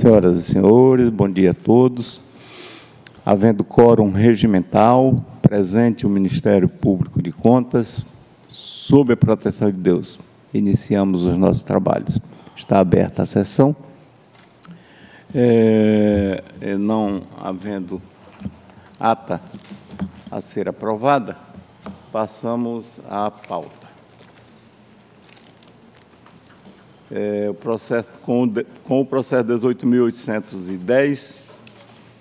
Senhoras e senhores, bom dia a todos. Havendo quórum regimental, presente o Ministério Público de Contas, sob a proteção de Deus, iniciamos os nossos trabalhos. Está aberta a sessão. É, não havendo ata a ser aprovada, passamos à pauta. É, o processo, com, com o processo 18.810,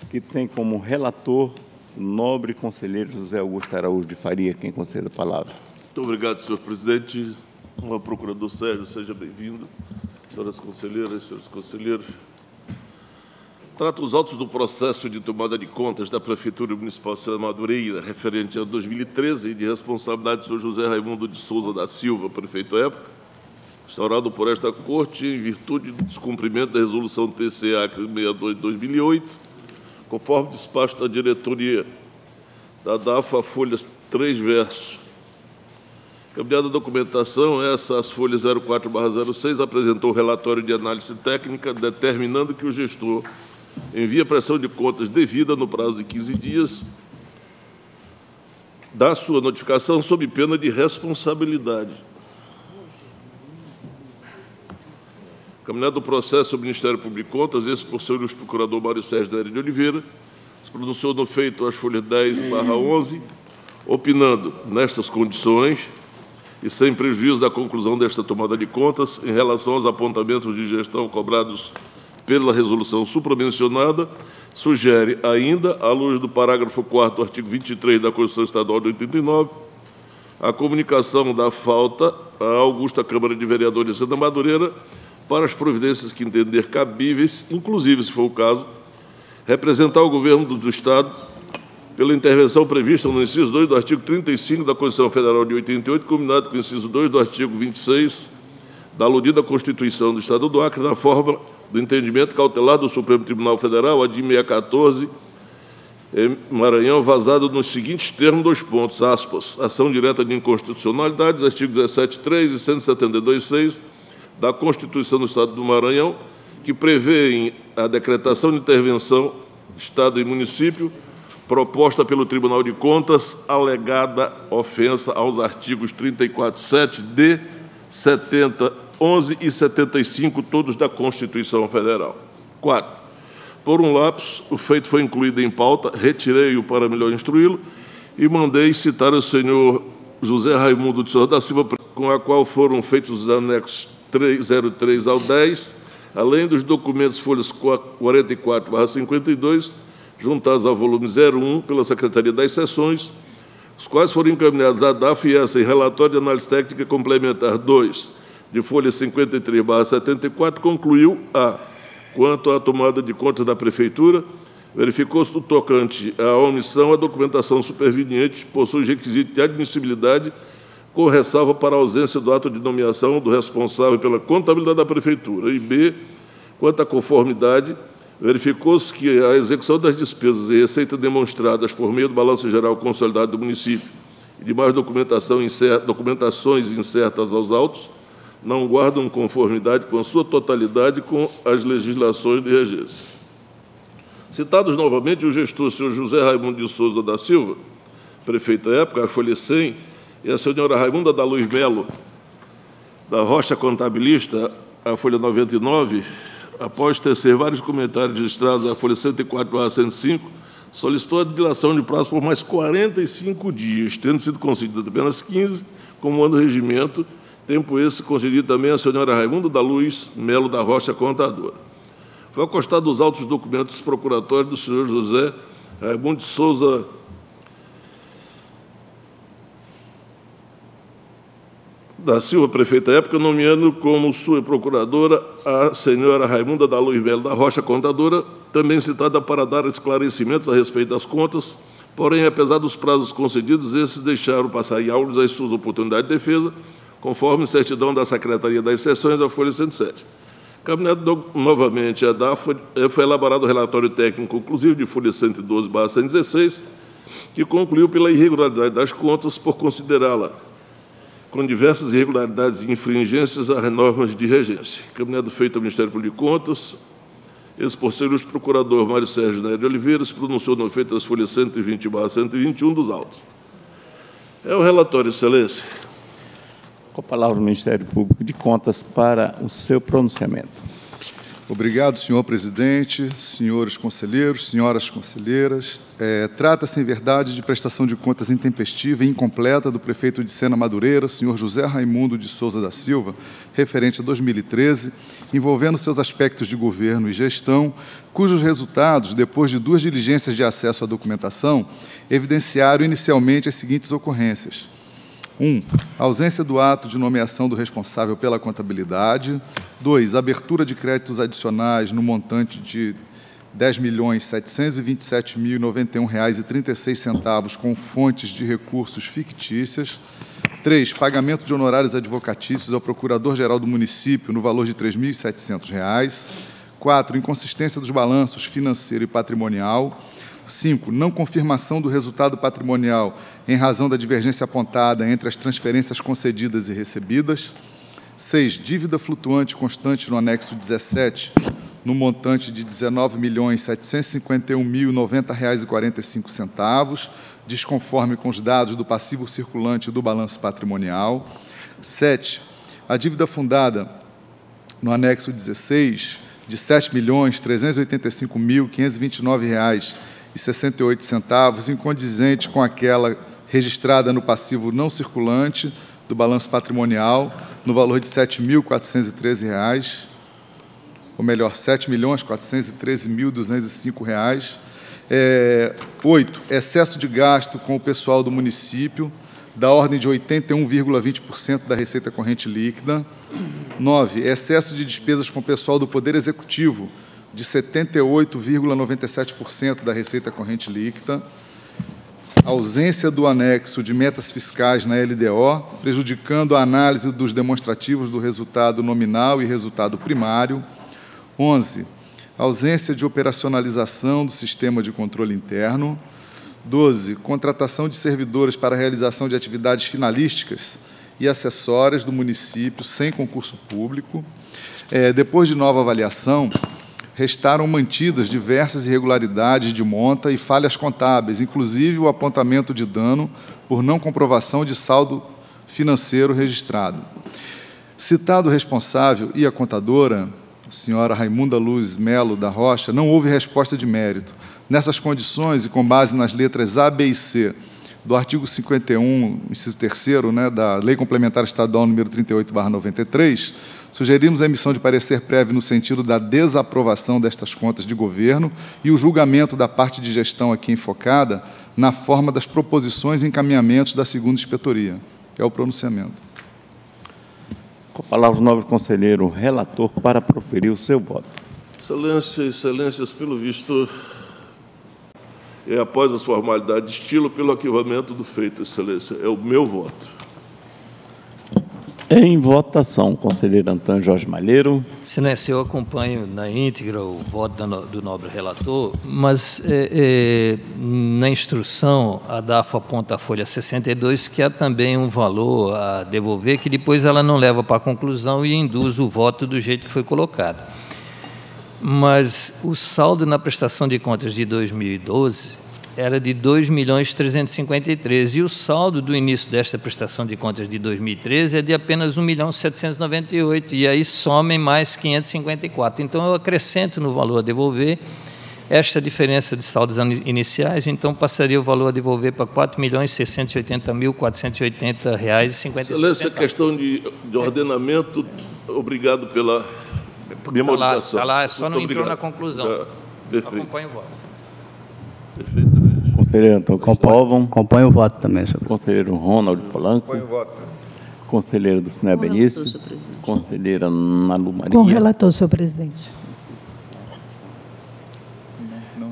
que tem como relator o nobre conselheiro José Augusto Araújo de Faria, quem concede a palavra. Muito obrigado, senhor presidente. O procurador Sérgio, seja bem-vindo. Senhoras conselheiras, senhores conselheiros. Trata os autos do processo de tomada de contas da Prefeitura Municipal de Madureira, referente a 2013, de responsabilidade do senhor José Raimundo de Souza da Silva, prefeito à época, instaurado por esta Corte em virtude do descumprimento da Resolução TCA 62 de 2008, conforme despacho da diretoria da DAFA, folhas 3 versos. Cambiada a documentação, essa, as folhas 04-06, apresentou o relatório de análise técnica, determinando que o gestor envia pressão de contas devida no prazo de 15 dias da sua notificação sob pena de responsabilidade. Caminhado do processo, o Ministério Público de Contas, esse por ser o procurador Mário Sérgio Nery de Oliveira, se pronunciou no feito às folhas 10 barra 11, opinando nestas condições e sem prejuízo da conclusão desta tomada de contas em relação aos apontamentos de gestão cobrados pela resolução supramencionada, sugere ainda, à luz do parágrafo 4 do artigo 23 da Constituição Estadual de 89, a comunicação da falta à Augusta Câmara de Vereadores da Madureira para as providências que entender cabíveis, inclusive, se for o caso, representar o governo do Estado pela intervenção prevista no inciso 2 do artigo 35 da Constituição Federal de 88, combinado com o inciso 2 do artigo 26 da aludida Constituição do Estado do Acre, na forma do entendimento cautelar do Supremo Tribunal Federal, a DI 614, Maranhão, vazado nos seguintes termos, dois pontos, aspas, ação direta de inconstitucionalidade, artigos 17.3 e 172.6, da Constituição do Estado do Maranhão, que prevê a decretação de intervenção de Estado e município proposta pelo Tribunal de Contas, alegada ofensa aos artigos 34.7 D, 70, 11 e 75, todos da Constituição Federal. Quatro, por um lapso, o feito foi incluído em pauta, retirei-o para melhor instruí-lo e mandei citar o senhor José Raimundo de Souza da Silva, com a qual foram feitos os anexos 303 ao 10, além dos documentos folhas 44/52, juntados ao volume 01 pela Secretaria das Seções, os quais foram encaminhados à DAF e essa em relatório de análise técnica complementar 2, de folha 53/74, concluiu a quanto à tomada de contas da prefeitura, verificou-se no tocante à omissão a documentação superveniente possui requisito de admissibilidade com ressalva para a ausência do ato de nomeação do responsável pela contabilidade da Prefeitura. E B, quanto à conformidade, verificou-se que a execução das despesas e receita demonstradas por meio do balanço geral consolidado do município e demais documentação incerta, documentações incertas aos autos não guardam conformidade com a sua totalidade com as legislações de regência. Citados novamente, o gestor senhor José Raimundo de Souza da Silva, prefeito à época, a folha 100, e a senhora Raimunda da Luz Melo, da Rocha Contabilista, a folha 99, após tecer vários comentários registrados, a folha 104 a 105, solicitou a dilação de prazo por mais 45 dias, tendo sido concedido apenas 15, como ano regimento, tempo esse concedido também à senhora Raimunda da Luz Melo da Rocha Contadora. Foi acostado os autos documentos procuratórios do senhor José Raimundo de Souza da Silva, prefeita época, nomeando como sua procuradora a senhora Raimunda da Luz Belo da Rocha, contadora, também citada para dar esclarecimentos a respeito das contas, porém, apesar dos prazos concedidos, esses deixaram passar em aulas as suas oportunidades de defesa, conforme certidão da Secretaria das Seções, a Folha 107. Caminhado novamente a DAF, foi elaborado o relatório técnico conclusivo de Folha 112, 116, que concluiu pela irregularidade das contas por considerá-la com diversas irregularidades e infringências às normas de regência. Caminhado feito ao Ministério Público de Contas, Esse por ser o procurador Mário Sérgio Nery Oliveira se pronunciou no feito das folhas 120 121 dos autos. É o relatório, excelência. Com a palavra o Ministério Público de Contas para o seu pronunciamento. Obrigado, senhor presidente, senhores conselheiros, senhoras conselheiras. É, Trata-se, em verdade, de prestação de contas intempestiva e incompleta do prefeito de Sena Madureira, senhor José Raimundo de Souza da Silva, referente a 2013, envolvendo seus aspectos de governo e gestão, cujos resultados, depois de duas diligências de acesso à documentação, evidenciaram inicialmente as seguintes ocorrências. 1. Um, ausência do ato de nomeação do responsável pela contabilidade. 2. Abertura de créditos adicionais no montante de R$ 10.727.091,36 com fontes de recursos fictícias. 3. Pagamento de honorários advocatícios ao Procurador-Geral do Município no valor de R$ 3.700. 4. Inconsistência dos balanços financeiro e patrimonial. 5. Não confirmação do resultado patrimonial em razão da divergência apontada entre as transferências concedidas e recebidas. 6. Dívida flutuante constante no anexo 17, no montante de R$ 19.751.090,45, desconforme com os dados do passivo circulante do balanço patrimonial. 7. A dívida fundada no anexo 16, de R$ 7.385.529,00 e 68 centavos, incondizente com aquela registrada no passivo não circulante do balanço patrimonial, no valor de R$ 7.413, ou melhor, R$ 7.413.205. É, oito, excesso de gasto com o pessoal do município, da ordem de 81,20% da receita corrente líquida. Nove, excesso de despesas com o pessoal do Poder Executivo, de 78,97% da receita corrente líquida, ausência do anexo de metas fiscais na LDO, prejudicando a análise dos demonstrativos do resultado nominal e resultado primário. 11. Ausência de operacionalização do sistema de controle interno. 12. Contratação de servidores para realização de atividades finalísticas e acessórias do município sem concurso público. É, depois de nova avaliação, restaram mantidas diversas irregularidades de monta e falhas contábeis, inclusive o apontamento de dano por não comprovação de saldo financeiro registrado. Citado o responsável e a contadora, a senhora Raimunda Luz Melo da Rocha, não houve resposta de mérito. Nessas condições e com base nas letras A, B e C do artigo 51, inciso 3 né, da Lei Complementar Estadual número 38/93, Sugerimos a emissão de parecer prévio no sentido da desaprovação destas contas de governo e o julgamento da parte de gestão aqui enfocada na forma das proposições e encaminhamentos da segunda inspetoria. É o pronunciamento. Com a palavra o nobre conselheiro relator para proferir o seu voto. Excelência, excelências, pelo visto, é após as formalidades de estilo pelo arquivamento do feito, excelência. É o meu voto. Em votação, conselheiro Antônio Jorge Malheiro. Excelência, eu acompanho na íntegra o voto do nobre relator, mas é, é, na instrução a DAFA aponta a folha 62 que há também um valor a devolver que depois ela não leva para a conclusão e induz o voto do jeito que foi colocado. Mas o saldo na prestação de contas de 2012 era de 2 milhões 353 e o saldo do início desta prestação de contas de 2013 é de apenas 1 milhão 798 e aí somem mais 554. Então eu acrescento no valor a devolver esta diferença de saldos iniciais, então passaria o valor a devolver para 4 milhões 680 mil 480 reais e 50 Excelência, questão de, de ordenamento, obrigado pela memorização. Está lá, está lá, é só Muito não obrigado. entrou na conclusão. É, perfeito. Acompanhe o voto. Perfeitamente. Conselheiro Antônio Compovam. Acompanho o voto também, senhor Conselheiro Ronald Polanco. Acompanho o voto. Conselheiro do Cine Benício. Conselheira Malu Maria. Com relator, senhor presidente.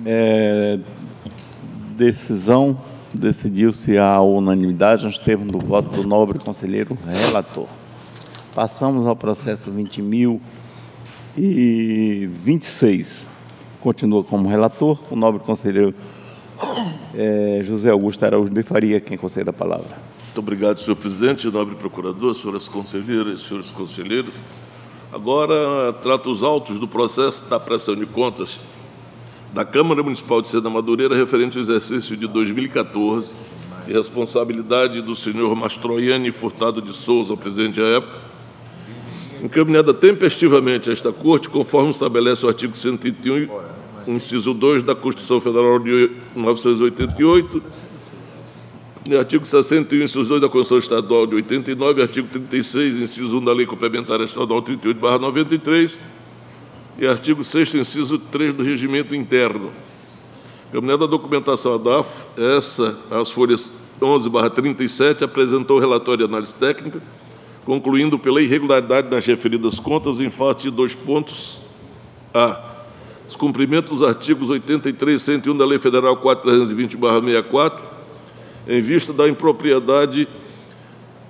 É, decisão, decidiu-se a unanimidade, nós temos no voto do nobre conselheiro relator. Passamos ao processo 20.026. Continua como relator o nobre conselheiro é, José Augusto Araújo de Faria, quem concede a palavra. Muito obrigado, senhor presidente, nobre procurador, senhoras conselheiras e senhores conselheiros. Agora, trato os autos do processo da pressão de contas da Câmara Municipal de Sena Madureira referente ao exercício de 2014 e responsabilidade do senhor Mastroianni Furtado de Souza, presidente da época, encaminhada tempestivamente a esta Corte, conforme estabelece o artigo 101, inciso 2 da Constituição Federal de 1988, e artigo 61, inciso 2 da Constituição Estadual de 89, artigo 36, inciso 1 da Lei Complementar Estadual 38, 93, e artigo 6 inciso 3 do Regimento Interno. Caminhada da documentação ADAF, essa, as folhas 11 37, apresentou o relatório de análise técnica, concluindo pela irregularidade das referidas contas em face de dois pontos. A. Descumprimento dos artigos 83 e 101 da Lei Federal 4320-64, em vista da impropriedade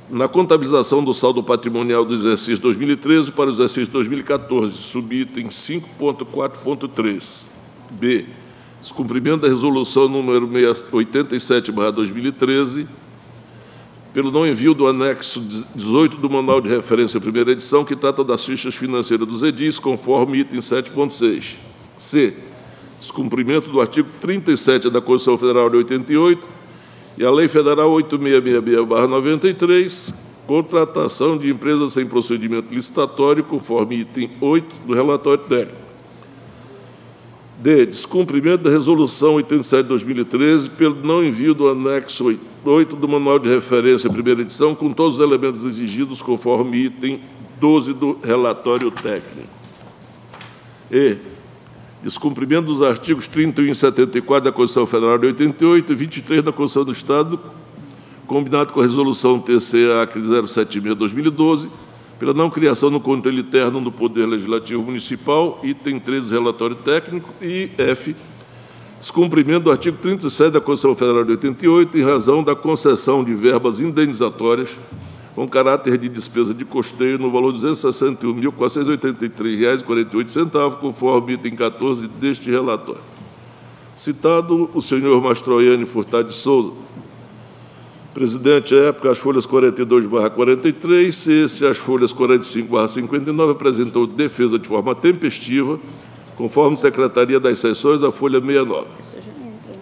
na contabilização do saldo patrimonial do exercício 2013 para o exercício 2014, subitem 5.4.3. B. Descumprimento da resolução número 87/2013 pelo não envio do anexo 18 do Manual de Referência primeira edição, que trata das fichas financeiras dos edis, conforme item 7.6. C. Descumprimento do artigo 37 da Constituição Federal de 88 e a Lei Federal 8666-93, contratação de empresas sem procedimento licitatório, conforme item 8 do relatório técnico. D. Descumprimento da Resolução 87 de 2013 pelo não envio do anexo 8 do Manual de Referência, primeira edição, com todos os elementos exigidos, conforme item 12 do relatório técnico. E descumprimento dos artigos 31 e 74 da Constituição Federal de 88 e 23 da Constituição do Estado, combinado com a Resolução TCA 076-2012, pela não criação no controle interno do Poder Legislativo Municipal, item 13 do relatório técnico, e F, descumprimento do artigo 37 da Constituição Federal de 88, em razão da concessão de verbas indenizatórias com caráter de despesa de costeio no valor de R$ 261.483,48, conforme item 14 deste relatório. Citado o senhor Mastroianni Furtado de Souza, presidente, à época, as folhas 42 43, esse, as folhas 45 59, apresentou defesa de forma tempestiva, conforme Secretaria das Sessões da Folha 69.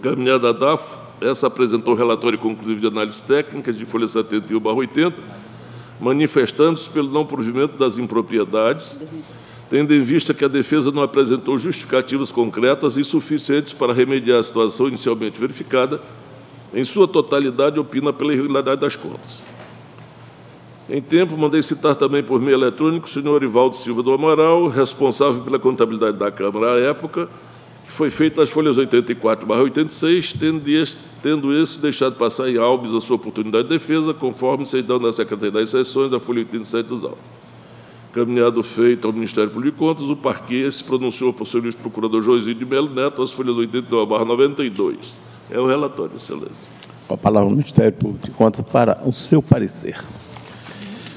Caminhada da DAF, essa apresentou relatório conclusivo de análise técnica de folha 71 80, manifestando-se pelo não provimento das impropriedades, tendo em vista que a defesa não apresentou justificativas concretas e suficientes para remediar a situação inicialmente verificada, em sua totalidade opina pela irregularidade das contas. Em tempo, mandei citar também por meio eletrônico o senhor Ivaldo Silva do Amaral, responsável pela contabilidade da Câmara à época, foi feita as folhas 84 86, tendo esse, tendo deixado passar em Albes a sua oportunidade de defesa, conforme certidão da Secretaria das Sessões da folha 87 dos autos. Caminhado feito ao Ministério Público de Contas, o parquê se pronunciou por seu ministro procurador Joãozinho de Melo Neto, as folhas 89 92. É o relatório, excelência. Com a palavra o Ministério Público de Contas para o seu parecer.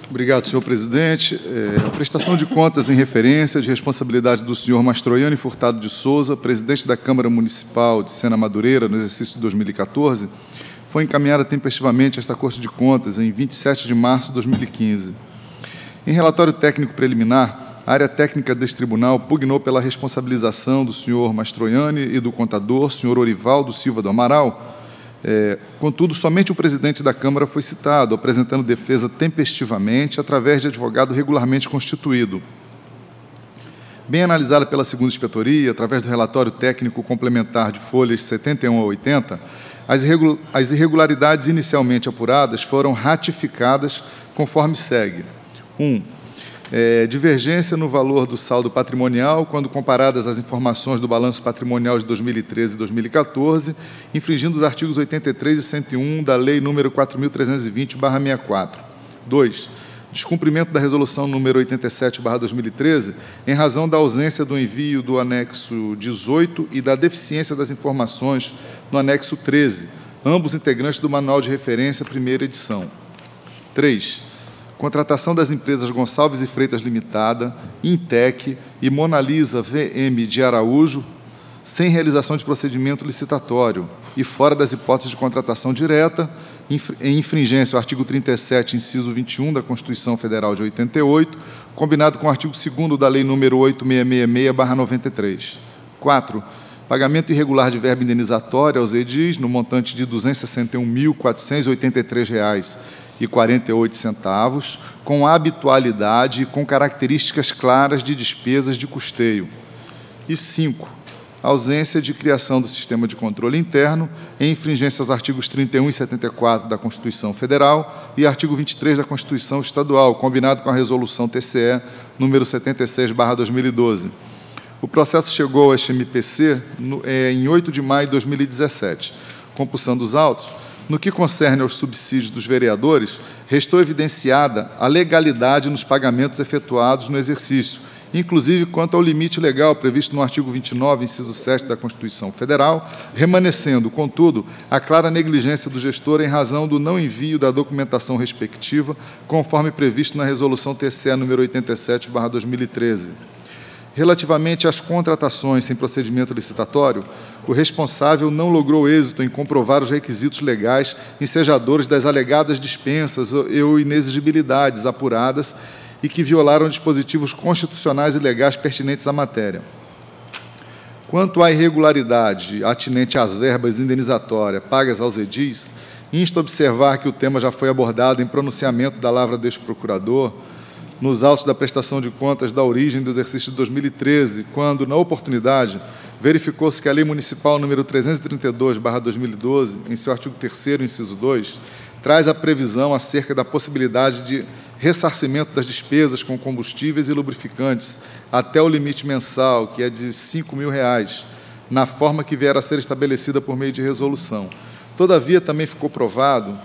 Obrigado, senhor presidente. É, a prestação de contas em referência de responsabilidade do senhor Mastroianni Furtado de Souza, presidente da Câmara Municipal de Sena Madureira, no exercício de 2014, foi encaminhada tempestivamente a esta Corte de Contas em 27 de março de 2015. Em relatório técnico preliminar, a área técnica deste tribunal pugnou pela responsabilização do senhor Mastroianni e do contador, senhor Orivaldo Silva do Amaral, é, contudo, somente o presidente da Câmara foi citado, apresentando defesa tempestivamente através de advogado regularmente constituído. Bem analisada pela segunda inspetoria, através do relatório técnico complementar de folhas 71 a 80, as irregularidades inicialmente apuradas foram ratificadas conforme segue. 1. Um, é, divergência no valor do saldo patrimonial quando comparadas as informações do balanço patrimonial de 2013 e 2014, infringindo os artigos 83 e 101 da Lei nº 4.320-64. 2. Descumprimento da resolução número 87/2013 em razão da ausência do envio do anexo 18 e da deficiência das informações no anexo 13, ambos integrantes do Manual de Referência, primeira edição. 3 Contratação das empresas Gonçalves e Freitas Limitada, Intec e Monalisa VM de Araújo, sem realização de procedimento licitatório e fora das hipóteses de contratação direta, em infringência ao artigo 37, inciso 21 da Constituição Federal de 88, combinado com o artigo 2 da Lei nº 8666-93. 4. Pagamento irregular de verba indenizatória aos edis no montante de R$ 261.483,48, com habitualidade e com características claras de despesas de custeio. E 5 ausência de criação do sistema de controle interno, em infringência aos artigos 31 e 74 da Constituição Federal e artigo 23 da Constituição Estadual, combinado com a resolução TCE número 76/2012. O processo chegou ao SMPC no, é, em 8 de maio de 2017. Compulsando os autos, no que concerne aos subsídios dos vereadores, restou evidenciada a legalidade nos pagamentos efetuados no exercício, inclusive quanto ao limite legal previsto no artigo 29, inciso 7 da Constituição Federal, remanescendo, contudo, a clara negligência do gestor em razão do não envio da documentação respectiva, conforme previsto na Resolução TCE número 87/2013. Relativamente às contratações sem procedimento licitatório, o responsável não logrou êxito em comprovar os requisitos legais ensejadores das alegadas dispensas ou inexigibilidades apuradas e que violaram dispositivos constitucionais e legais pertinentes à matéria. Quanto à irregularidade atinente às verbas indenizatórias pagas aos edis, insta observar que o tema já foi abordado em pronunciamento da lavra deste procurador nos autos da prestação de contas da origem do exercício de 2013, quando, na oportunidade, verificou-se que a Lei Municipal número 332/2012, em seu artigo 3 inciso 2, traz a previsão acerca da possibilidade de ressarcimento das despesas com combustíveis e lubrificantes até o limite mensal, que é de 5 mil reais, na forma que vier a ser estabelecida por meio de resolução. Todavia, também ficou provado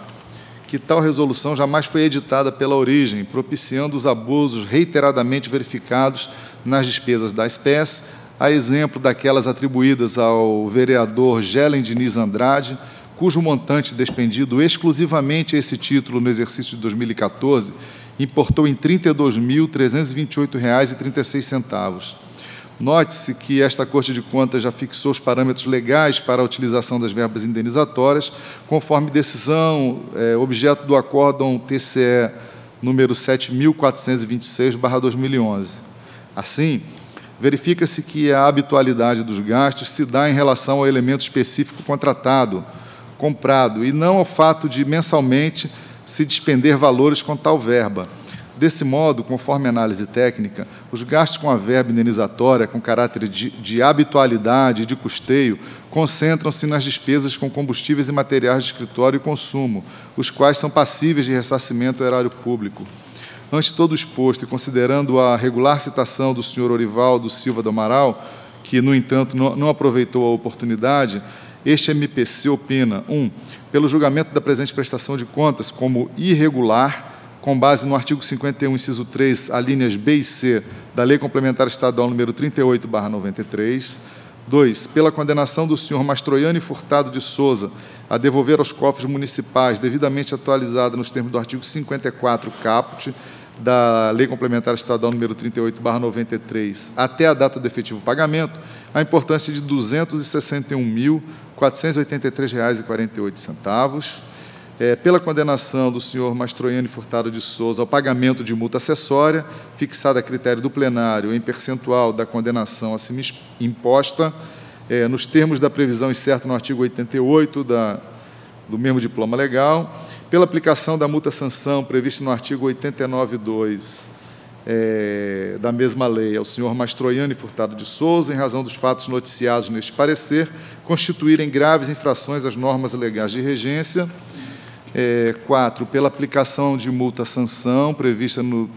que tal resolução jamais foi editada pela origem, propiciando os abusos reiteradamente verificados nas despesas da espécie, a exemplo daquelas atribuídas ao vereador Gelen Diniz Andrade, cujo montante despendido exclusivamente a esse título no exercício de 2014 importou em R$ 32.328,36. Note-se que esta Corte de Contas já fixou os parâmetros legais para a utilização das verbas indenizatórias, conforme decisão é, objeto do acórdão TCE número 7.426/2011. Assim, verifica-se que a habitualidade dos gastos se dá em relação ao elemento específico contratado, comprado, e não ao fato de mensalmente se despender valores com tal verba. Desse modo, conforme análise técnica, os gastos com a verba indenizatória com caráter de, de habitualidade e de custeio concentram-se nas despesas com combustíveis e materiais de escritório e consumo, os quais são passíveis de ressarcimento ao erário público. Ante todo exposto e considerando a regular citação do senhor Orivaldo Silva do Amaral, que, no entanto, não, não aproveitou a oportunidade, este MPC opina: 1. Um, pelo julgamento da presente prestação de contas como irregular, com base no artigo 51, inciso 3, alíneas B e C da Lei Complementar Estadual número 38/93. 2. Pela condenação do senhor Mastroianni Furtado de Souza a devolver aos cofres municipais, devidamente atualizada nos termos do artigo 54 caput da Lei Complementar Estadual número 38/93, até a data do efetivo pagamento, a importância de R$ 261.483,48. É, pela condenação do senhor Mastroianni Furtado de Souza ao pagamento de multa acessória, fixada a critério do plenário em percentual da condenação a si imposta, é, nos termos da previsão incerta no artigo 88 da, do mesmo diploma legal, pela aplicação da multa-sanção prevista no artigo 89.2 é, da mesma lei ao senhor Mastroianni Furtado de Souza, em razão dos fatos noticiados neste parecer, constituírem graves infrações às normas legais de regência. É, quatro, pela aplicação de multa-sanção prevista no,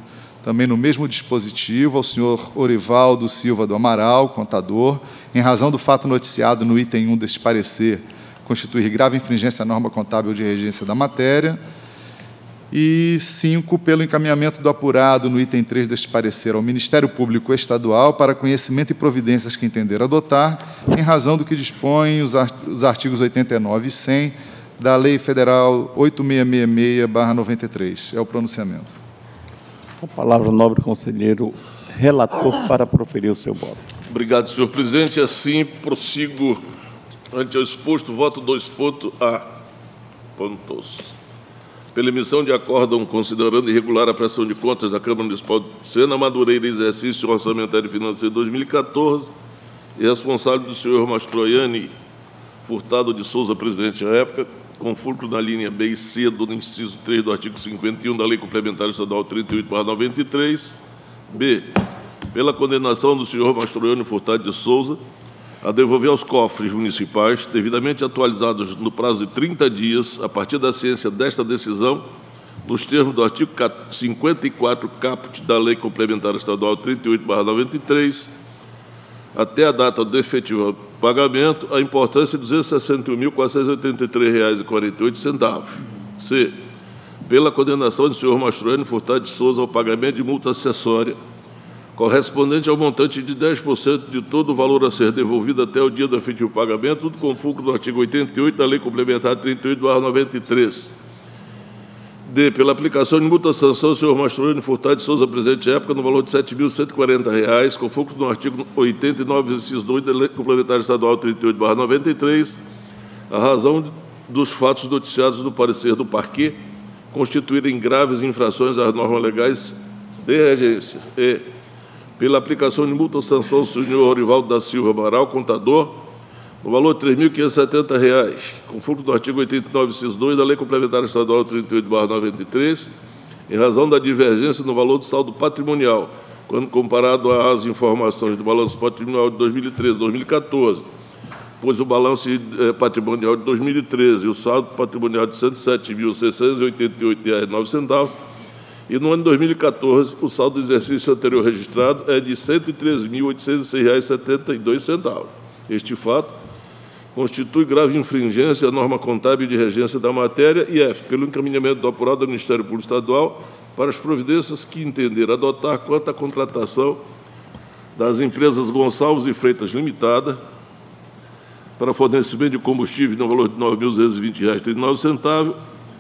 também no mesmo dispositivo ao senhor Orivaldo Silva do Amaral, contador, em razão do fato noticiado no item 1 deste parecer, constituir grave infringência à norma contábil de regência da matéria e cinco, pelo encaminhamento do apurado no item 3 deste parecer ao Ministério Público Estadual para conhecimento e providências que entender adotar, em razão do que dispõem os artigos 89 e 100 da Lei Federal 8666-93. É o pronunciamento. A palavra, nobre conselheiro relator, para proferir o seu voto. Obrigado, senhor presidente. Assim, prossigo ante o exposto, voto 2.A. Pontos. pela emissão de acórdão considerando irregular a pressão de contas da Câmara Municipal de Sena, Madureira, exercício orçamentário e financeiro 2014, e responsável do senhor Mastroianni Furtado de Souza, presidente à época, fulcro na linha B e C do inciso 3 do artigo 51 da Lei Complementar Estadual 38/93. B. Pela condenação do senhor Mastroianni Furtado de Souza a devolver aos cofres municipais, devidamente atualizados no prazo de 30 dias, a partir da ciência desta decisão, nos termos do artigo 54 caput da Lei Complementar Estadual 38/93, até a data do efetivo pagamento, a importância de R$ 261.483,48. C. Pela condenação do senhor Mastroianni Furtado de Souza ao pagamento de multa acessória correspondente ao montante de 10% de todo o valor a ser devolvido até o dia do efetivo pagamento, tudo com fulcro do artigo 88 da Lei Complementar 38, 93. D. Pela aplicação de multa sanção, o senhor Mastroianni Furtado de Souza, presidente de época, no valor de R$ 7.140, com fulcro no artigo 89, inciso 2 da Lei Complementar Estadual 38, 93, a razão dos fatos noticiados no parecer do parquê constituírem graves infrações às normas legais de regência. E pela aplicação de multa sanção ao senhor Orivaldo da Silva Amaral, contador, no valor de R$ 3.570, conforme do artigo 89, inciso 2 da Lei Complementar Estadual 38/93, em razão da divergência no valor do saldo patrimonial, quando comparado às informações do balanço patrimonial de 2013 e 2014, pois o balanço eh, patrimonial de 2013 e o saldo patrimonial de R$ 107.688,09 e no ano de 2014, o saldo do exercício anterior registrado é de R$ 113.806,72. Este fato constitui grave infringência à norma contábil de regência da matéria e F, pelo encaminhamento do apurado do Ministério Público Estadual para as providências que entender adotar quanto à contratação das empresas Gonçalves e Freitas Limitada para fornecimento de combustível no valor de R$ 9.220,39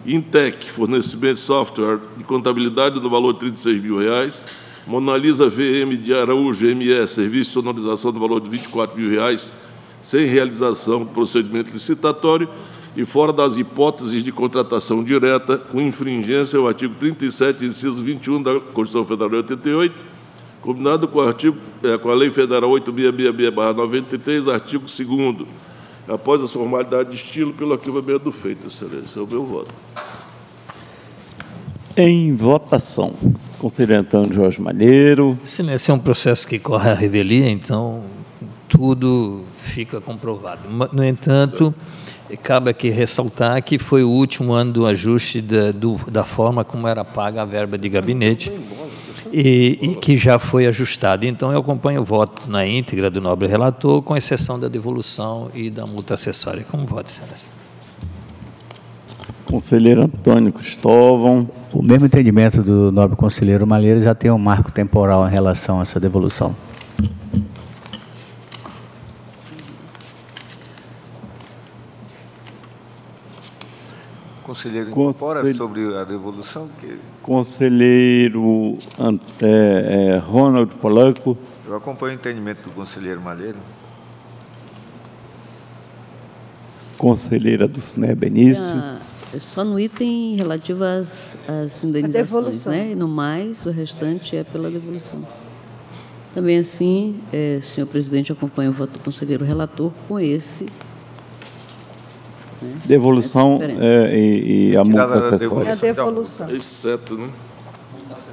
Intec, fornecimento de software de contabilidade no valor de 36 mil reais. Monalisa VM de Araújo MS, serviço de sonorização no valor de 24 mil reais, sem realização do procedimento licitatório e fora das hipóteses de contratação direta, com infringência ao artigo 37, inciso 21 da Constituição Federal de 88, combinado com, o artigo, é, com a Lei Federal 8666-93, artigo 2 após a formalidade de estilo, pelo arquivamento do feito, excelência. É o meu voto. Em votação. Conselheiro Antônio Jorge Malheiro. Excelência, é um processo que corre a revelia, então tudo fica comprovado. No entanto, cabe aqui ressaltar que foi o último ano do ajuste da, do, da forma como era paga a verba de gabinete e, e, que já foi ajustado. Então, eu acompanho o voto na íntegra do nobre relator, com exceção da devolução e da multa acessória. Como voto, excelência? Conselheiro Antônio Cristóvão. O mesmo entendimento do nobre conselheiro Malheiro já tem um marco temporal em relação a essa devolução. Conselheiro incorpora sobre a devolução? Que... Conselheiro é, é, Ronald Polanco. Eu acompanho o entendimento do conselheiro Malheiro. Conselheira do Cine Benício. Ah, só no item relativo às, às indenizações, né? E no mais, o restante é pela devolução. Também assim, é, senhor presidente, acompanho o voto do conselheiro relator com esse? Devolução é, e, e, a multa acessória. É a devolução. Exceto, né?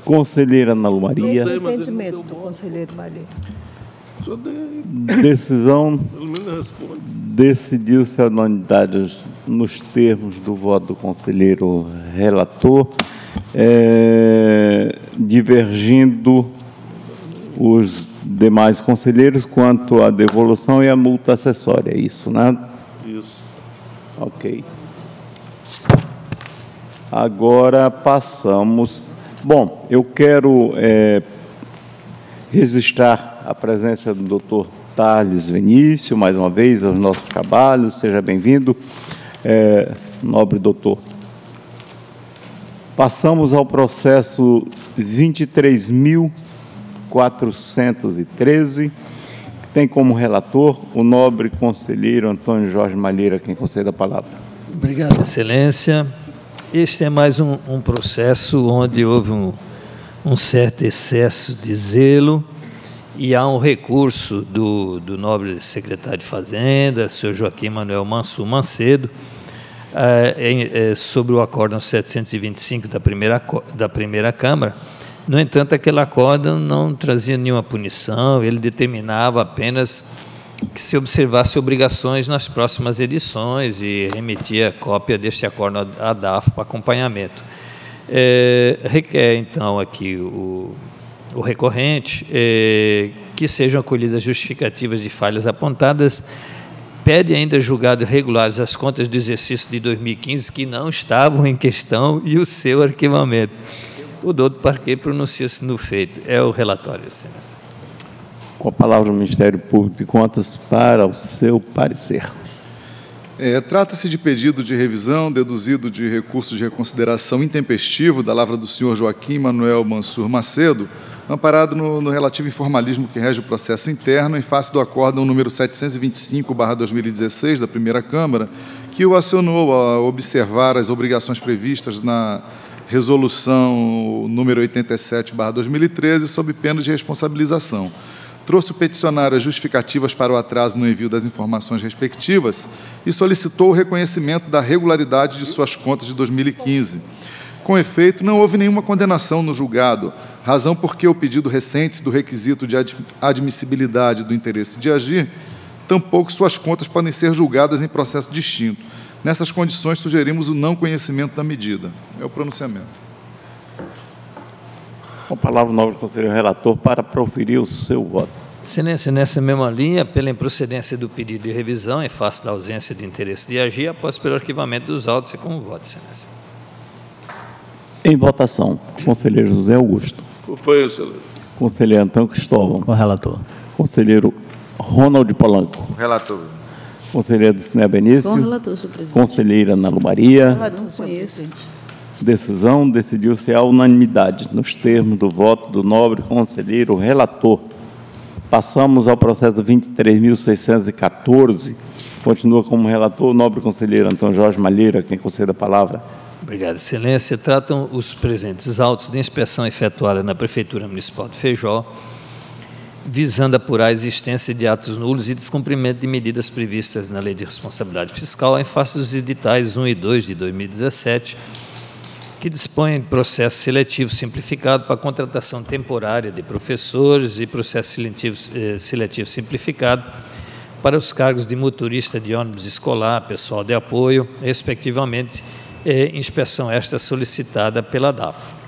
Conselheira Ana Lu Maria. É o entendimento do conselheiro Maria. Decisão decidiu-se a unanimidade nos termos do voto do conselheiro relator, é, divergindo os demais conselheiros quanto à devolução e à multa acessória. É isso, né? Ok. Agora passamos. Bom, eu quero é, registrar a presença do doutor Thales Vinícius, mais uma vez, aos nossos trabalhos. Seja bem-vindo, é, nobre doutor. Passamos ao processo 23.413 tem como relator o nobre conselheiro Antônio Jorge Malheira, quem concede a palavra. Obrigado, Excelência. Este é mais um, um processo onde houve um, um, certo excesso de zelo e há um recurso do, do nobre secretário de Fazenda, senhor Joaquim Manuel Mansur Mancedo, é, é, sobre o acórdão 725 da primeira, da primeira Câmara. No entanto, aquele acórdão não trazia nenhuma punição, ele determinava apenas que se observasse obrigações nas próximas edições e remetia cópia deste acordo à DAF para acompanhamento. É, requer, então, aqui o, o recorrente é, que sejam acolhidas justificativas de falhas apontadas pede ainda julgado regulares as contas do exercício de 2015 que não estavam em questão e o seu arquivamento. O doutor Parquet pronuncia-se no feito. É o relatório, excelência. Com a palavra o Ministério Público de Contas para o seu parecer. É, Trata-se de pedido de revisão deduzido de recurso de reconsideração intempestivo da lavra do senhor Joaquim Manuel Mansur Macedo, amparado no, no, relativo informalismo que rege o processo interno, em face do acórdão número 725-2016 da primeira Câmara, que o acionou a observar as obrigações previstas na resolução número 87-2013, sob pena de responsabilização. Trouxe o peticionário as justificativas para o atraso no envio das informações respectivas e solicitou o reconhecimento da regularidade de suas contas de 2015 com efeito, não houve nenhuma condenação no julgado, razão porque o pedido recente do requisito de admissibilidade do interesse de agir, tampouco suas contas podem ser julgadas em processo distinto. Nessas condições, sugerimos o não conhecimento da medida. É o pronunciamento. Com a palavra o nobre conselheiro relator para proferir o seu voto. Excelência, nessa mesma linha, pela improcedência do pedido de revisão, em face da ausência de interesse de agir, após pelo arquivamento dos autos e como voto, excelência. Em votação, conselheiro José Augusto. Acompanho, excelência. Conselheiro Antônio Cristóvão. Com o relator. Conselheiro Ronald Polanco. Relator. Conselheiro Dulcinea Benício. Com relator, senhor presidente. Conselheira Ana Lu Maria. Relator, senhor presidente. Decisão decidiu-se à unanimidade, nos termos do voto do nobre conselheiro relator. Passamos ao processo 23.614. Continua como relator o nobre conselheiro Antônio Jorge Malheira, quem concede a palavra. Obrigado, Excelência. Tratam os presentes autos de inspeção efetuada na Prefeitura Municipal de Feijó, visando apurar a existência de atos nulos e descumprimento de medidas previstas na Lei de Responsabilidade Fiscal em face dos editais 1 e 2 de 2017, que dispõem de processo seletivo simplificado para contratação temporária de professores e processo seletivo, eh, seletivo simplificado para os cargos de motorista de ônibus escolar, pessoal de apoio, respectivamente, é, inspeção esta solicitada pela DAF.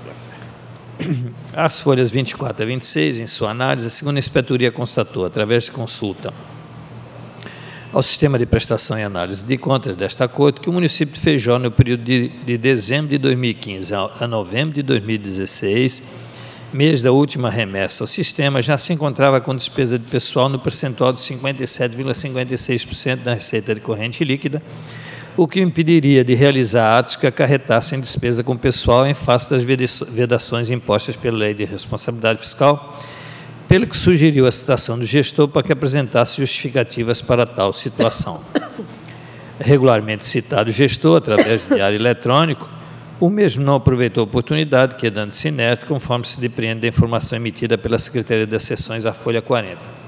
As folhas 24 a 26, em sua análise, a segunda inspetoria constatou, através de consulta ao sistema de prestação e análise de contas desta Corte, que o município de Feijó, no período de, de dezembro de 2015 a, a novembro de 2016, mês da última remessa ao sistema, já se encontrava com despesa de pessoal no percentual de 57,56% da receita de corrente líquida, o que impediria de realizar atos que acarretassem despesa com pessoal em face das vedações impostas pela Lei de Responsabilidade Fiscal, pelo que sugeriu a citação do gestor para que apresentasse justificativas para tal situação. Regularmente citado o gestor, através de diário eletrônico, o mesmo não aproveitou a oportunidade, quedando-se inerte, conforme se depreende da informação emitida pela Secretaria das Sessões, a Folha 40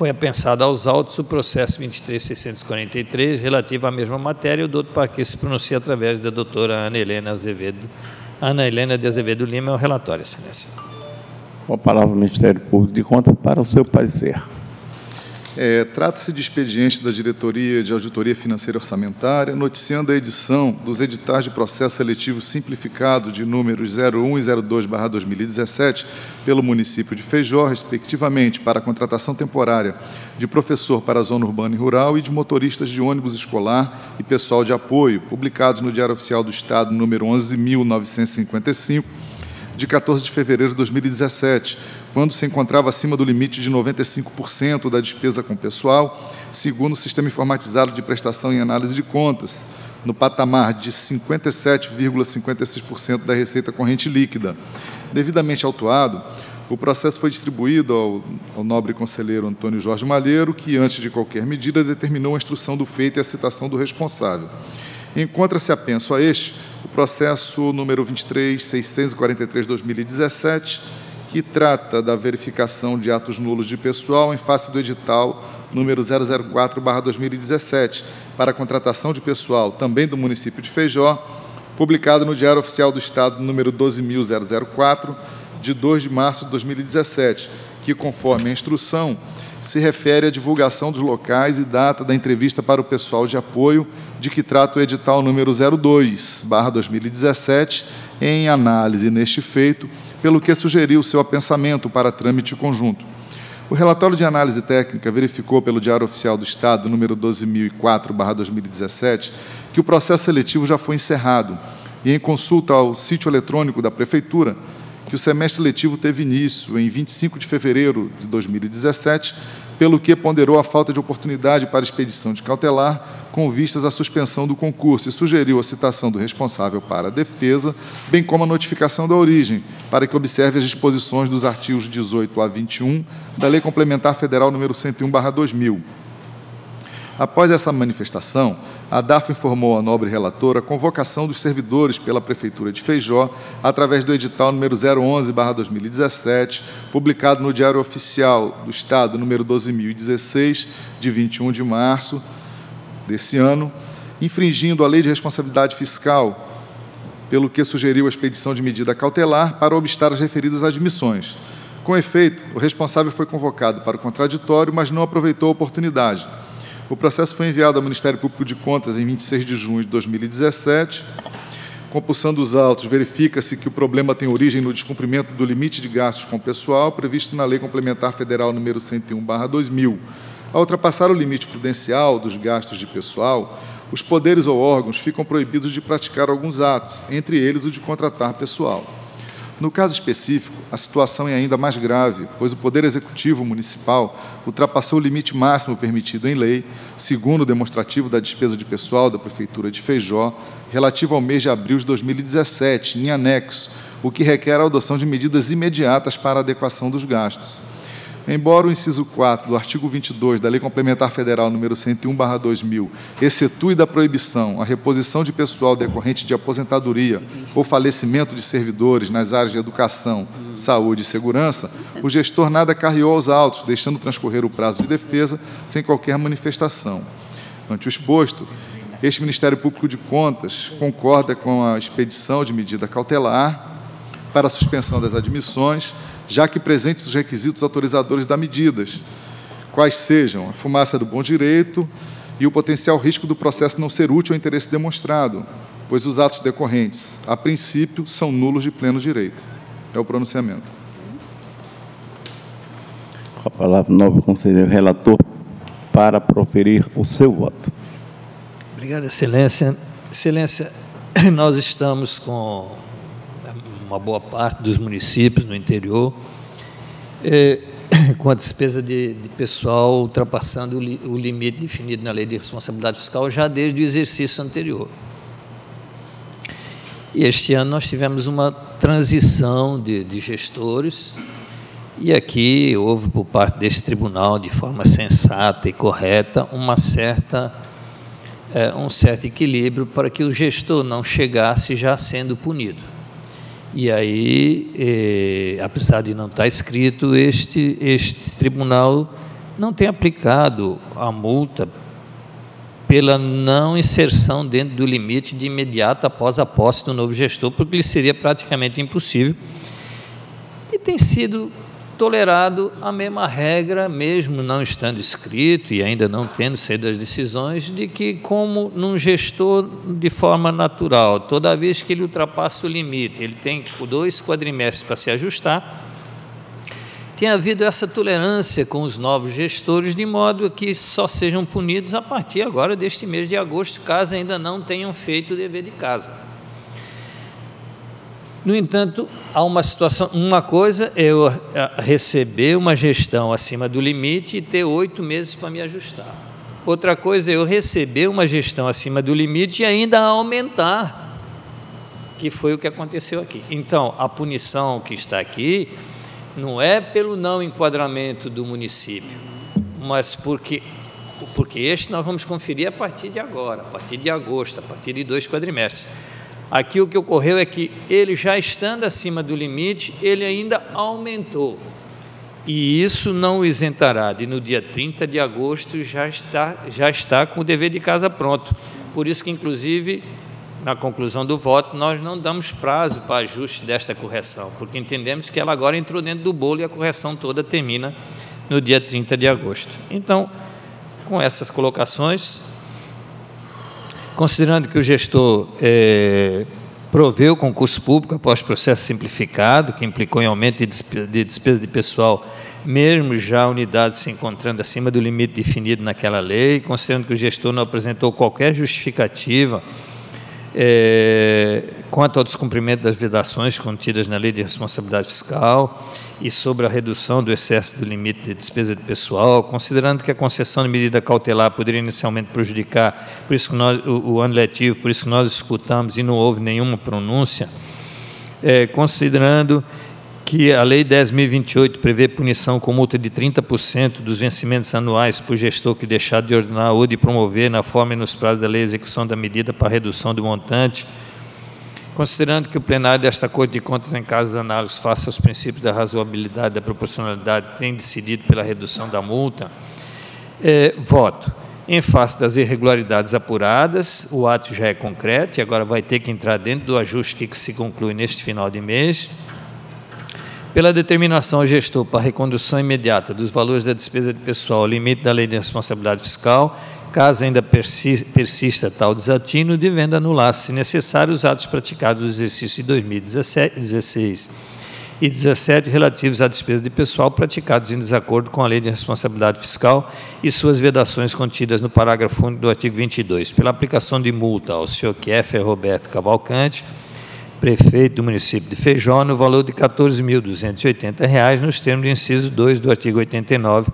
foi apensado aos autos o processo 23643, relativo à mesma matéria, o doutor Parque se pronuncia através da doutora Ana Helena Azevedo. Ana Helena de Azevedo Lima é o relatório, excelência. Com a palavra o Ministério Público de Contas para o seu parecer. É, Trata-se de expediente da Diretoria de Auditoria Financeira Orçamentária, noticiando a edição dos editais de processo seletivo simplificado de números 01 e 02/2017 pelo município de Feijó, respectivamente, para a contratação temporária de professor para a zona urbana e rural e de motoristas de ônibus escolar e pessoal de apoio, publicados no Diário Oficial do Estado número 11.955 de 14 de fevereiro de 2017, quando se encontrava acima do limite de 95% da despesa com pessoal, segundo o sistema informatizado de prestação e análise de contas, no patamar de 57,56% da receita corrente líquida. Devidamente autuado, o processo foi distribuído ao, ao, nobre conselheiro Antônio Jorge Malheiro, que, antes de qualquer medida, determinou a instrução do feito e a citação do responsável. Encontra-se apenso a este o processo número 23.643-2017, que trata da verificação de atos nulos de pessoal em face do edital número 004/2017 para a contratação de pessoal também do município de Feijó, publicado no Diário Oficial do Estado número 12004 de 2 de março de 2017, que conforme a instrução se refere à divulgação dos locais e data da entrevista para o pessoal de apoio de que trata o edital número 02/2017 em análise neste feito, pelo que sugeriu seu apensamento para trâmite conjunto. O relatório de análise técnica verificou pelo Diário Oficial do Estado, número 12.004-2017, que o processo seletivo já foi encerrado e, em consulta ao sítio eletrônico da Prefeitura, que o semestre letivo teve início em 25 de fevereiro de 2017, pelo que ponderou a falta de oportunidade para expedição de cautelar com vistas à suspensão do concurso e sugeriu a citação do responsável para a defesa, bem como a notificação da origem, para que observe as disposições dos artigos 18 a 21 da Lei Complementar Federal número 101/2000. Após essa manifestação, a DAF informou à nobre relatora a convocação dos servidores pela Prefeitura de Feijó através do edital número 011/2017, publicado no Diário Oficial do Estado número 12016 de 21 de março desse ano, infringindo a Lei de Responsabilidade Fiscal, pelo que sugeriu a expedição de medida cautelar para obstar as referidas admissões. Com efeito, o responsável foi convocado para o contraditório, mas não aproveitou a oportunidade. O processo foi enviado ao Ministério Público de Contas em 26 de junho de 2017. Compulsando os autos, verifica-se que o problema tem origem no descumprimento do limite de gastos com pessoal previsto na Lei Complementar Federal número 101/2000. Ao ultrapassar o limite prudencial dos gastos de pessoal, os poderes ou órgãos ficam proibidos de praticar alguns atos, entre eles o de contratar pessoal. No caso específico, a situação é ainda mais grave, pois o Poder Executivo Municipal ultrapassou o limite máximo permitido em lei, segundo o demonstrativo da despesa de pessoal da Prefeitura de Feijó, relativo ao mês de abril de 2017, em anexo, o que requer a adoção de medidas imediatas para a adequação dos gastos. Embora o inciso 4 do artigo 22 da Lei Complementar Federal número 101/2000 exceptue da proibição a reposição de pessoal decorrente de aposentadoria ou falecimento de servidores nas áreas de educação, saúde e segurança, o gestor nada carreou aos autos, deixando transcorrer o prazo de defesa sem qualquer manifestação. Ante o exposto, este Ministério Público de Contas concorda com a expedição de medida cautelar para a suspensão das admissões já que presentes os requisitos autorizadores da medidas, quais sejam a fumaça do bom direito e o potencial risco do processo não ser útil ao interesse demonstrado, pois os atos decorrentes, a princípio, são nulos de pleno direito. É o pronunciamento. Com a palavra, novo conselheiro relator, para proferir o seu voto. Obrigado, Excelência. Excelência, nós estamos com uma boa parte dos municípios no interior, é, com a despesa de, de pessoal ultrapassando o, li, o, limite definido na lei de responsabilidade fiscal já desde o exercício anterior. E este ano nós tivemos uma transição de, de gestores, e aqui houve por parte deste tribunal, de forma sensata e correta, uma certa, é, um certo equilíbrio para que o gestor não chegasse já sendo punido. E aí, eh, apesar de não estar escrito, este, este tribunal não tem aplicado a multa pela não inserção dentro do limite de imediato após a posse do novo gestor, porque lhe seria praticamente impossível. E tem sido tolerado a mesma regra, mesmo não estando escrito e ainda não tendo saído as decisões, de que, como num gestor de forma natural, toda vez que ele ultrapassa o limite, ele tem dois quadrimestres para se ajustar, tem havido essa tolerância com os novos gestores, de modo que só sejam punidos a partir agora deste mês de agosto, caso ainda não tenham feito o dever de casa. No entanto, há uma situação, uma coisa é eu receber uma gestão acima do limite e ter oito meses para me ajustar. Outra coisa é eu receber uma gestão acima do limite e ainda aumentar, que foi o que aconteceu aqui. Então, a punição que está aqui não é pelo não enquadramento do município, mas porque porque este nós vamos conferir a partir de agora, a partir de agosto, a partir de dois quadrimestres. Aqui o que ocorreu é que ele já estando acima do limite, ele ainda aumentou. E isso não o isentará de no dia 30 de agosto já está, já está com o dever de casa pronto. Por isso que, inclusive, na conclusão do voto, nós não damos prazo para ajuste desta correção, porque entendemos que ela agora entrou dentro do bolo e a correção toda termina no dia 30 de agosto. Então, com essas colocações, considerando que o gestor é, proveu concurso público após processo simplificado, que implicou em aumento de despesa de pessoal, mesmo já a unidade se encontrando acima do limite definido naquela lei, considerando que o gestor não apresentou qualquer justificativa é, quanto ao descumprimento das vedações contidas na Lei de Responsabilidade Fiscal e sobre a redução do excesso do limite de despesa de pessoal, considerando que a concessão de medida cautelar poderia inicialmente prejudicar por isso nós, o, o ano letivo, por isso nós escutamos e não houve nenhuma pronúncia, é, considerando que a Lei 10.028 prevê punição com multa de 30% dos vencimentos anuais por gestor que deixar de ordenar ou de promover, na forma e nos prazos da lei, a execução da medida para redução do montante, considerando que o plenário desta Corte de Contas, em casos análogos, face aos princípios da razoabilidade e da proporcionalidade, tem decidido pela redução da multa, é, voto. Em face das irregularidades apuradas, o ato já é concreto e agora vai ter que entrar dentro do ajuste que se conclui neste final de mês pela determinação ao gestor para a recondução imediata dos valores da despesa de pessoal ao limite da lei de responsabilidade fiscal, caso ainda persista tal desatino, devendo anular, se necessário, os atos praticados no exercício de 2016 e 17 relativos à despesa de pessoal praticados em desacordo com a lei de responsabilidade fiscal e suas vedações contidas no parágrafo único do artigo 22, pela aplicação de multa ao senhor Keffer Roberto Cavalcante, prefeito do município de Feijó, no valor de R$ 14.280, nos termos do inciso 2 do artigo 89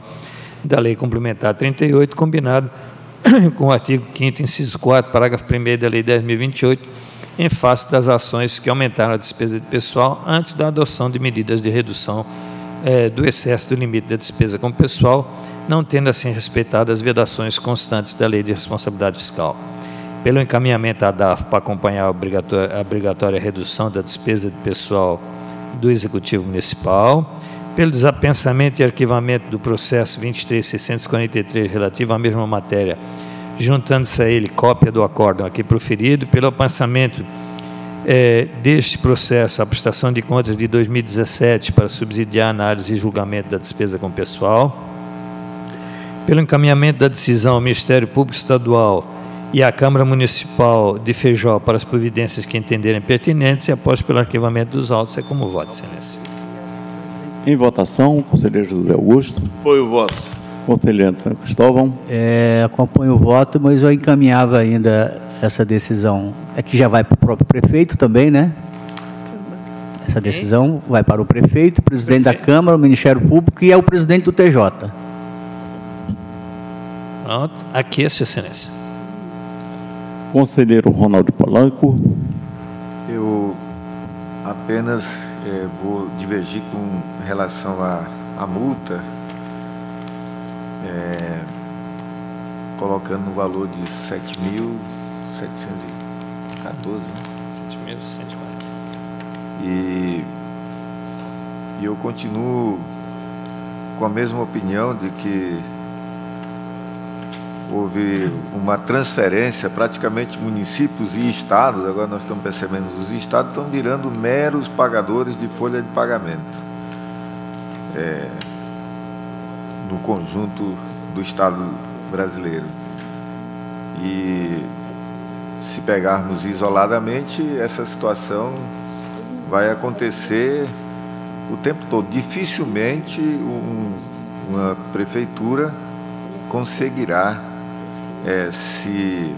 da Lei Complementar 38, combinado com o artigo 5 inciso 4, parágrafo 1 da Lei 10.028, em face das ações que aumentaram a despesa de pessoal antes da adoção de medidas de redução eh, do excesso do limite da despesa com pessoal, não tendo assim respeitado as vedações constantes da Lei de Responsabilidade Fiscal pelo encaminhamento à DAF para acompanhar a obrigatória, a obrigatória redução da despesa de pessoal do Executivo Municipal, pelo desapensamento e arquivamento do processo 23643 relativo à mesma matéria, juntando-se a ele cópia do acórdão aqui proferido, pelo apensamento é, deste processo, a prestação de contas de 2017 para subsidiar a análise e julgamento da despesa com pessoal, pelo encaminhamento da decisão ao Ministério Público Estadual e a Câmara Municipal de Feijó para as providências que entenderem pertinentes e após pelo arquivamento dos autos é como voto, excelência. Em votação, o conselheiro José Augusto. Apoio o voto. Conselheiro Antônio Cristóvão. É, acompanho o voto, mas eu encaminhava ainda essa decisão. É que já vai para o próprio prefeito também, né? Essa decisão vai para o prefeito, o presidente prefeito. da Câmara, o Ministério Público e é o presidente do TJ. Pronto. Aqui, Sua Excelência. Conselheiro Ronaldo Polanco. Eu apenas é, vou divergir com relação à, à multa, é, colocando no valor de 7.714, né? 7.140. E, e eu continuo com a mesma opinião de que houve uma transferência, praticamente municípios e estados, agora nós estamos percebendo os estados estão virando meros pagadores de folha de pagamento é, no conjunto do Estado brasileiro. E se pegarmos isoladamente, essa situação vai acontecer o tempo todo. Dificilmente um, uma prefeitura conseguirá é, se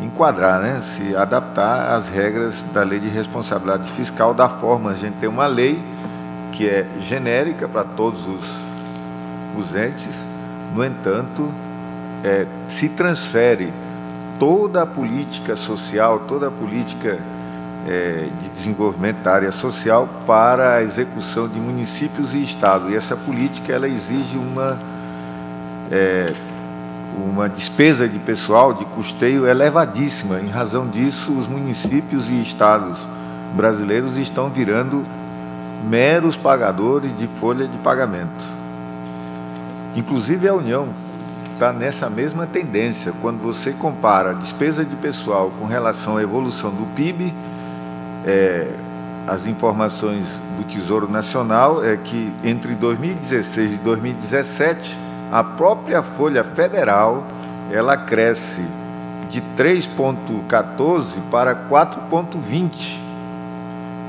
enquadrar, né, se adaptar às regras da lei de responsabilidade fiscal, da forma a gente tem uma lei que é genérica para todos os, os entes, no entanto, é, se transfere toda a política social, toda a política é, de desenvolvimento da área social para a execução de municípios e estados. E essa política ela exige uma é, uma despesa de pessoal, de custeio elevadíssima. Em razão disso, os municípios e estados brasileiros estão virando meros pagadores de folha de pagamento. Inclusive a União está nessa mesma tendência. Quando você compara a despesa de pessoal com relação à evolução do PIB, é, as informações do Tesouro Nacional é que entre 2016 e 2017 a própria folha federal ela cresce de 3,14 para 4,20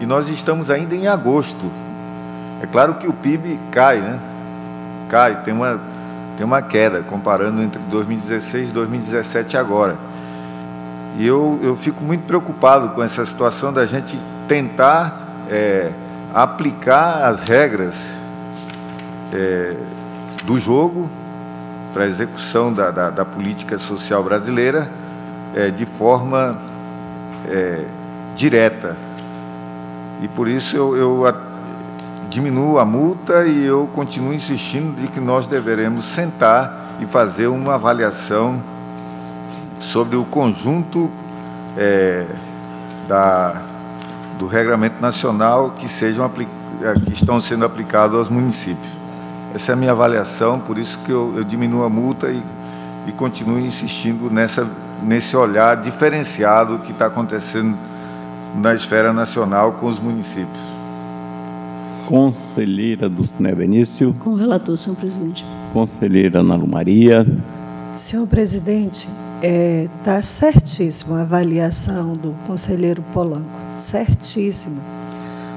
e nós estamos ainda em agosto. É claro que o PIB cai, né? Cai, tem uma, tem uma queda comparando entre 2016 e 2017 agora. E eu, eu fico muito preocupado com essa situação da gente tentar é, aplicar as regras é, do jogo para a execução da, da, da, política social brasileira é, de forma é, direta. E por isso eu, eu a, diminuo a multa e eu continuo insistindo de que nós deveremos sentar e fazer uma avaliação sobre o conjunto é, da, do regramento nacional que, sejam, que estão sendo aplicados aos municípios. Essa é a minha avaliação, por isso que eu, eu diminuo a multa e, e continuo insistindo nessa, nesse olhar diferenciado que está acontecendo na esfera nacional com os municípios. Conselheira do Cine Benício. Com o relator, senhor presidente. Conselheira Ana Lu Maria. Senhor presidente, está é, tá certíssima a avaliação do conselheiro Polanco, certíssima.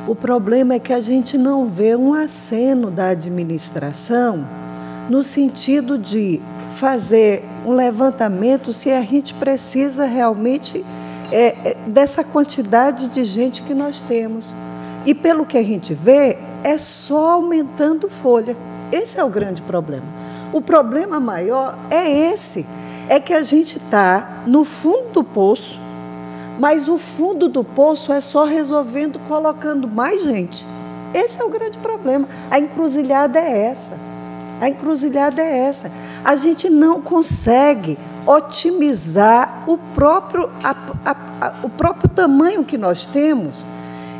O problema é que a gente não vê um aceno da administração no sentido de fazer um levantamento se a gente precisa realmente é, é, dessa quantidade de gente que nós temos. E pelo que a gente vê, é só aumentando folha. Esse é o grande problema. O problema maior é esse: é que a gente está no fundo do poço mas o fundo do poço é só resolvendo colocando mais gente. Esse é o grande problema. A encruzilhada é essa. A encruzilhada é essa. A gente não consegue otimizar o próprio, a, a, a, o próprio tamanho que nós temos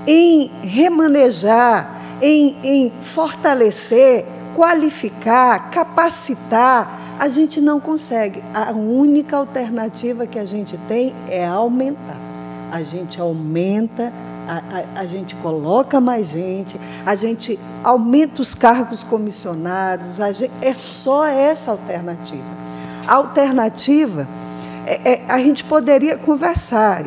em remanejar, em, em fortalecer, qualificar, capacitar a gente não consegue. A única alternativa que a gente tem é aumentar. A gente aumenta, a, a, a, gente coloca mais gente, a gente aumenta os cargos comissionados, gente, é só essa alternativa. A alternativa, é, é, a gente poderia conversar,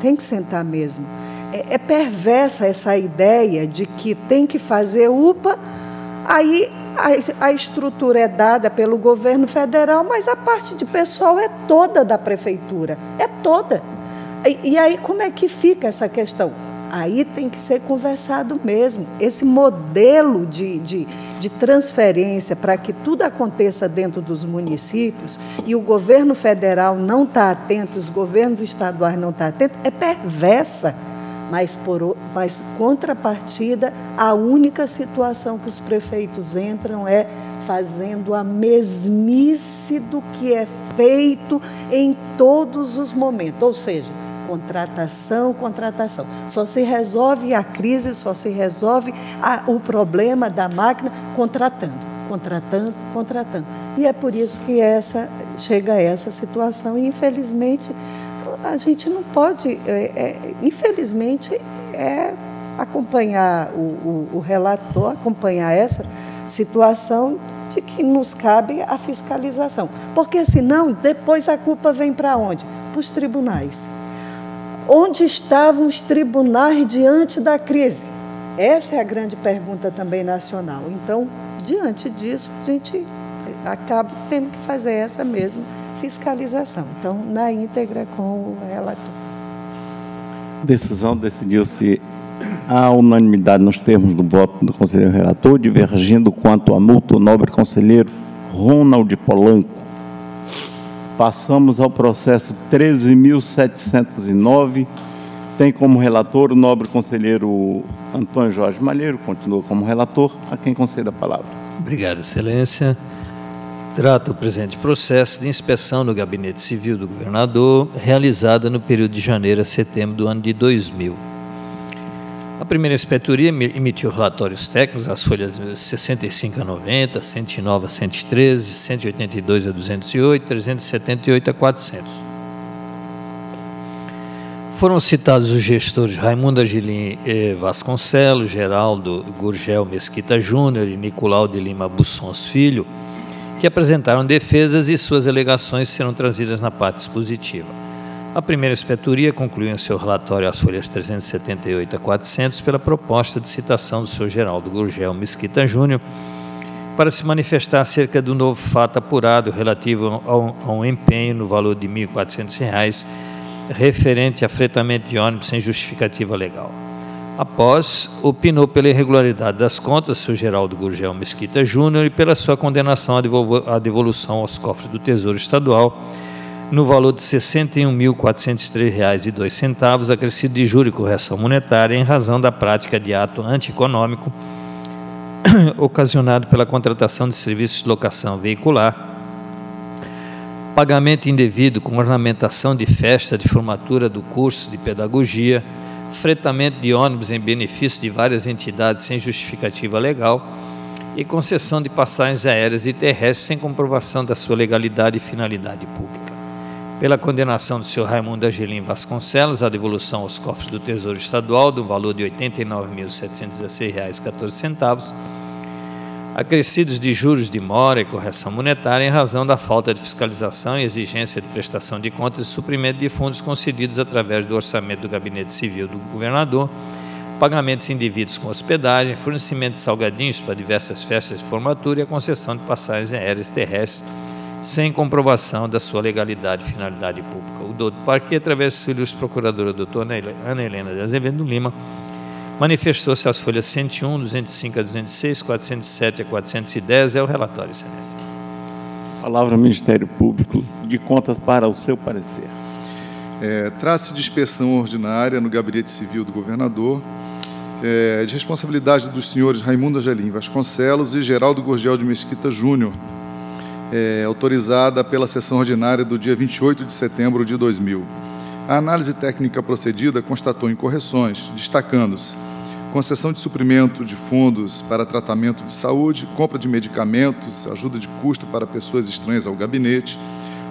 tem que sentar mesmo. É, é perversa essa ideia de que tem que fazer UPA, aí a, a estrutura é dada pelo governo federal, mas a parte de pessoal é toda da prefeitura, é toda. E, aí como é que fica essa questão? Aí tem que ser conversado mesmo. Esse modelo de, de, de transferência para que tudo aconteça dentro dos municípios e o governo federal não está atento, os governos estaduais não estão atentos, é perversa mas, por, mas contrapartida, a única situação que os prefeitos entram é fazendo a mesmice do que é feito em todos os momentos. Ou seja, contratação, contratação. Só se resolve a crise, só se resolve a, o problema da máquina contratando, contratando, contratando. E é por isso que essa chega a essa situação e infelizmente a gente não pode, é, é, infelizmente, é acompanhar o, o, o relator, acompanhar essa situação de que nos cabe a fiscalização. Porque senão, depois a culpa vem para onde? Para os tribunais. Onde estavam os tribunais diante da crise? Essa é a grande pergunta também nacional. Então, diante disso, a gente acaba tendo que fazer essa mesma fiscalização. Então, na íntegra com o relator. Decisão decidiu-se à unanimidade nos termos do voto do conselheiro relator, divergindo quanto à multa o nobre conselheiro Ronald Polanco. Passamos ao processo 13.709. Tem como relator o nobre conselheiro Antônio Jorge Malheiro, continua como relator, a quem conceda a palavra. Obrigado, Excelência. Trata o presente processo de inspeção no gabinete civil do governador, realizada no período de janeiro a setembro do ano de 2000. A primeira inspetoria emitiu relatórios técnicos, as folhas 65 a 90, 109 a 113, 182 a 208, 378 a 400 foram citados os gestores Raimundo Agilim Vasconcelos, Geraldo Gurgel Mesquita Júnior e Nicolau de Lima Bussons Filho, que apresentaram defesas e suas alegações serão trazidas na parte expositiva. A primeira inspetoria concluiu em seu relatório as folhas 378 a 400 pela proposta de citação do senhor Geraldo Gurgel Mesquita Júnior para se manifestar acerca do novo fato apurado relativo ao, a um empenho no valor de R$ 1.400 referente a fretamento de ônibus sem justificativa legal. Após, opinou pela irregularidade das contas, seu Geraldo Gurgel Mesquita Júnior, e pela sua condenação à devolução aos cofres do Tesouro Estadual no valor de R$ 61.403,02, acrescido de juro e correção monetária em razão da prática de ato antieconômico ocasionado pela contratação de serviços de locação veicular pagamento indevido com ornamentação de festa de formatura do curso de pedagogia, fretamento de ônibus em benefício de várias entidades sem justificativa legal e concessão de passagens aéreas e terrestres sem comprovação da sua legalidade e finalidade pública. Pela condenação do senhor Raimundo Angelim Vasconcelos à devolução aos cofres do Tesouro Estadual do valor de R$ 89.716,14 acrescidos de juros de mora e correção monetária em razão da falta de fiscalização e exigência de prestação de contas e suprimento de fundos concedidos através do orçamento do Gabinete Civil do Governador, pagamentos indevidos com hospedagem, fornecimento de salgadinhos para diversas festas de formatura e a concessão de passagens aéreas terrestres sem comprovação da sua legalidade e finalidade pública. O doutor Parque, através do ilustre procuradora doutora Ana Helena de Azevedo Lima, manifestou-se as folhas 101, 205 a 206, 407 a 410. É o relatório, Excelência. Palavra ao Ministério Público de Contas para o seu parecer. É, de inspeção ordinária no Gabinete Civil do Governador, é, de responsabilidade dos senhores Raimundo Angelim Vasconcelos e Geraldo Gorgel de Mesquita Júnior, é, autorizada pela sessão ordinária do dia 28 de setembro de 2000. A análise técnica procedida constatou incorreções, destacando-se concessão de suprimento de fundos para tratamento de saúde, compra de medicamentos, ajuda de custo para pessoas estranhas ao gabinete,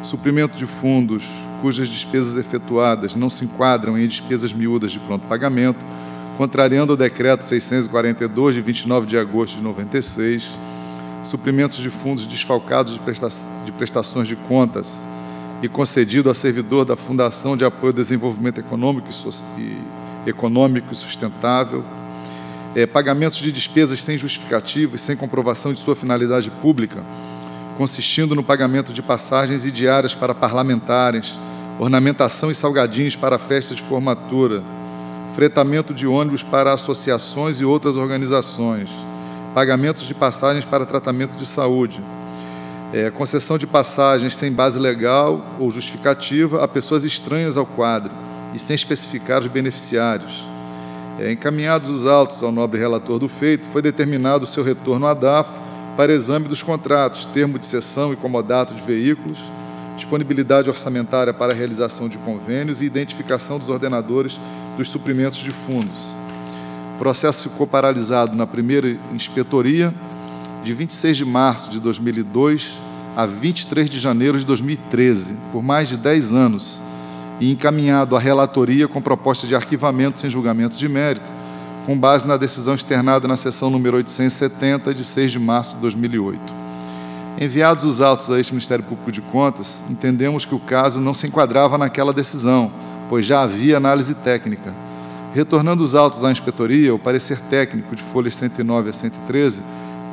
suprimento de fundos cujas despesas efetuadas não se enquadram em despesas miúdas de pronto pagamento, contrariando o decreto 642 de 29 de agosto de 96, suprimentos de fundos desfalcados de, presta de prestações de contas e concedido a servidor da Fundação de Apoio ao Desenvolvimento Econômico e, e econômico e sustentável, é, pagamentos de despesas sem justificativa e sem comprovação de sua finalidade pública, consistindo no pagamento de passagens e diárias para parlamentares, ornamentação e salgadinhos para festas de formatura, fretamento de ônibus para associações e outras organizações, pagamentos de passagens para tratamento de saúde, é, concessão de passagens sem base legal ou justificativa a pessoas estranhas ao quadro e sem especificar os beneficiários, é, encaminhados os autos ao nobre relator do feito, foi determinado o seu retorno à DAF para exame dos contratos, termo de cessão e comodato de veículos, disponibilidade orçamentária para a realização de convênios e identificação dos ordenadores dos suprimentos de fundos. O processo ficou paralisado na primeira inspetoria, de 26 de março de 2002 a 23 de janeiro de 2013, por mais de 10 anos, e encaminhado à relatoria com proposta de arquivamento sem julgamento de mérito, com base na decisão externada na sessão número 870, de 6 de março de 2008. Enviados os autos a este Ministério Público de Contas, entendemos que o caso não se enquadrava naquela decisão, pois já havia análise técnica. Retornando os autos à inspetoria, o parecer técnico de folhas 109 a 113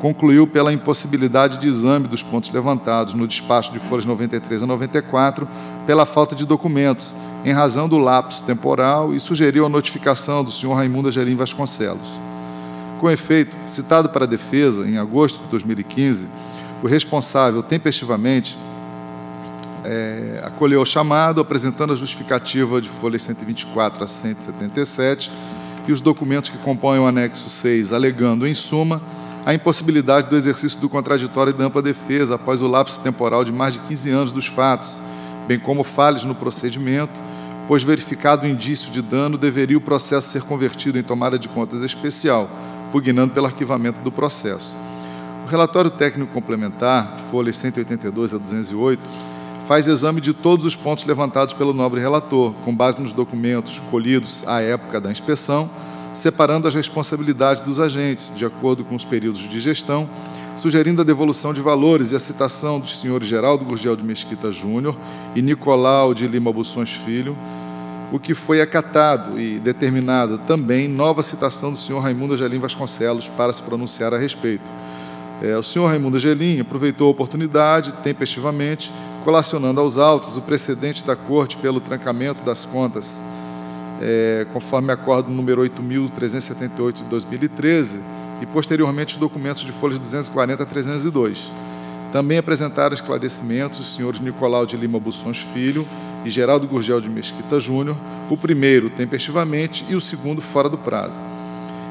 concluiu pela impossibilidade de exame dos pontos levantados no despacho de folhas 93 a 94 pela falta de documentos, em razão do lapso temporal, e sugeriu a notificação do senhor Raimundo Agerim Vasconcelos. Com efeito, citado para a defesa, em agosto de 2015, o responsável tempestivamente é, acolheu o chamado, apresentando a justificativa de folhas 124 a 177 e os documentos que compõem o anexo 6, alegando, em suma, a impossibilidade do exercício do contraditório e da ampla defesa após o lapso temporal de mais de 15 anos dos fatos, bem como falhas no procedimento, pois verificado o indício de dano, deveria o processo ser convertido em tomada de contas especial, pugnando pelo arquivamento do processo. O relatório técnico complementar, folhas 182 a 208, faz exame de todos os pontos levantados pelo nobre relator, com base nos documentos colhidos à época da inspeção, separando as responsabilidades dos agentes, de acordo com os períodos de gestão, sugerindo a devolução de valores e a citação dos senhores Geraldo Gurgel de Mesquita Júnior e Nicolau de Lima Bussões Filho, o que foi acatado e determinado também nova citação do senhor Raimundo Angelim Vasconcelos para se pronunciar a respeito. É, o senhor Raimundo Angelim aproveitou a oportunidade, tempestivamente, colacionando aos autos o precedente da Corte pelo trancamento das contas, é, conforme acordo número 8.378 de 2013, e posteriormente os documentos de folhas 240 a 302. Também apresentaram esclarecimentos os senhores Nicolau de Lima Bussões Filho e Geraldo Gurgel de Mesquita Júnior, o primeiro tempestivamente e o segundo fora do prazo.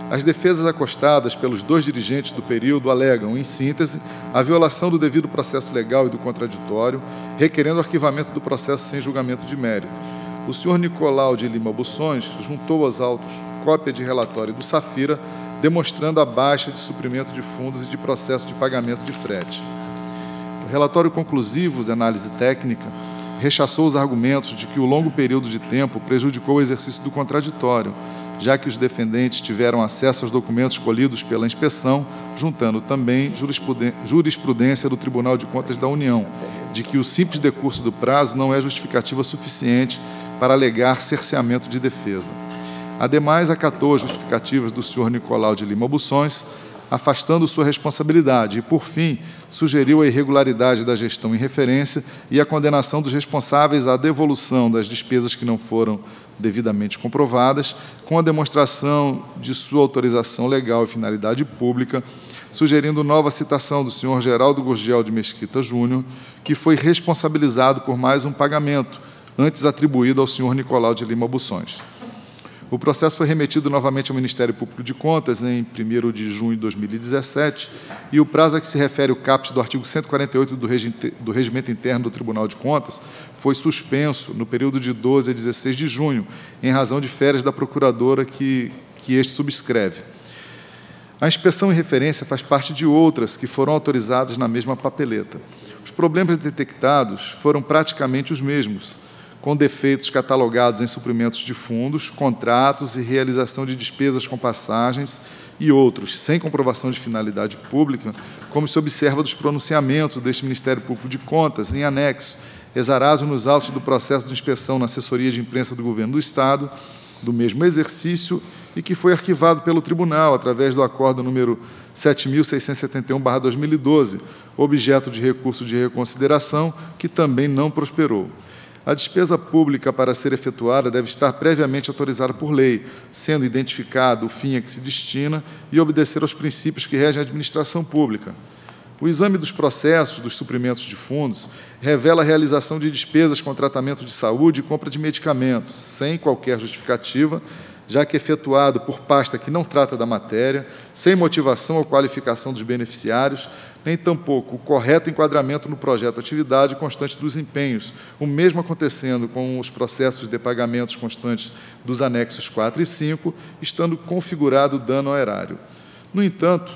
As defesas acostadas pelos dois dirigentes do período alegam, em síntese, a violação do devido processo legal e do contraditório, requerendo o arquivamento do processo sem julgamento de mérito. O senhor Nicolau de Lima Bussões juntou aos autos cópia de relatório do Safira, demonstrando a baixa de suprimento de fundos e de processo de pagamento de frete. O relatório conclusivo de análise técnica rechaçou os argumentos de que o longo período de tempo prejudicou o exercício do contraditório, já que os defendentes tiveram acesso aos documentos colhidos pela inspeção, juntando também jurisprudência do Tribunal de Contas da União, de que o simples decurso do prazo não é justificativa suficiente para alegar cerceamento de defesa. Ademais, acatou as justificativas do senhor Nicolau de Lima Bussões, afastando sua responsabilidade e, por fim, sugeriu a irregularidade da gestão em referência e a condenação dos responsáveis à devolução das despesas que não foram devidamente comprovadas, com a demonstração de sua autorização legal e finalidade pública, sugerindo nova citação do senhor Geraldo Gurgel de Mesquita Júnior, que foi responsabilizado por mais um pagamento, antes atribuído ao senhor Nicolau de Lima Bussões. O processo foi remetido novamente ao Ministério Público de Contas em 1 de junho de 2017 e o prazo a que se refere o caput do artigo 148 do, regi do Regimento Interno do Tribunal de Contas foi suspenso no período de 12 a 16 de junho, em razão de férias da procuradora que, que este subscreve. A inspeção em referência faz parte de outras que foram autorizadas na mesma papeleta. Os problemas detectados foram praticamente os mesmos, com defeitos catalogados em suprimentos de fundos, contratos e realização de despesas com passagens e outros, sem comprovação de finalidade pública, como se observa dos pronunciamentos deste Ministério Público de Contas, em anexo, exarados nos autos do processo de inspeção na assessoria de imprensa do Governo do Estado, do mesmo exercício, e que foi arquivado pelo Tribunal através do acordo número 7.671-2012, objeto de recurso de reconsideração, que também não prosperou. A despesa pública para ser efetuada deve estar previamente autorizada por lei, sendo identificado o fim a que se destina e obedecer aos princípios que regem a administração pública. O exame dos processos dos suprimentos de fundos revela a realização de despesas com tratamento de saúde e compra de medicamentos, sem qualquer justificativa, já que efetuado por pasta que não trata da matéria, sem motivação ou qualificação dos beneficiários, nem tampouco o correto enquadramento no projeto atividade constante dos empenhos, o mesmo acontecendo com os processos de pagamentos constantes dos anexos 4 e 5, estando configurado dano ao erário. No entanto,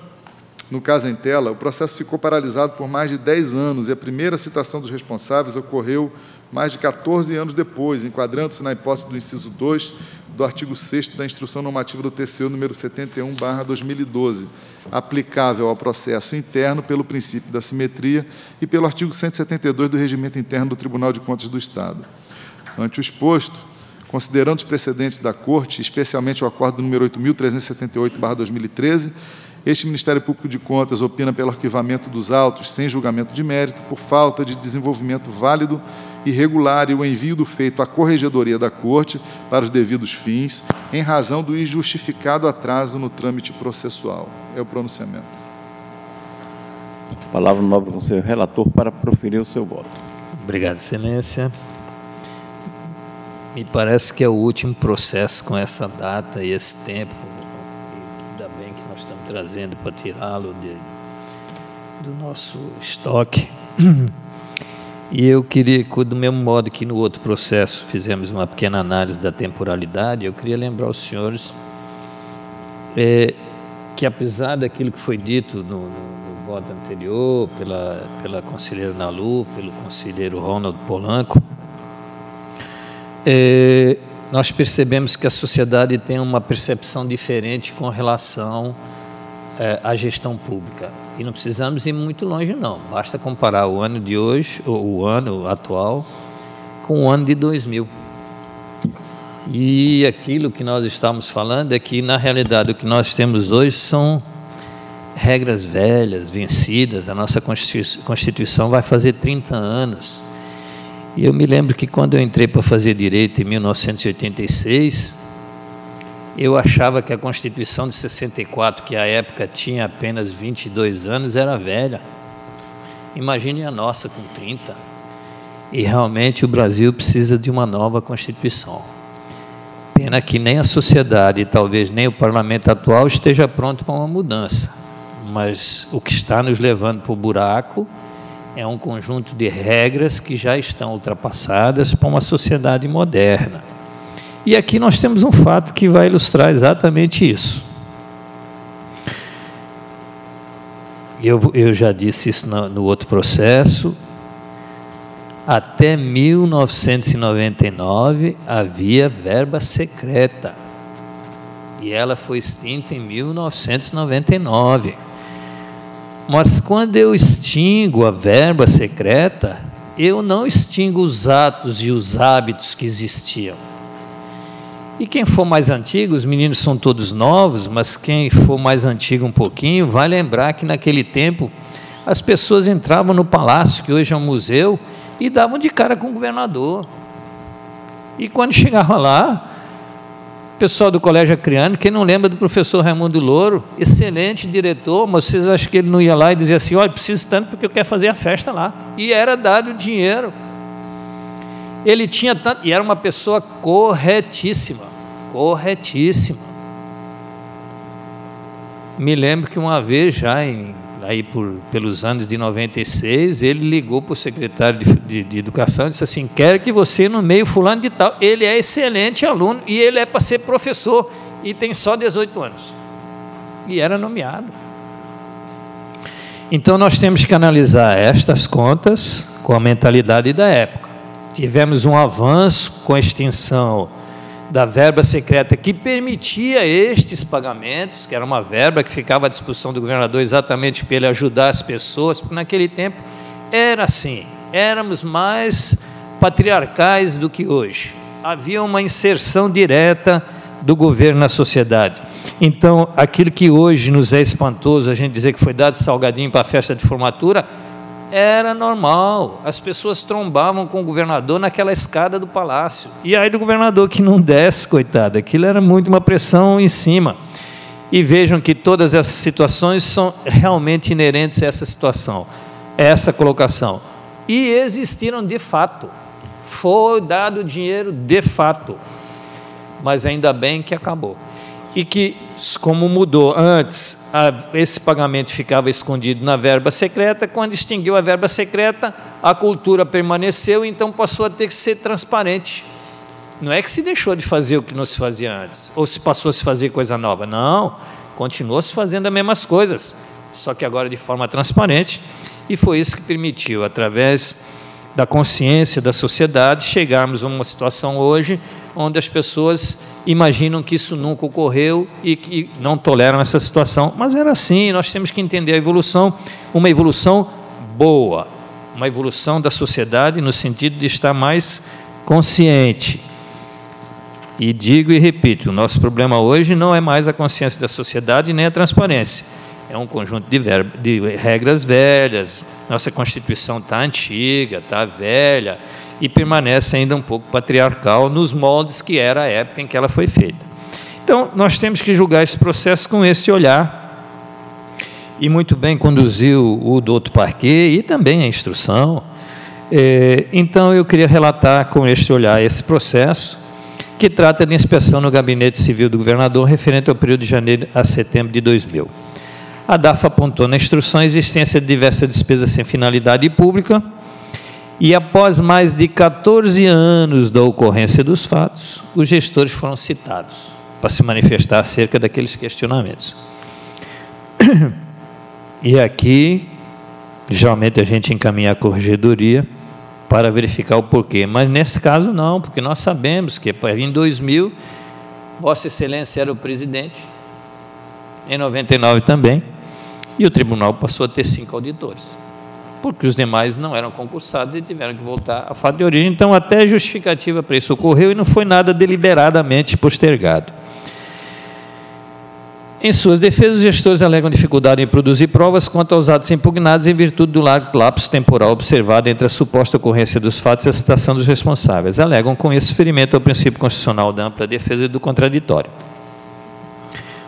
no caso em tela, o processo ficou paralisado por mais de 10 anos e a primeira citação dos responsáveis ocorreu mais de 14 anos depois, enquadrando-se na hipótese do inciso 2 do artigo 6 da Instrução Normativa do TCU número 71/2012, aplicável ao processo interno pelo princípio da simetria e pelo artigo 172 do Regimento Interno do Tribunal de Contas do Estado. Ante o exposto, considerando os precedentes da Corte, especialmente o acordo número 8378/2013, este Ministério Público de Contas opina pelo arquivamento dos autos sem julgamento de mérito por falta de desenvolvimento válido e regular e o envio do feito à Corregedoria da Corte para os devidos fins, em razão do injustificado atraso no trâmite processual. É o pronunciamento. Palavra no nobre conselheiro relator para proferir o seu voto. Obrigado, Excelência. Me parece que é o último processo com essa data e esse tempo ainda bem que nós estamos trazendo para tirá-lo do nosso estoque. E eu queria, do mesmo modo que no outro processo fizemos uma pequena análise da temporalidade, eu queria lembrar aos senhores é, que, apesar daquilo que foi dito no, no, no voto anterior, pela, pela conselheira Nalu, pelo conselheiro Ronald Polanco, é, nós percebemos que a sociedade tem uma percepção diferente com relação é, gestão pública. E não precisamos ir muito longe, não. Basta comparar o ano de hoje, o ano atual, com o ano de 2000. E aquilo que nós estamos falando é que, na realidade, o que nós temos hoje são regras velhas, vencidas. A nossa Constituição vai fazer 30 anos. E eu me lembro que quando eu entrei para fazer direito em 1986, eu achava que a Constituição de 64, que à época tinha apenas 22 anos, era velha. Imagine a nossa com 30. E realmente o Brasil precisa de uma nova Constituição. Pena que nem a sociedade, talvez nem o parlamento atual esteja pronto para uma mudança. Mas o que está nos levando para o buraco é um conjunto de regras que já estão ultrapassadas para uma sociedade moderna. E aqui nós temos um fato que vai ilustrar exatamente isso. Eu, eu já disse isso no, no outro processo. Até 1999 havia verba secreta. E ela foi extinta em 1999. Mas quando eu extingo a verba secreta, eu não extingo os atos e os hábitos que existiam. E quem for mais antigo, os meninos são todos novos, mas quem for mais antigo um pouquinho, vai lembrar que naquele tempo as pessoas entravam no palácio, que hoje é um museu, e davam de cara com o governador. E quando chegava lá, o pessoal do Colégio Acriano, quem não lembra do professor Raimundo Louro, excelente diretor, mas vocês acham que ele não ia lá e dizia assim: olha, preciso tanto porque eu quero fazer a festa lá. E era dado dinheiro. Ele tinha tanto, e era uma pessoa corretíssima, corretíssima. Me lembro que uma vez, já em, aí por, pelos anos de 96, ele ligou para o secretário de, de, de, Educação e disse assim: Quero que você no meio fulano de tal. Ele é excelente aluno e ele é para ser professor e tem só 18 anos. E era nomeado. Então nós temos que analisar estas contas com a mentalidade da época tivemos um avanço com a extensão da verba secreta que permitia estes pagamentos, que era uma verba que ficava à disposição do governador exatamente para ele ajudar as pessoas, porque naquele tempo era assim, éramos mais patriarcais do que hoje. Havia uma inserção direta do governo na sociedade. Então, aquilo que hoje nos é espantoso, a gente dizer que foi dado salgadinho para a festa de formatura, era normal. As pessoas trombavam com o governador naquela escada do palácio. E aí do governador que não desce, coitado. Aquilo era muito uma pressão em cima. E vejam que todas essas situações são realmente inerentes a essa situação, a essa colocação. E existiram de fato. Foi dado dinheiro de fato. Mas ainda bem que acabou e que, como mudou antes, a, esse pagamento ficava escondido na verba secreta, quando extinguiu a verba secreta, a cultura permaneceu, então passou a ter que ser transparente. Não é que se deixou de fazer o que não se fazia antes, ou se passou a se fazer coisa nova. Não, continuou se fazendo as mesmas coisas, só que agora de forma transparente, e foi isso que permitiu, através da consciência da sociedade, chegarmos a uma situação hoje onde as pessoas imaginam que isso nunca ocorreu e que não toleram essa situação. Mas era assim, nós temos que entender a evolução, uma evolução boa, uma evolução da sociedade no sentido de estar mais consciente. E digo e repito, o nosso problema hoje não é mais a consciência da sociedade nem a transparência. É um conjunto de, de regras velhas. Nossa Constituição está antiga, está velha e permanece ainda um pouco patriarcal nos moldes que era a época em que ela foi feita. Então, nós temos que julgar esse processo com esse olhar. E muito bem conduziu o doutor Parquet e também a instrução. É, então, eu queria relatar com este olhar esse processo que trata de inspeção no gabinete civil do governador referente ao período de janeiro a setembro de 2000. A DAF apontou na instrução a existência de diversas despesas sem finalidade pública e, após mais de 14 anos da ocorrência dos fatos, os gestores foram citados para se manifestar acerca daqueles questionamentos. E aqui, geralmente a gente encaminha a corregedoria para verificar o porquê. Mas nesse caso não, porque nós sabemos que em 2000, Vossa Excelência era o presidente, em 99 também, e o tribunal passou a ter cinco auditores, porque os demais não eram concursados e tiveram que voltar à fato de origem. Então, até justificativa para isso ocorreu e não foi nada deliberadamente postergado. Em suas defesas, os gestores alegam dificuldade em produzir provas quanto aos atos impugnados em virtude do largo lapso temporal observado entre a suposta ocorrência dos fatos e a citação dos responsáveis. Alegam com isso ferimento ao princípio constitucional da ampla defesa e do contraditório.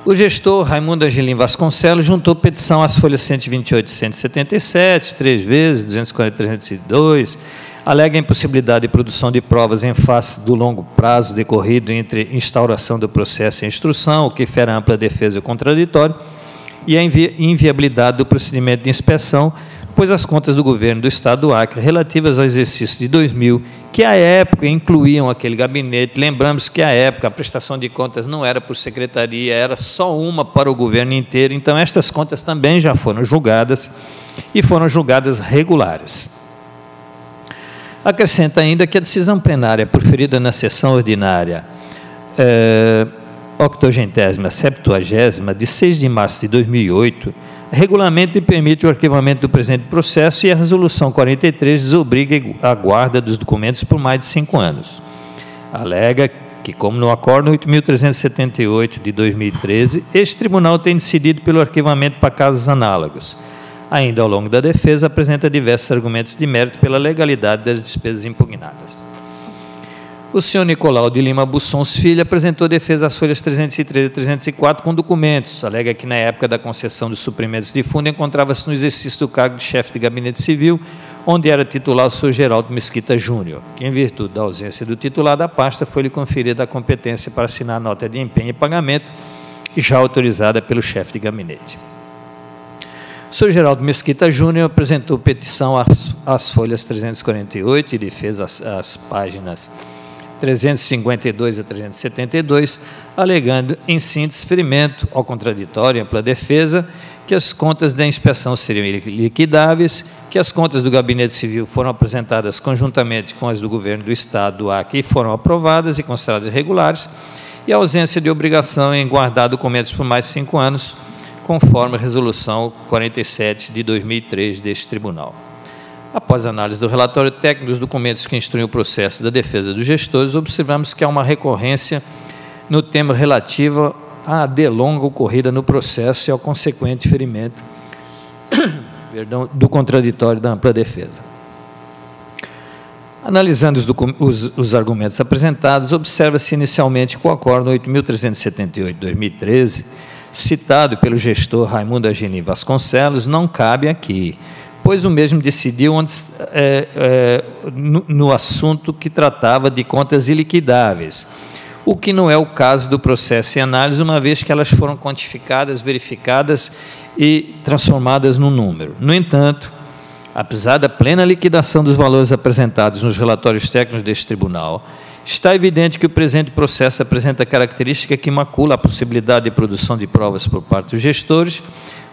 O gestor Raimundo Angelim Vasconcelos juntou petição às folhas 128 e 177, três vezes, 240 e 302, alega impossibilidade de produção de provas em face do longo prazo decorrido entre instauração do processo e instrução, o que fere a ampla defesa e contraditório, e a invi inviabilidade do procedimento de inspeção, pois as contas do governo do Estado do Acre relativas ao exercício de 2000, que à época incluíam aquele gabinete, lembramos que à época a prestação de contas não era por secretaria, era só uma para o governo inteiro, então estas contas também já foram julgadas e foram julgadas regulares. Acrescenta ainda que a decisão plenária proferida na sessão ordinária eh, octogentésima, septuagésima, de 6 de março de 2008, regulamenta e permite o arquivamento do presente processo e a resolução 43 desobriga a guarda dos documentos por mais de cinco anos. Alega que, como no Acordo 8.378 de 2013, este tribunal tem decidido pelo arquivamento para casos análogos, ainda ao longo da defesa, apresenta diversos argumentos de mérito pela legalidade das despesas impugnadas. O senhor Nicolau de Lima Bussons Filho apresentou defesa às folhas 303 e 304 com documentos. Alega que, na época da concessão dos suprimentos de fundo, encontrava-se no exercício do cargo de chefe de gabinete civil, onde era titular o senhor Geraldo Mesquita Júnior, que, em virtude da ausência do titular da pasta, foi-lhe conferida a competência para assinar a nota de empenho e pagamento, já autorizada pelo chefe de gabinete. O senhor Geraldo Mesquita Júnior apresentou petição às, às, folhas 348 e defesa às páginas 352 a 372, alegando, em síntese, ferimento ao contraditório e ampla defesa, que as contas da inspeção seriam liquidáveis, que as contas do Gabinete Civil foram apresentadas conjuntamente com as do Governo do Estado do Acre e foram aprovadas e consideradas regulares, e a ausência de obrigação em guardar documentos por mais cinco anos, conforme a resolução 47 de 2003 deste tribunal. Após análise do relatório técnico dos documentos que instruem o processo da defesa dos gestores, observamos que há uma recorrência no tema relativo à delonga ocorrida no processo e ao consequente ferimento perdão, do contraditório da ampla defesa. Analisando os, os, os argumentos apresentados, observa-se inicialmente que o Acordo 8.378-2013 citado pelo gestor Raimundo Agini Vasconcelos não cabe aqui, pois o mesmo decidiu onde, é, é, no, no assunto que tratava de contas iliquidáveis, o que não é o caso do processo em análise, uma vez que elas foram quantificadas, verificadas e transformadas num número. No entanto, apesar da plena liquidação dos valores apresentados nos relatórios técnicos deste tribunal, Está evidente que o presente processo apresenta característica que macula a possibilidade de produção de provas por parte dos gestores,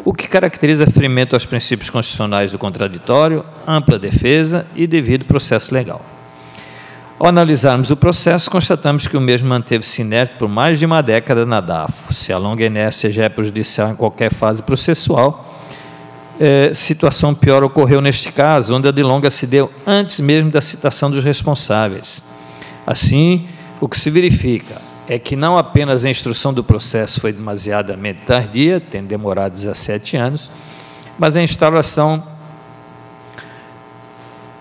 o que caracteriza ferimento aos princípios constitucionais do contraditório, ampla defesa e devido processo legal. Ao analisarmos o processo, constatamos que o mesmo manteve-se inerte por mais de uma década na DAFO. Se a longa inércia já é prejudicial em qualquer fase processual, é, situação pior ocorreu neste caso, onde a de longa se deu antes mesmo da citação dos responsáveis. Assim, o que se verifica é que não apenas a instrução do processo foi demasiadamente tardia, tendo demorado 17 anos, mas a instauração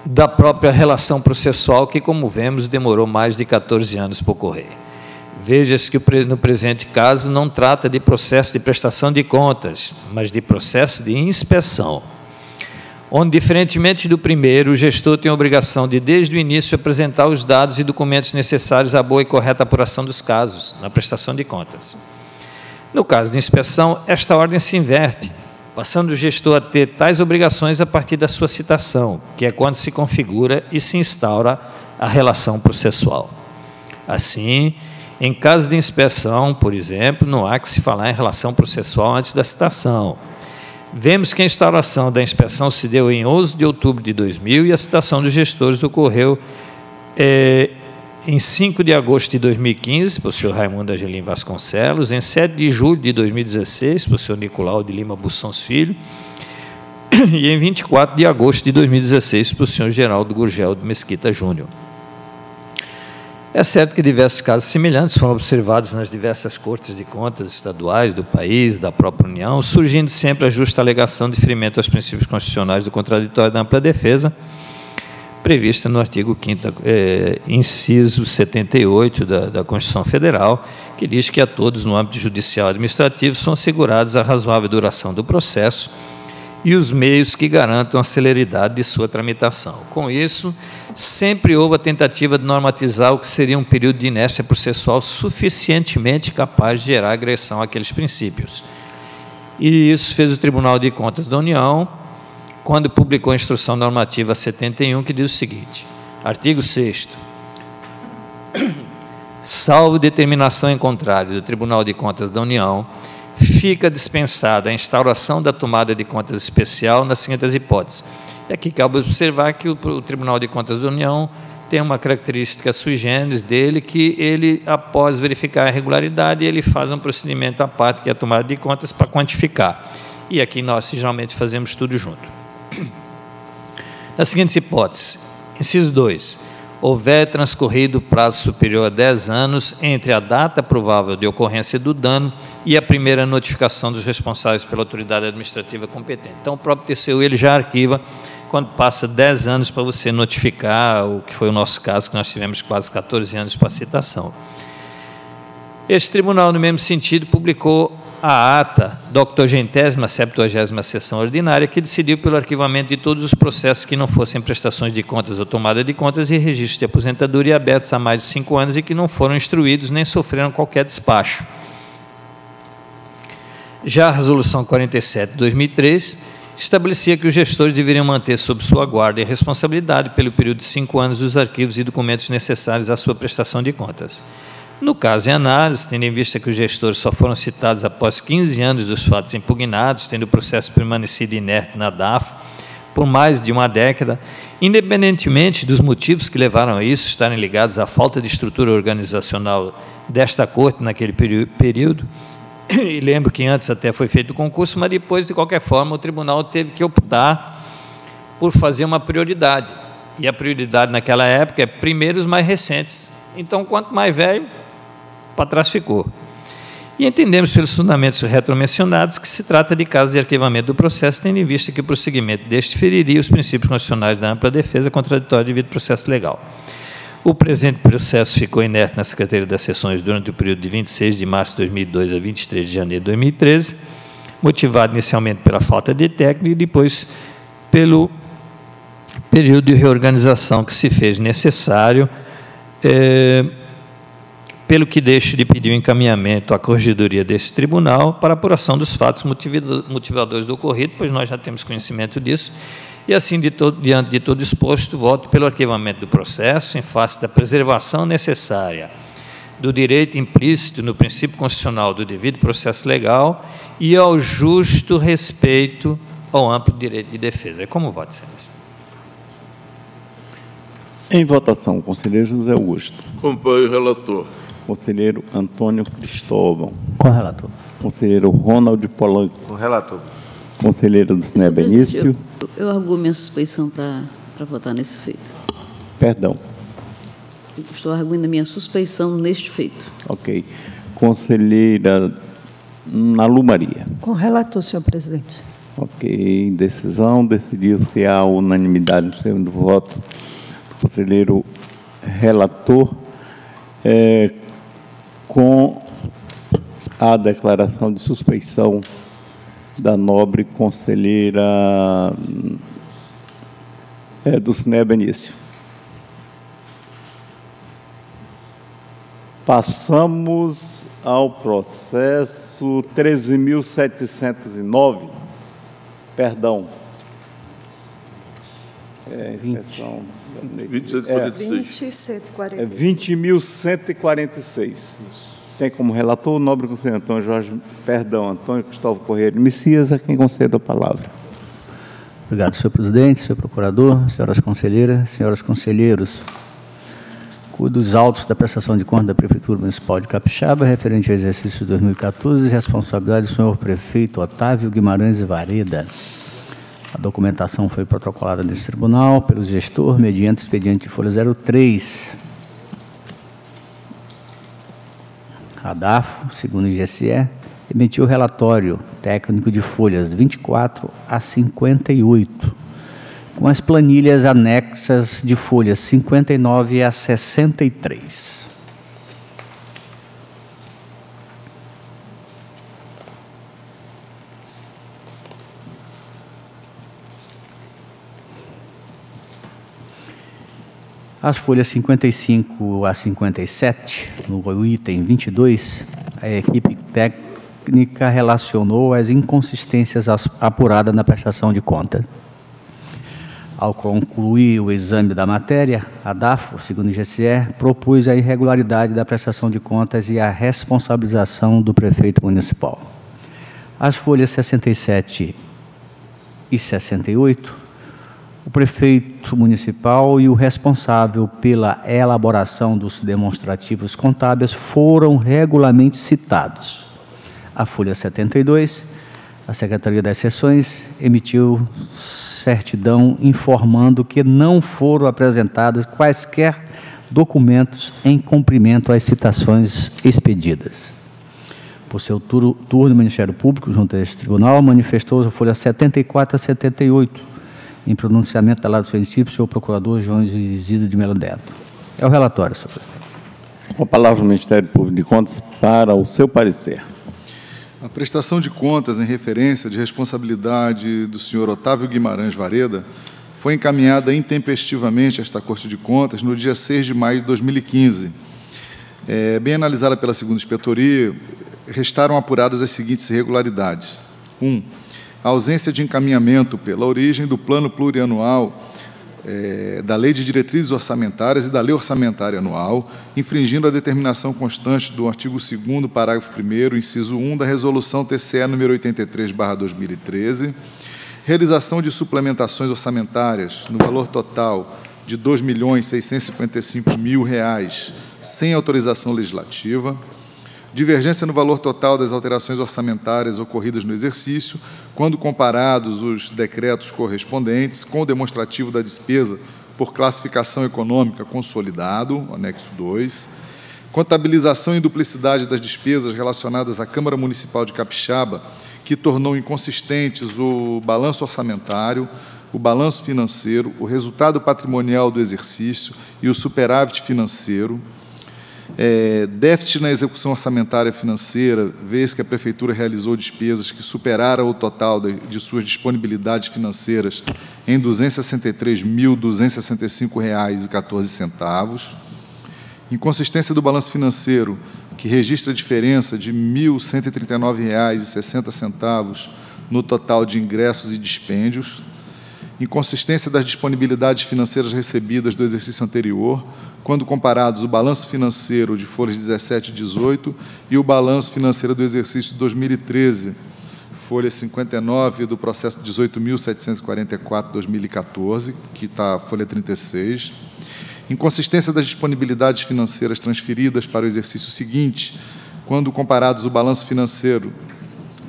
da própria relação processual, que, como vemos, demorou mais de 14 anos para ocorrer. Veja-se que no presente caso não trata de processo de prestação de contas, mas de processo de inspeção. Onde, diferentemente do primeiro, o gestor tem a obrigação de, desde o início, apresentar os dados e documentos necessários à boa e correta apuração dos casos, na prestação de contas. No caso de inspeção, esta ordem se inverte, passando o gestor a ter tais obrigações a partir da sua citação, que é quando se configura e se instaura a relação processual. Assim, em caso de inspeção, por exemplo, não há que se falar em relação processual antes da citação. Vemos que a instauração da inspeção se deu em 11 de outubro de 2000 e a citação dos gestores ocorreu é, em 5 de agosto de 2015, para o senhor Raimundo Angelim Vasconcelos, em 7 de julho de 2016, para o senhor Nicolau de Lima Bussons Filho, e em 24 de agosto de 2016, para o senhor Geraldo Gurgel de Mesquita Júnior. É certo que diversos casos semelhantes foram observados nas diversas cortes de contas estaduais do país, da própria União, surgindo sempre a justa alegação de ferimento aos princípios constitucionais do contraditório da ampla defesa, prevista no artigo 5 é, inciso 78 da, da Constituição Federal, que diz que a todos no âmbito judicial e administrativo são assegurados a razoável duração do processo e os meios que garantam a celeridade de sua tramitação. Com isso, sempre houve a tentativa de normatizar o que seria um período de inércia processual suficientemente capaz de gerar agressão àqueles princípios. E isso fez o Tribunal de Contas da União, quando publicou a Instrução Normativa 71, que diz o seguinte: artigo 6. Salvo determinação em contrário do Tribunal de Contas da União, fica dispensada a instauração da tomada de contas especial nas seguintes hipóteses e aqui cabe observar que o, o Tribunal de Contas da União tem uma característica sui generis dele, que ele, após verificar a regularidade, ele faz um procedimento à parte, que é a tomada de contas, para quantificar. E aqui nós, geralmente, fazemos tudo junto. Nas seguintes hipóteses, inciso 2, houver transcorrido prazo superior a 10 anos entre a data provável de ocorrência do dano e a primeira notificação dos responsáveis pela autoridade administrativa competente. Então, o próprio TCU ele já arquiva quando passa 10 anos para você notificar, o que foi o nosso caso, que nós tivemos quase 14 anos para citação. Este tribunal, no mesmo sentido, publicou a ata da 80 70 sessão ordinária, que decidiu pelo arquivamento de todos os processos que não fossem prestações de contas ou tomada de contas e registros de aposentadoria abertos há mais de cinco anos e que não foram instruídos nem sofreram qualquer despacho. Já a Resolução 47 de 2003 estabelecia que os gestores deveriam manter sob sua guarda e responsabilidade pelo período de cinco anos os arquivos e documentos necessários à sua prestação de contas. No caso em análise, tendo em vista que os gestores só foram citados após 15 anos dos fatos impugnados, tendo o processo permanecido inerte na DAF por mais de uma década, independentemente dos motivos que levaram a isso estarem ligados à falta de estrutura organizacional desta corte naquele período, e lembro que antes até foi feito o concurso, mas depois, de qualquer forma, o tribunal teve que optar por fazer uma prioridade. E a prioridade naquela época é primeiro os mais recentes. Então, quanto mais velho, para trás ficou. E entendemos pelos fundamentos retromencionados que se trata de caso de arquivamento do processo, tendo em vista que o prosseguimento deste feriria os princípios constitucionais da ampla defesa contraditória devido ao processo legal. O presente processo ficou inerte na Secretaria das Sessões durante o período de 26 de março de 2002 a 23 de janeiro de 2013, motivado inicialmente pela falta de técnica e depois pelo período de reorganização que se fez necessário, é, pelo que deixo de pedir o encaminhamento à corregedoria desse tribunal para apuração dos fatos motivadores do ocorrido, pois nós já temos conhecimento disso, e assim, de todo, diante de todo exposto, voto pelo arquivamento do processo em face da preservação necessária do direito implícito no princípio constitucional do devido processo legal e ao justo respeito ao amplo direito de defesa. É como voto, excelência. Em votação, conselheiro José Augusto. Acompanho o relator. Conselheiro Antônio Cristóvão. Com o relator. Conselheiro Ronald Polanco. Com o relator. Conselheiro do Sine Benício. Eu, eu arguo minha suspeição para votar nesse feito. Perdão. Eu estou arguindo minha suspeição neste feito. Ok. Conselheira Nalu Maria. Com relator, senhor presidente. Ok. Decisão. Decidiu-se a unanimidade no segundo voto do conselheiro relator é, com a declaração de suspeição da nobre conselheira é, do Cine Benício. Passamos ao processo 13.709, perdão. É, 20. Perdão, 20.146. É, 20.146. Tem como relator o nobre conselheiro Antônio Jorge, perdão, Antônio Cristóvão Correia de Messias, a quem concedo a palavra. Obrigado, senhor presidente, senhor procurador, senhoras conselheiras, senhores conselheiros dos autos da prestação de contas da Prefeitura Municipal de Capixaba, referente ao exercício de 2014, responsabilidade do senhor prefeito Otávio Guimarães Vareda. A documentação foi protocolada nesse tribunal pelo gestor, mediante expediente de folha 03. A DAFO, segundo o IGSE, emitiu relatório técnico de folhas 24 a 58 com as planilhas anexas de folhas 59 a 63. As folhas 55 a 57, no item 22, a equipe técnica relacionou as inconsistências apuradas na prestação de conta. Ao concluir o exame da matéria, a DAFO, segundo o GCE, propôs a irregularidade da prestação de contas e a responsabilização do prefeito municipal. As folhas 67 e 68, o prefeito municipal e o responsável pela elaboração dos demonstrativos contábeis foram regularmente citados. A folha 72, a Secretaria das Seções emitiu certidão informando que não foram apresentadas quaisquer documentos em cumprimento às citações expedidas. Por seu turno, o Ministério Público, junto a este tribunal, manifestou a folha 74 a 78, em pronunciamento da lado do município, senhor procurador João Isidro de Melo Neto. É o relatório, senhor presidente. Com a palavra do Ministério Público de Contas para o seu parecer. A prestação de contas em referência de responsabilidade do senhor Otávio Guimarães Vareda foi encaminhada intempestivamente a esta Corte de Contas no dia 6 de maio de 2015. É, bem analisada pela segunda inspetoria, restaram apuradas as seguintes irregularidades. 1. Um, a ausência de encaminhamento pela origem do plano plurianual é, da Lei de Diretrizes Orçamentárias e da Lei Orçamentária Anual, infringindo a determinação constante do artigo 2 parágrafo 1 inciso 1 da Resolução TCE número 83/2013, realização de suplementações orçamentárias no valor total de 2.655.000 reais sem autorização legislativa, divergência no valor total das alterações orçamentárias ocorridas no exercício, quando comparados os decretos correspondentes com o demonstrativo da despesa por classificação econômica consolidado, anexo 2, contabilização em duplicidade das despesas relacionadas à Câmara Municipal de Capixaba, que tornou inconsistentes o balanço orçamentário, o balanço financeiro, o resultado patrimonial do exercício e o superávit financeiro, é, déficit na execução orçamentária financeira, vez que a Prefeitura realizou despesas que superaram o total de, de suas disponibilidades financeiras em R$ 263.265,14. Inconsistência do balanço financeiro, que registra a diferença de R$ 1.139,60 no total de ingressos e dispêndios. Inconsistência das disponibilidades financeiras recebidas do exercício anterior, quando comparados o balanço financeiro de folhas 17 e 18 e o balanço financeiro do exercício 2013, folha 59 do processo 18.744-2014, que está folha 36. Inconsistência das disponibilidades financeiras transferidas para o exercício seguinte, quando comparados o balanço financeiro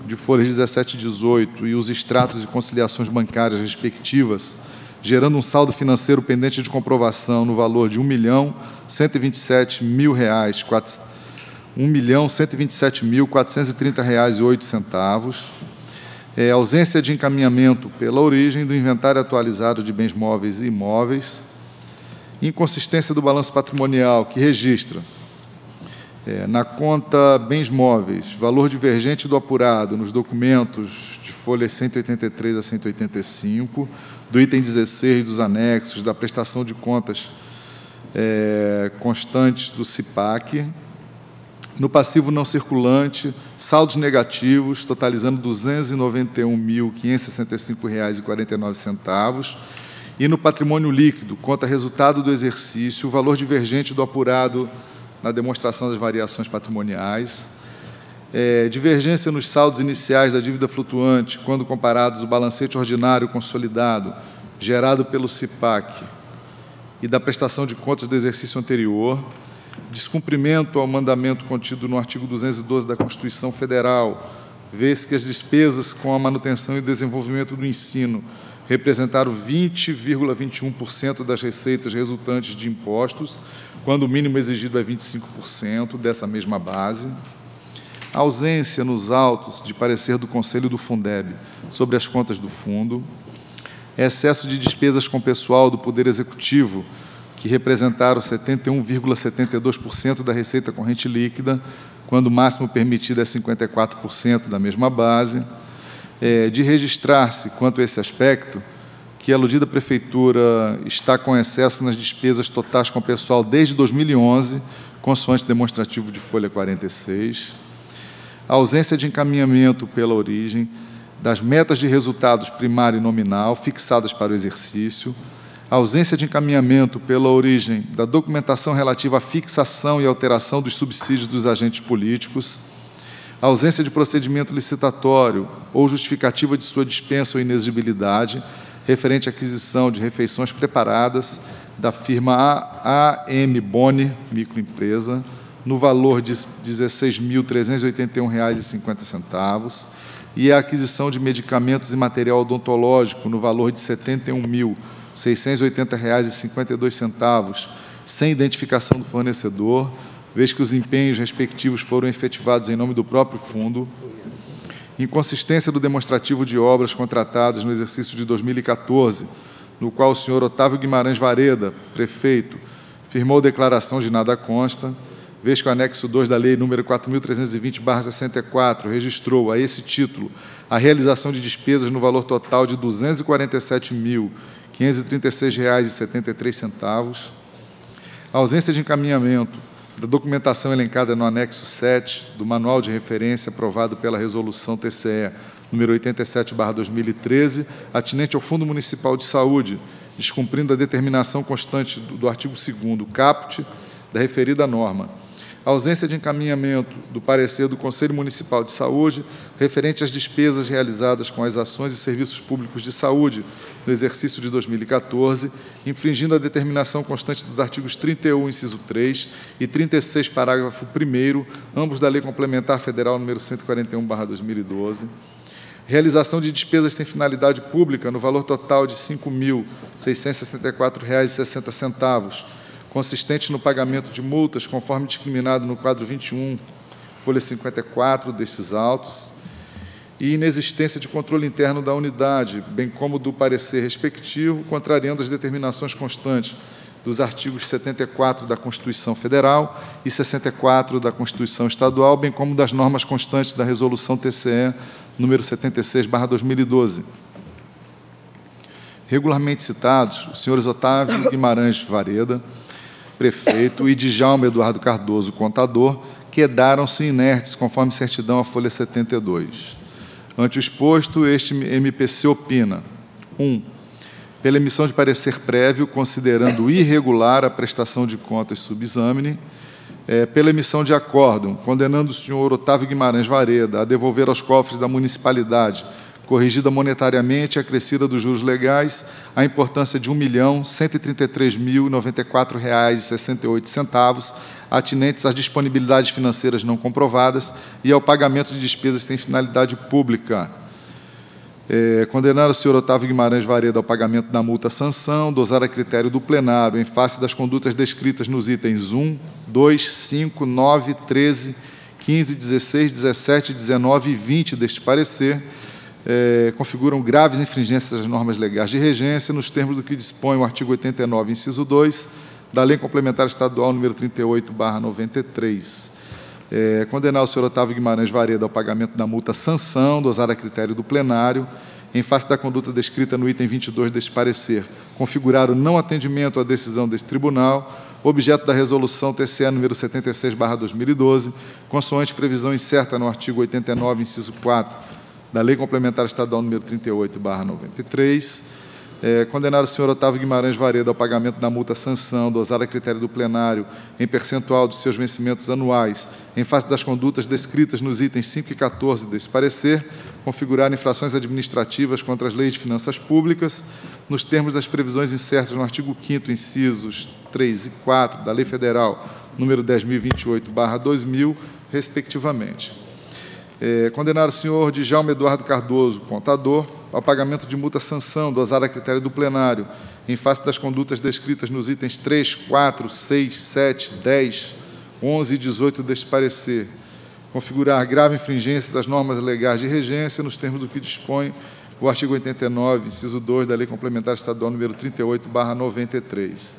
de folhas 17 e 18 e os extratos e conciliações bancárias respectivas gerando um saldo financeiro pendente de comprovação no valor de R$ 1.127.000, mil reais, R$ 1.127.430,08. É, ausência de encaminhamento pela origem do inventário atualizado de bens móveis e imóveis. Inconsistência do balanço patrimonial, que registra é, na conta bens móveis, valor divergente do apurado nos documentos folhas 183 a 185, do item 16 dos anexos, da prestação de contas é, constantes do CIPAC, no passivo não circulante, saldos negativos, totalizando R$ 291.565,49. E no patrimônio líquido, conta resultado do exercício, o valor divergente do apurado na demonstração das variações patrimoniais. É, divergência nos saldos iniciais da dívida flutuante, quando comparados o balancete ordinário consolidado gerado pelo CIPAC e da prestação de contas do exercício anterior, descumprimento ao mandamento contido no artigo 212 da Constituição Federal, vez que as despesas com a manutenção e desenvolvimento do ensino representaram 20,21% das receitas resultantes de impostos, quando o mínimo exigido é 25% dessa mesma base. Ausência nos autos de parecer do Conselho do Fundeb sobre as contas do fundo. Excesso de despesas com pessoal do Poder Executivo que representaram 71,72% da receita corrente líquida, quando o máximo permitido é 54% da mesma base, é, de registrar-se, quanto a esse aspecto, que a aludida Prefeitura está com excesso nas despesas totais com o pessoal desde 2011, consoante demonstrativo de folha 46, a ausência de encaminhamento pela origem das metas de resultados primário e nominal fixadas para o exercício, a ausência de encaminhamento pela origem da documentação relativa à fixação e alteração dos subsídios dos agentes políticos, a ausência de procedimento licitatório ou justificativa de sua dispensa ou inexigibilidade referente à aquisição de refeições preparadas da firma AM Boni Microempresa, no valor de R$ 16.381,50, e a aquisição de medicamentos e material odontológico no valor de R$ 71.000 R$ 680,52, sem identificação do fornecedor, vez que os empenhos respectivos foram efetivados em nome do próprio fundo. Inconsistência do demonstrativo de obras contratadas no exercício de 2014, no qual o senhor Otávio Guimarães Vareda, prefeito, firmou declaração de nada consta, vez que o anexo 2 da Lei nº 4.320-64 registrou a esse título a realização de despesas no valor total de R$ 247 mil R$ 536,73. A ausência de encaminhamento da documentação elencada no anexo 7 do Manual de Referência aprovado pela Resolução TCE número 87/2013, atinente ao Fundo Municipal de Saúde, descumprindo a determinação constante do, do artigo 2 caput da referida norma ausência de encaminhamento do parecer do Conselho Municipal de Saúde referente às despesas realizadas com as ações e serviços públicos de saúde no exercício de 2014, infringindo a determinação constante dos artigos 31, inciso 3 e 36, parágrafo 1 ambos da Lei Complementar Federal número 141/2012 realização de despesas sem finalidade pública no valor total de R$ 5.664,60 consistente no pagamento de multas, conforme discriminado no quadro 21, folha 54 desses autos, e inexistência de controle interno da unidade, bem como do parecer respectivo, contrariando as determinações constantes dos artigos 74 da Constituição Federal e 64 da Constituição Estadual, bem como das normas constantes da Resolução TCE número 76/2012. Regularmente citados, os senhores Otávio Guimarães Vareda, prefeito, e de Jaume Eduardo Cardoso, contador, quedaram-se inertes, conforme certidão a folha 72. Ante o exposto, este MPC opina: 1. Um, pela emissão de parecer prévio, considerando irregular a prestação de contas subexame, é, pela emissão de acórdão, condenando o senhor Otávio Guimarães Vareda a devolver aos cofres da municipalidade corrigida monetariamente, acrescida dos juros legais, a importância de R$ 1.133.094,68, atinentes às disponibilidades financeiras não comprovadas e ao pagamento de despesas sem finalidade pública. É, condenar o senhor Otávio Guimarães Vareda ao pagamento da multa sanção, dosar a critério do plenário, em face das condutas descritas nos itens 1, 2, 5, 9, 13, 15, 16, 17, 19 e 20 deste parecer, é, configuram graves infringências das normas legais de regência, nos termos do que dispõe o artigo 89, inciso 2, da Lei Complementar Estadual número 38, 93. É, condenar o senhor Otávio Guimarães Vareda ao pagamento da multa sanção, dosada a critério do plenário, em face da conduta descrita no item 22 deste parecer, configurar o não atendimento à decisão deste tribunal, objeto da resolução TCE número 76/2012, consoante previsão incerta no artigo 89, inciso 4 da Lei Complementar Estadual número 38/93, é, condenar o senhor Otávio Guimarães Vareda ao pagamento da multa sanção dosada a critério do plenário em percentual dos seus vencimentos anuais, em face das condutas descritas nos itens 5 e 14 deste parecer, configurar infrações administrativas contra as leis de finanças públicas, nos termos das previsões incertas no artigo 5º, incisos 3 e 4 da Lei Federal número 10.028/2000, respectivamente é, condenar o senhor Djalma Eduardo Cardoso, contador, ao pagamento de multa sanção dosada a critério do plenário, em face das condutas descritas nos itens 3, 4, 6, 7, 10, 11 e 18 deste parecer, configurar grave infringência das normas legais de regência nos termos do que dispõe o artigo 89, inciso 2 da Lei Complementar Estadual número 38/93.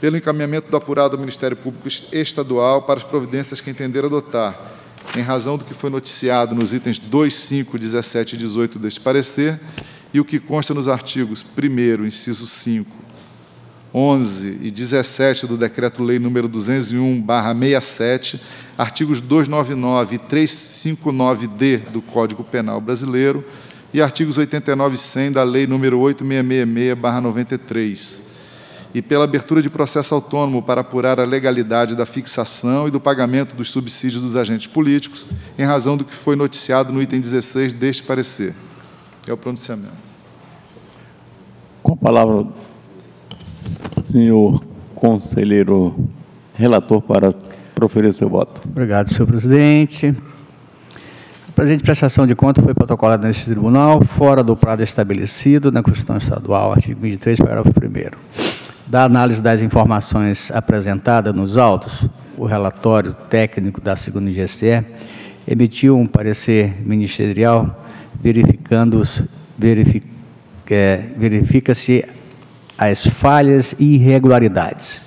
Pelo encaminhamento do apurado ao Ministério Público Estadual para as providências que entender adotar, em razão do que foi noticiado nos itens 2, 5, 17 e 18 deste parecer, e o que consta nos artigos 1 inciso 5, 11 e 17 do Decreto-Lei nº 201/67, artigos 299 e 359-D do Código Penal Brasileiro e artigos 89 e 100 da Lei nº 8666/93 e pela abertura de processo autônomo para apurar a legalidade da fixação e do pagamento dos subsídios dos agentes políticos, em razão do que foi noticiado no item 16 deste parecer. É o pronunciamento. Com a palavra, senhor conselheiro relator, para proferir seu voto. Obrigado, senhor presidente. A presente prestação de conta foi protocolada neste tribunal, fora do prazo estabelecido na Constituição Estadual, artigo 23, parágrafo 1 da análise das informações apresentadas nos autos, o relatório técnico da segunda GCE emitiu um parecer ministerial verificando verific, é, verifica-se as falhas e irregularidades.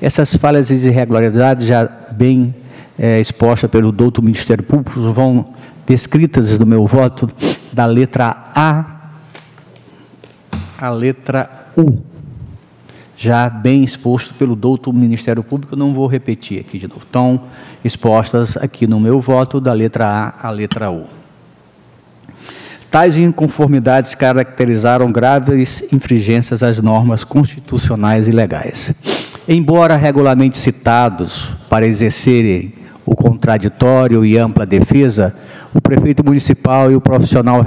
Essas falhas e irregularidades já bem é, expostas pelo doutor Ministério Público vão descritas no meu voto da letra A à letra U já bem exposto pelo doutor Ministério Público, não vou repetir aqui de novo. Estão expostas aqui no meu voto, da letra A à letra U. Tais inconformidades caracterizaram graves infringências às normas constitucionais e legais. Embora regularmente citados para exercerem o contraditório e ampla defesa, o prefeito municipal e o profissional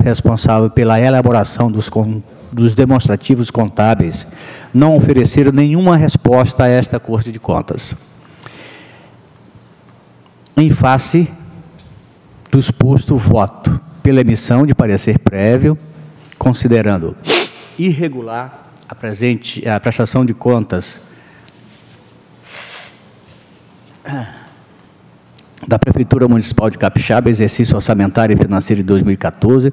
responsável pela elaboração dos dos demonstrativos contábeis não ofereceram nenhuma resposta a esta Corte de Contas. Em face do exposto voto pela emissão de parecer prévio, considerando irregular a, presente, a prestação de contas da Prefeitura Municipal de Capixaba, exercício orçamentário e financeiro de 2014,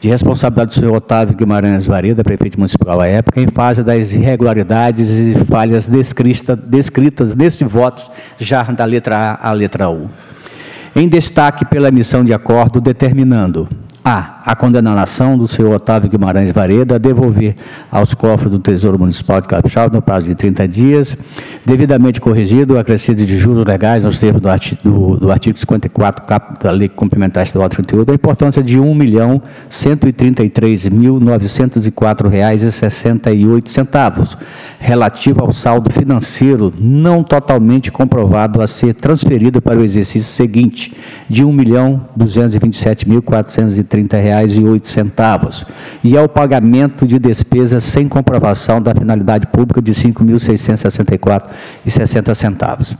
de responsabilidade do senhor Otávio Guimarães Vareda, prefeito municipal à época, em fase das irregularidades e falhas descritas, descritas neste voto, já da letra A à letra U. Em destaque pela emissão de acordo determinando a. A condenação do senhor Otávio Guimarães Vareda a devolver aos cofres do Tesouro Municipal de Capixaba no prazo de 30 dias, devidamente corrigido acrescido de juros legais nos termos do artigo, do, do artigo 54 cap, da Lei Complementar Estadual 38, a importância de R$ 1.133.904,68, relativo ao saldo financeiro não totalmente comprovado a ser transferido para o exercício seguinte, de R$ 1.227.430 reais e oito centavos e ao pagamento de despesas sem comprovação da finalidade pública de R$ 5.664,60 centavos.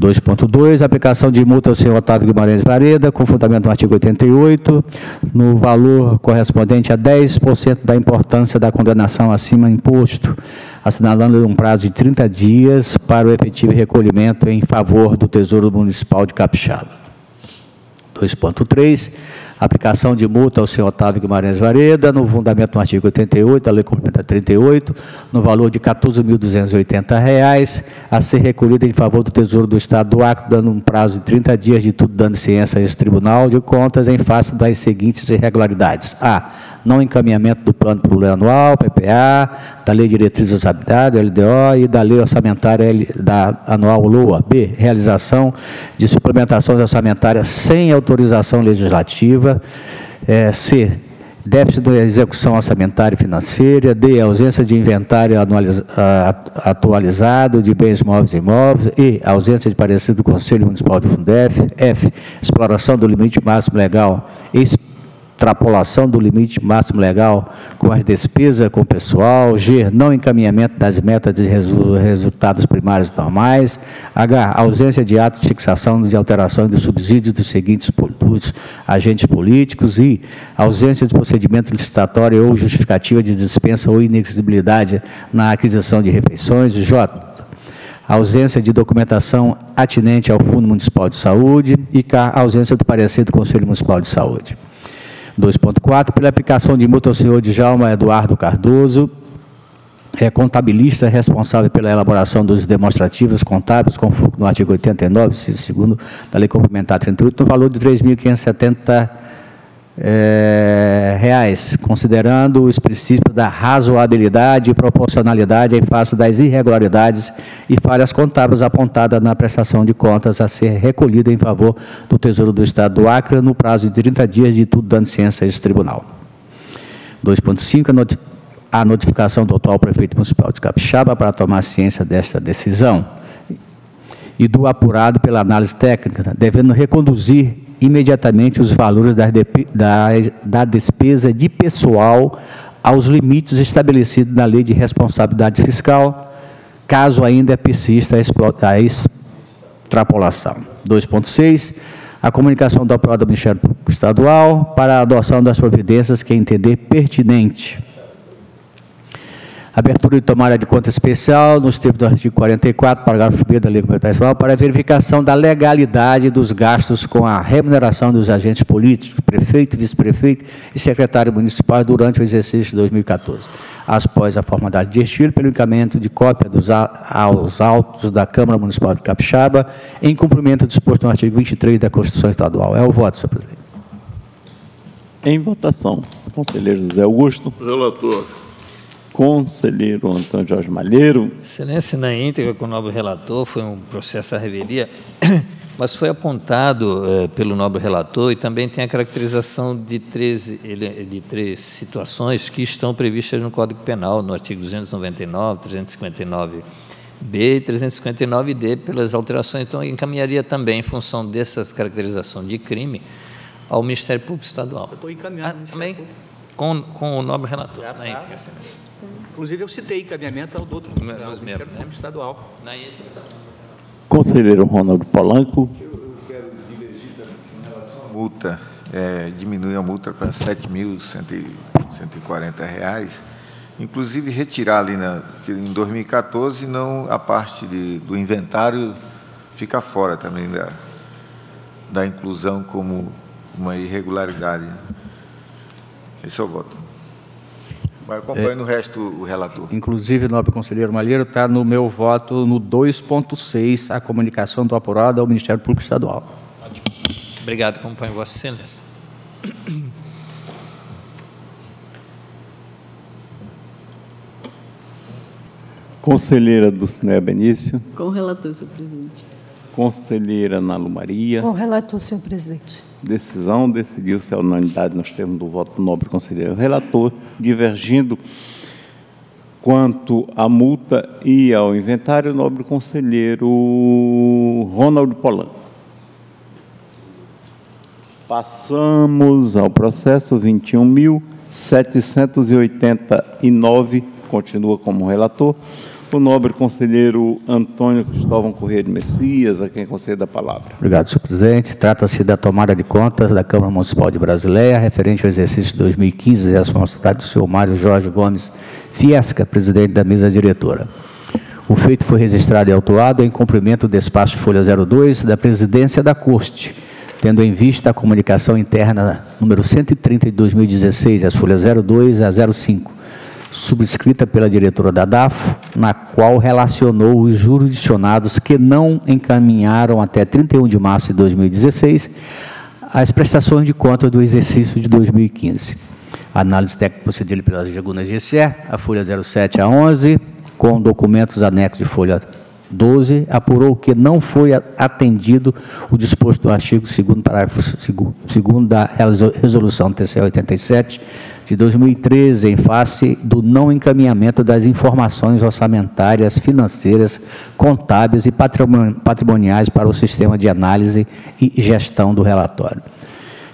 2.2, aplicação de multa ao senhor Otávio Guimarães Vareda, com fundamento no artigo 88, no valor correspondente a 10% da importância da condenação acima imposto, assinalando um prazo de 30 dias para o efetivo recolhimento em favor do Tesouro Municipal de Capixaba. 2.3, aplicação de multa ao senhor Otávio Guimarães Vareda, no fundamento do artigo 88, da Lei Complementar 38, no valor de R$ 14.280, a ser recolhida em favor do Tesouro do Estado do Acre, dando um prazo de 30 dias de tudo dando ciência a esse Tribunal de Contas em face das seguintes irregularidades. A. Não encaminhamento do Plano Plurianual, PPA, da Lei de Diretrizes Orçamentárias, LDO, e da Lei Orçamentária da Anual LOA. B. Realização de suplementações orçamentárias sem autorização legislativa. É, C déficit da execução orçamentária e financeira, D, ausência de inventário atualizado de bens móveis e imóveis, E, ausência de parecer do Conselho Municipal de Fundef, F, exploração do limite máximo legal extrapolação do limite máximo legal com as despesas com o pessoal, G, não encaminhamento das metas de resu resultados primários normais, H, ausência de ato de fixação de alterações dos subsídios dos seguintes produtos, agentes políticos, I, ausência de procedimento licitatório ou justificativa de dispensa ou inexigibilidade na aquisição de refeições, J, ausência de documentação atinente ao Fundo Municipal de Saúde e K, ausência do parecer do Conselho Municipal de Saúde. 2.4, pela aplicação de multa ao senhor Djalma Eduardo Cardoso, é contabilista responsável pela elaboração dos demonstrativos contábeis, conforme no artigo 89, segundo da Lei Complementar 38, no valor de R$ 3.570 é, reais, considerando os princípios da razoabilidade e proporcionalidade em face das irregularidades e falhas contábeis apontadas na prestação de contas a ser recolhida em favor do Tesouro do Estado do Acre no prazo de 30 dias de tudo dando ciência a esse tribunal. 2.5. A notificação do atual prefeito municipal de Capixaba para tomar ciência desta decisão e do apurado pela análise técnica, devendo reconduzir imediatamente os valores da, da, da despesa de pessoal aos limites estabelecidos na Lei de Responsabilidade Fiscal, caso ainda persista a extrapolação. 2.6. A comunicação do aprovado do Ministério Público Estadual para a adoção das providências que entender pertinente abertura de tomada de conta especial nos termos do artigo 44, parágrafo 1 da Lei Complementar Estadual, para verificação da legalidade dos gastos com a remuneração dos agentes políticos, prefeito, vice-prefeito e secretário municipal durante o exercício de 2014. Após a formalidade de estilo, pelo encaminhamento de cópia dos aos autos da Câmara Municipal de Capixaba, em cumprimento do disposto no artigo 23 da Constituição Estadual. É o voto, senhor presidente. Em votação, conselheiro José Augusto. Relator conselheiro Antônio Jorge Malheiro. Excelência, na íntegra com o nobre relator, foi um processo à revelia, mas foi apontado eh, pelo nobre relator e também tem a caracterização de três, de três situações que estão previstas no Código Penal, no artigo 299, 359 B e 359D, pelas alterações. Então, encaminharia também, em função dessas caracterizações de crime, ao Ministério Público Estadual. Eu estou encaminhando. Ah, também com, com o nobre relator, Já na íntegra, excelência. Inclusive, eu citei encaminhamento ao doutor do Ministério Público Estadual. Conselheiro Ronaldo Polanco. Eu, quero divergir em relação à multa, é, diminuir a multa para R$ 7.140, inclusive retirar ali, na, que em 2014, não, a parte de, do inventário fica fora também da, da inclusão como uma irregularidade. Esse é o voto. Vai acompanhando é, o resto o relator. Inclusive, nobre conselheiro Malheiro, está no meu voto no 2.6, a comunicação do apurado ao Ministério Público Estadual. Ótimo. Obrigado, acompanho Vossa Excelência. Conselheira do Cine Benício. Com o relator, senhor presidente. Conselheira Nalu Maria. Com o relator, senhor presidente decisão decidiu-se a unanimidade nos termos do voto do nobre conselheiro relator, divergindo quanto à multa e ao inventário, nobre conselheiro Ronald Polanco. Passamos ao processo 21.789, continua como relator o nobre conselheiro Antônio Cristóvão Corrêa de Messias, a quem concede a palavra. Obrigado, senhor presidente. Trata-se da tomada de contas da Câmara Municipal de Brasileia, referente ao exercício de 2015 e a responsabilidade do senhor Mário Jorge Gomes Fiesca, presidente da mesa diretora. O feito foi registrado e autuado em cumprimento do despacho Folha 02 da Presidência da Corte, tendo em vista a comunicação interna número 130 de 2016, as folhas 02 a 05, subscrita pela diretora da DAFO, na qual relacionou os jurisdicionados que não encaminharam até 31 de março de 2016 as prestações de conta do exercício de 2015. análise técnica procedida pela Jaguna GCE, a folha 07 a 11, com documentos anexos de folha 12, apurou que não foi atendido o disposto do artigo 2 parágrafo 2 da resolução TCE 87 de 2013, em face do não encaminhamento das informações orçamentárias, financeiras, contábeis e patrimoniais para o sistema de análise e gestão do relatório.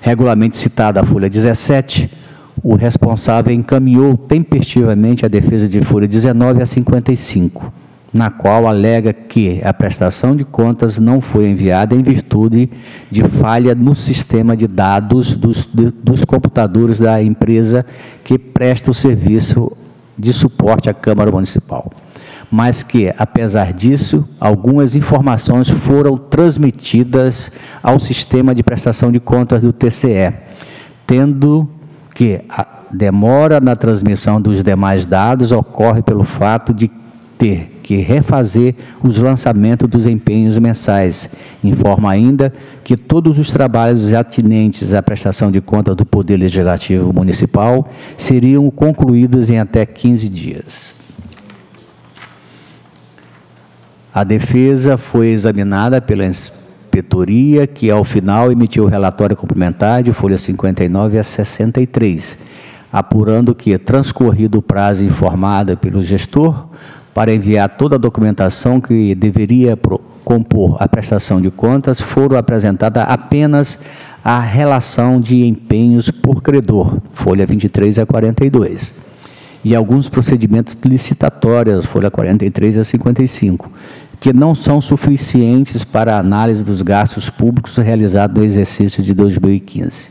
Regulamente citado a folha 17, o responsável encaminhou tempestivamente a defesa de folha 19 a 55 na qual alega que a prestação de contas não foi enviada em virtude de falha no sistema de dados dos, dos computadores da empresa que presta o serviço de suporte à Câmara Municipal. Mas que, apesar disso, algumas informações foram transmitidas ao sistema de prestação de contas do TCE, tendo que a demora na transmissão dos demais dados ocorre pelo fato de ter que refazer os lançamentos dos empenhos mensais. Informa ainda que todos os trabalhos atinentes à prestação de contas do Poder Legislativo Municipal seriam concluídos em até 15 dias. A defesa foi examinada pela inspetoria, que ao final emitiu o relatório complementar de folha 59 a 63, apurando que, transcorrido o prazo informado pelo gestor, para enviar toda a documentação que deveria compor a prestação de contas, foram apresentada apenas a relação de empenhos por credor, folha 23 a 42, e alguns procedimentos licitatórios, folha 43 a 55, que não são suficientes para a análise dos gastos públicos realizados no exercício de 2015,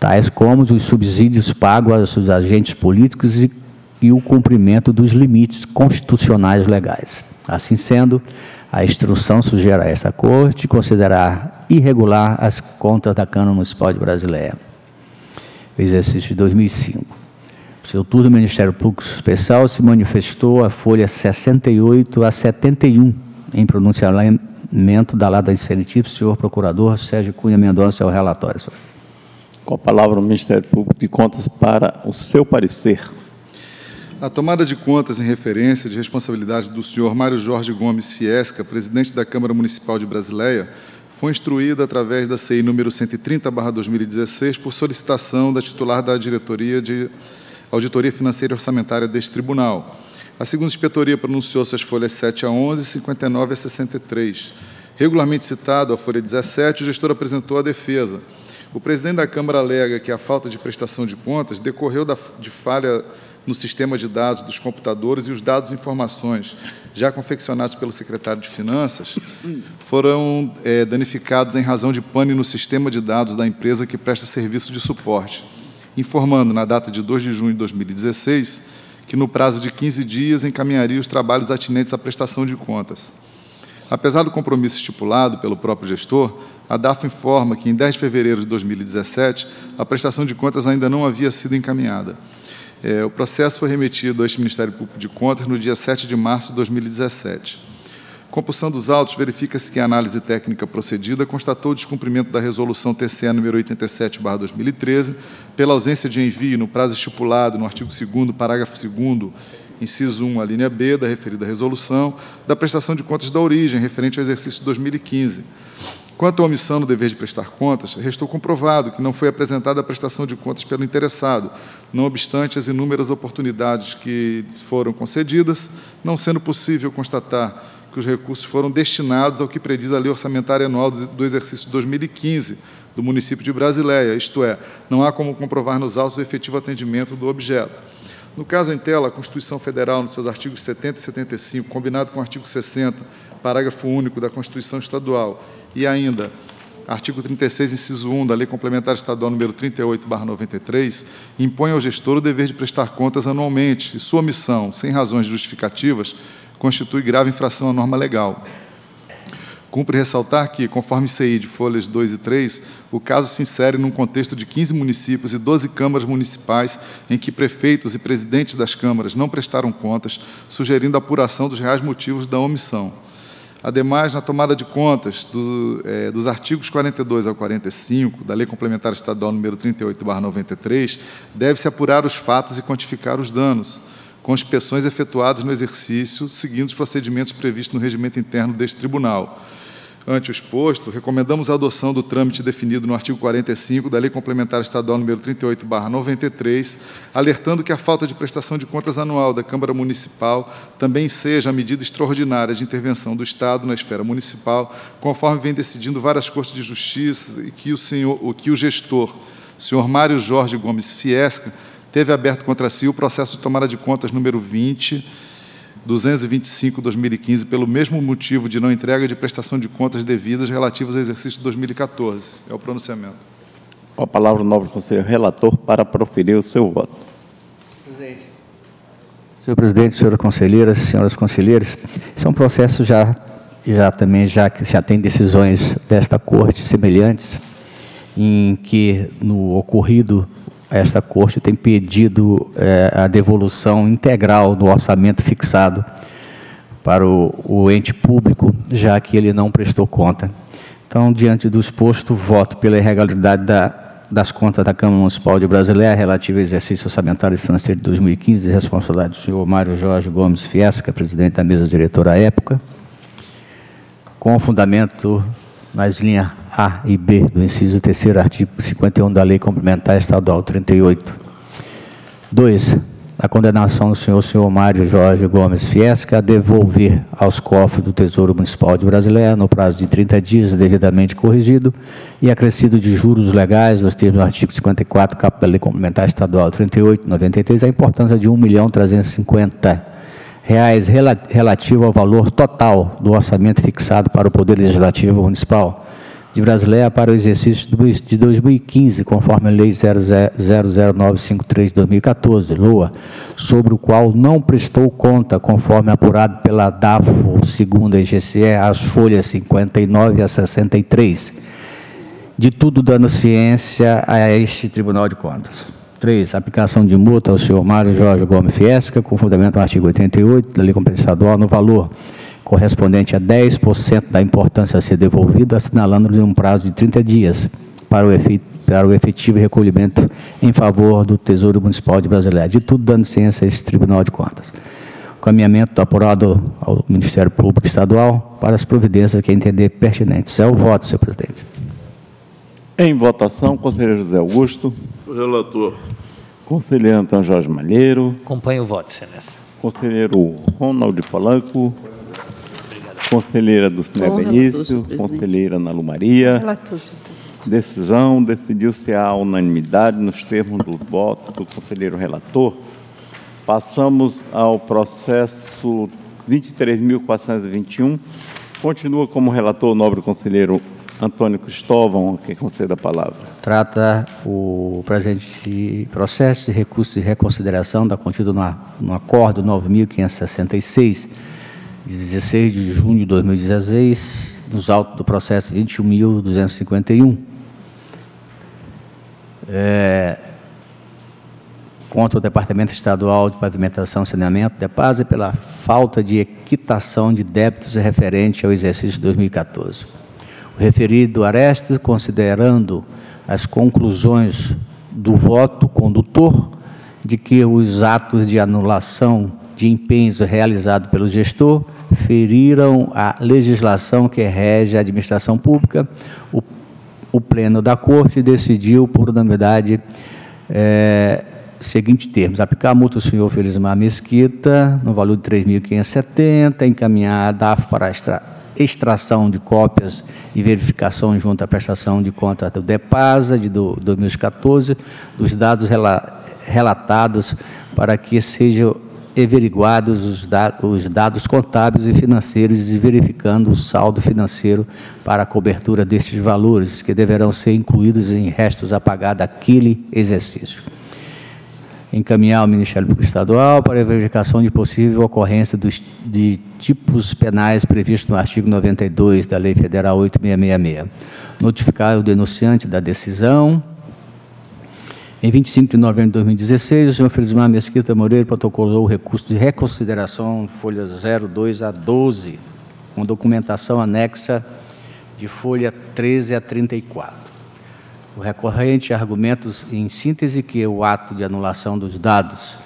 tais como os subsídios pagos aos agentes políticos e e o cumprimento dos limites constitucionais legais. Assim sendo, a instrução sugere a esta Corte considerar irregular as contas da Câmara Municipal de Brasileia. Exercício de 2005. O seu turno, o Ministério Público Especial se manifestou a folha 68 a 71 em pronunciamento da lata incentiva, senhor Procurador Sérgio Cunha Mendonça, ao relatório. Com a palavra o Ministério Público de Contas para o seu parecer. A tomada de contas em referência de responsabilidade do senhor Mário Jorge Gomes Fiesca, presidente da Câmara Municipal de Brasileia, foi instruída através da CI número 130/2016 por solicitação da titular da Diretoria de Auditoria Financeira e Orçamentária deste tribunal. A segunda inspetoria pronunciou-se as folhas 7 a 11 e 59 a 63. Regularmente citado a folha 17, o gestor apresentou a defesa. O presidente da Câmara alega que a falta de prestação de contas decorreu da, de falha no sistema de dados dos computadores e os dados e informações já confeccionados pelo secretário de Finanças foram é, danificados em razão de pane no sistema de dados da empresa que presta serviço de suporte, informando, na data de 2 de junho de 2016, que no prazo de 15 dias encaminharia os trabalhos atinentes à prestação de contas. Apesar do compromisso estipulado pelo próprio gestor, a DAF informa que, em 10 de fevereiro de 2017, a prestação de contas ainda não havia sido encaminhada. É, o processo foi remetido ao Ministério Público de Contas no dia 7 de março de 2017. Compulsão dos autos, verifica-se que a análise técnica procedida constatou o descumprimento da resolução TCE número 87/2013 pela ausência de envio no prazo estipulado no artigo 2 parágrafo 2 inciso 1, a linha B da referida resolução, da prestação de contas da origem referente ao exercício de 2015 Quanto à omissão no dever de prestar contas, restou comprovado que não foi apresentada a prestação de contas pelo interessado, não obstante as inúmeras oportunidades que foram concedidas, não sendo possível constatar que os recursos foram destinados ao que prediz a Lei Orçamentária Anual do exercício de 2015 do município de Brasileia, isto é, não há como comprovar nos autos o efetivo atendimento do objeto. No caso em tela, a Constituição Federal, nos seus artigos 70 e 75, combinado com o artigo 60, parágrafo único da Constituição Estadual, e ainda artigo 36, inciso 1 da Lei Complementar Estadual número 38/93, impõe ao gestor o dever de prestar contas anualmente, e sua omissão, sem razões justificativas, constitui grave infração à norma legal. Cumpre ressaltar que, conforme CI de folhas 2 e 3, o caso se insere num contexto de 15 municípios e 12 câmaras municipais em que prefeitos e presidentes das câmaras não prestaram contas, sugerindo a apuração dos reais motivos da omissão. Ademais, na tomada de contas do, é, dos artigos 42 ao 45 da Lei Complementar Estadual número 38/93, deve-se apurar os fatos e quantificar os danos, com inspeções efetuadas no exercício, seguindo os procedimentos previstos no regimento interno deste tribunal. Ante o exposto, recomendamos a adoção do trâmite definido no artigo 45 da Lei Complementar Estadual número 38/93, alertando que a falta de prestação de contas anual da Câmara Municipal também seja a medida extraordinária de intervenção do Estado na esfera municipal, conforme vem decidindo várias cortes de justiça e que o senhor, o que o gestor, senhor Mário Jorge Gomes Fiesca, teve aberto contra si o processo de tomada de contas número 20 225-2015, pelo mesmo motivo de não entrega de prestação de contas devidas relativas ao exercício de 2014. É o pronunciamento. Com a palavra o nobre conselheiro relator para proferir o seu voto. Presidente. Senhor presidente, senhoras conselheiras, senhoras conselheiros, esse é um processo já, já também, já que já tem decisões desta corte semelhantes, em que no ocorrido esta Corte tem pedido é, a devolução integral do orçamento fixado para o, o, ente público, já que ele não prestou conta. Então, diante do exposto, voto pela irregularidade da, das contas da Câmara Municipal de Brasileira relativa ao exercício orçamentário e financeiro de 2015, de responsabilidade do senhor Mário Jorge Gomes Fiesca, presidente da mesa diretora à época, com fundamento nas linhas A e B do inciso 3 artigo 51 da Lei Complementar Estadual 38. 2. A condenação do senhor, senhor Mário Jorge Gomes Fiesca a devolver aos cofres do Tesouro Municipal de Brasileia, no prazo de 30 dias, devidamente corrigido, e acrescido de juros legais, nos termos do artigo 54, caput da Lei Complementar Estadual 38, 93, a importância de R$ 1.350.000 reais relativo ao valor total do orçamento fixado para o Poder Legislativo Municipal de Brasileia para o exercício de 2015, conforme a Lei 00953 de 2014, LOA, sobre o qual não prestou conta, conforme apurado pela DAFO, segundo a IGCE, as folhas 59 a 63. De tudo dando ciência a este Tribunal de Contas. 3. Aplicação de multa ao senhor Mário Jorge Gomes Fiesca, com fundamento no artigo 88 da Lei Estadual, no valor correspondente a 10% da importância a ser devolvida, assinalando-lhe um prazo de 30 dias para o, para o efetivo recolhimento em favor do Tesouro Municipal de Brasileia. De tudo dando ciência a esse Tribunal de Contas. O caminhamento apurado ao Ministério Público Estadual para as providências que entender pertinentes. É o voto, senhor presidente. Em votação, conselheiro José Augusto. Relator. Conselheiro Antônio Jorge Malheiro. Acompanho o voto, excelência. Conselheiro Ronald Polanco. Obrigado. Conselheira Dulcinea Benício. Conselheira Ana Lu Maria. Relator, senhor presidente. Decisão decidiu-se a unanimidade nos termos do voto do conselheiro relator. Passamos ao processo 23.421. Continua como relator o nobre conselheiro Antônio Cristóvão, que concede a palavra. Trata o presente processo de recurso de reconsideração da contida no, no acordo 9.566, de 16 de junho de 2016, nos autos do processo 21.251. É, contra o Departamento Estadual de Pavimentação e Saneamento, DEPASA, pela falta de equitação de débitos referente ao exercício de 2014 referido Arestes, considerando as conclusões do voto condutor de que os atos de anulação de empenhos realizados pelo gestor feriram a legislação que rege a administração pública, o, o Pleno da Corte decidiu, por unanimidade, é, seguinte termos, aplicar a multa ao senhor Felismar Mesquita, no valor de 3.570, encaminhar a DAF para a extração de cópias e verificação junto à prestação de conta do DEPASA de 2014, dos dados relatados para que sejam averiguados os, os dados contábeis e financeiros e verificando o saldo financeiro para a cobertura destes valores, que deverão ser incluídos em restos a pagar daquele exercício. Encaminhar ao Ministério Público Estadual para verificação de possível ocorrência dos, de tipos penais previstos no artigo 92 da Lei Federal 8666. Notificar o denunciante da decisão. Em 25 de novembro de 2016, o senhor Felismar Mesquita Moreira protocolou o recurso de reconsideração, folhas 02 a 12, com documentação anexa de folha 13 a 34. O recorrente argumentos em síntese que o ato de anulação dos dados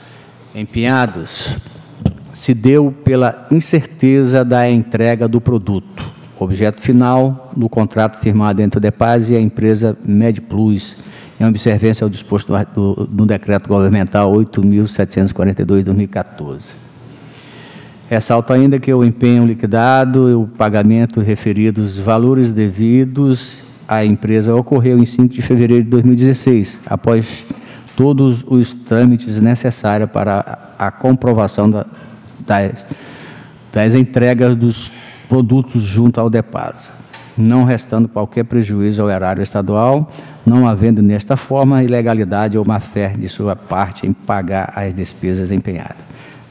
empenhados se deu pela incerteza da entrega do produto, objeto final do contrato firmado entre o DEPAS e a empresa MedPlus, em observância ao disposto do decreto governamental 8.742 de 2014. Ressalto ainda que o empenho liquidado e o pagamento referidos valores devidos a empresa ocorreu em 5 de fevereiro de 2016, após todos os trâmites necessários para a comprovação da, das, das entregas dos produtos junto ao DEPASA, não restando qualquer prejuízo ao erário estadual, não havendo nesta forma ilegalidade ou má-fé de sua parte em pagar as despesas empenhadas.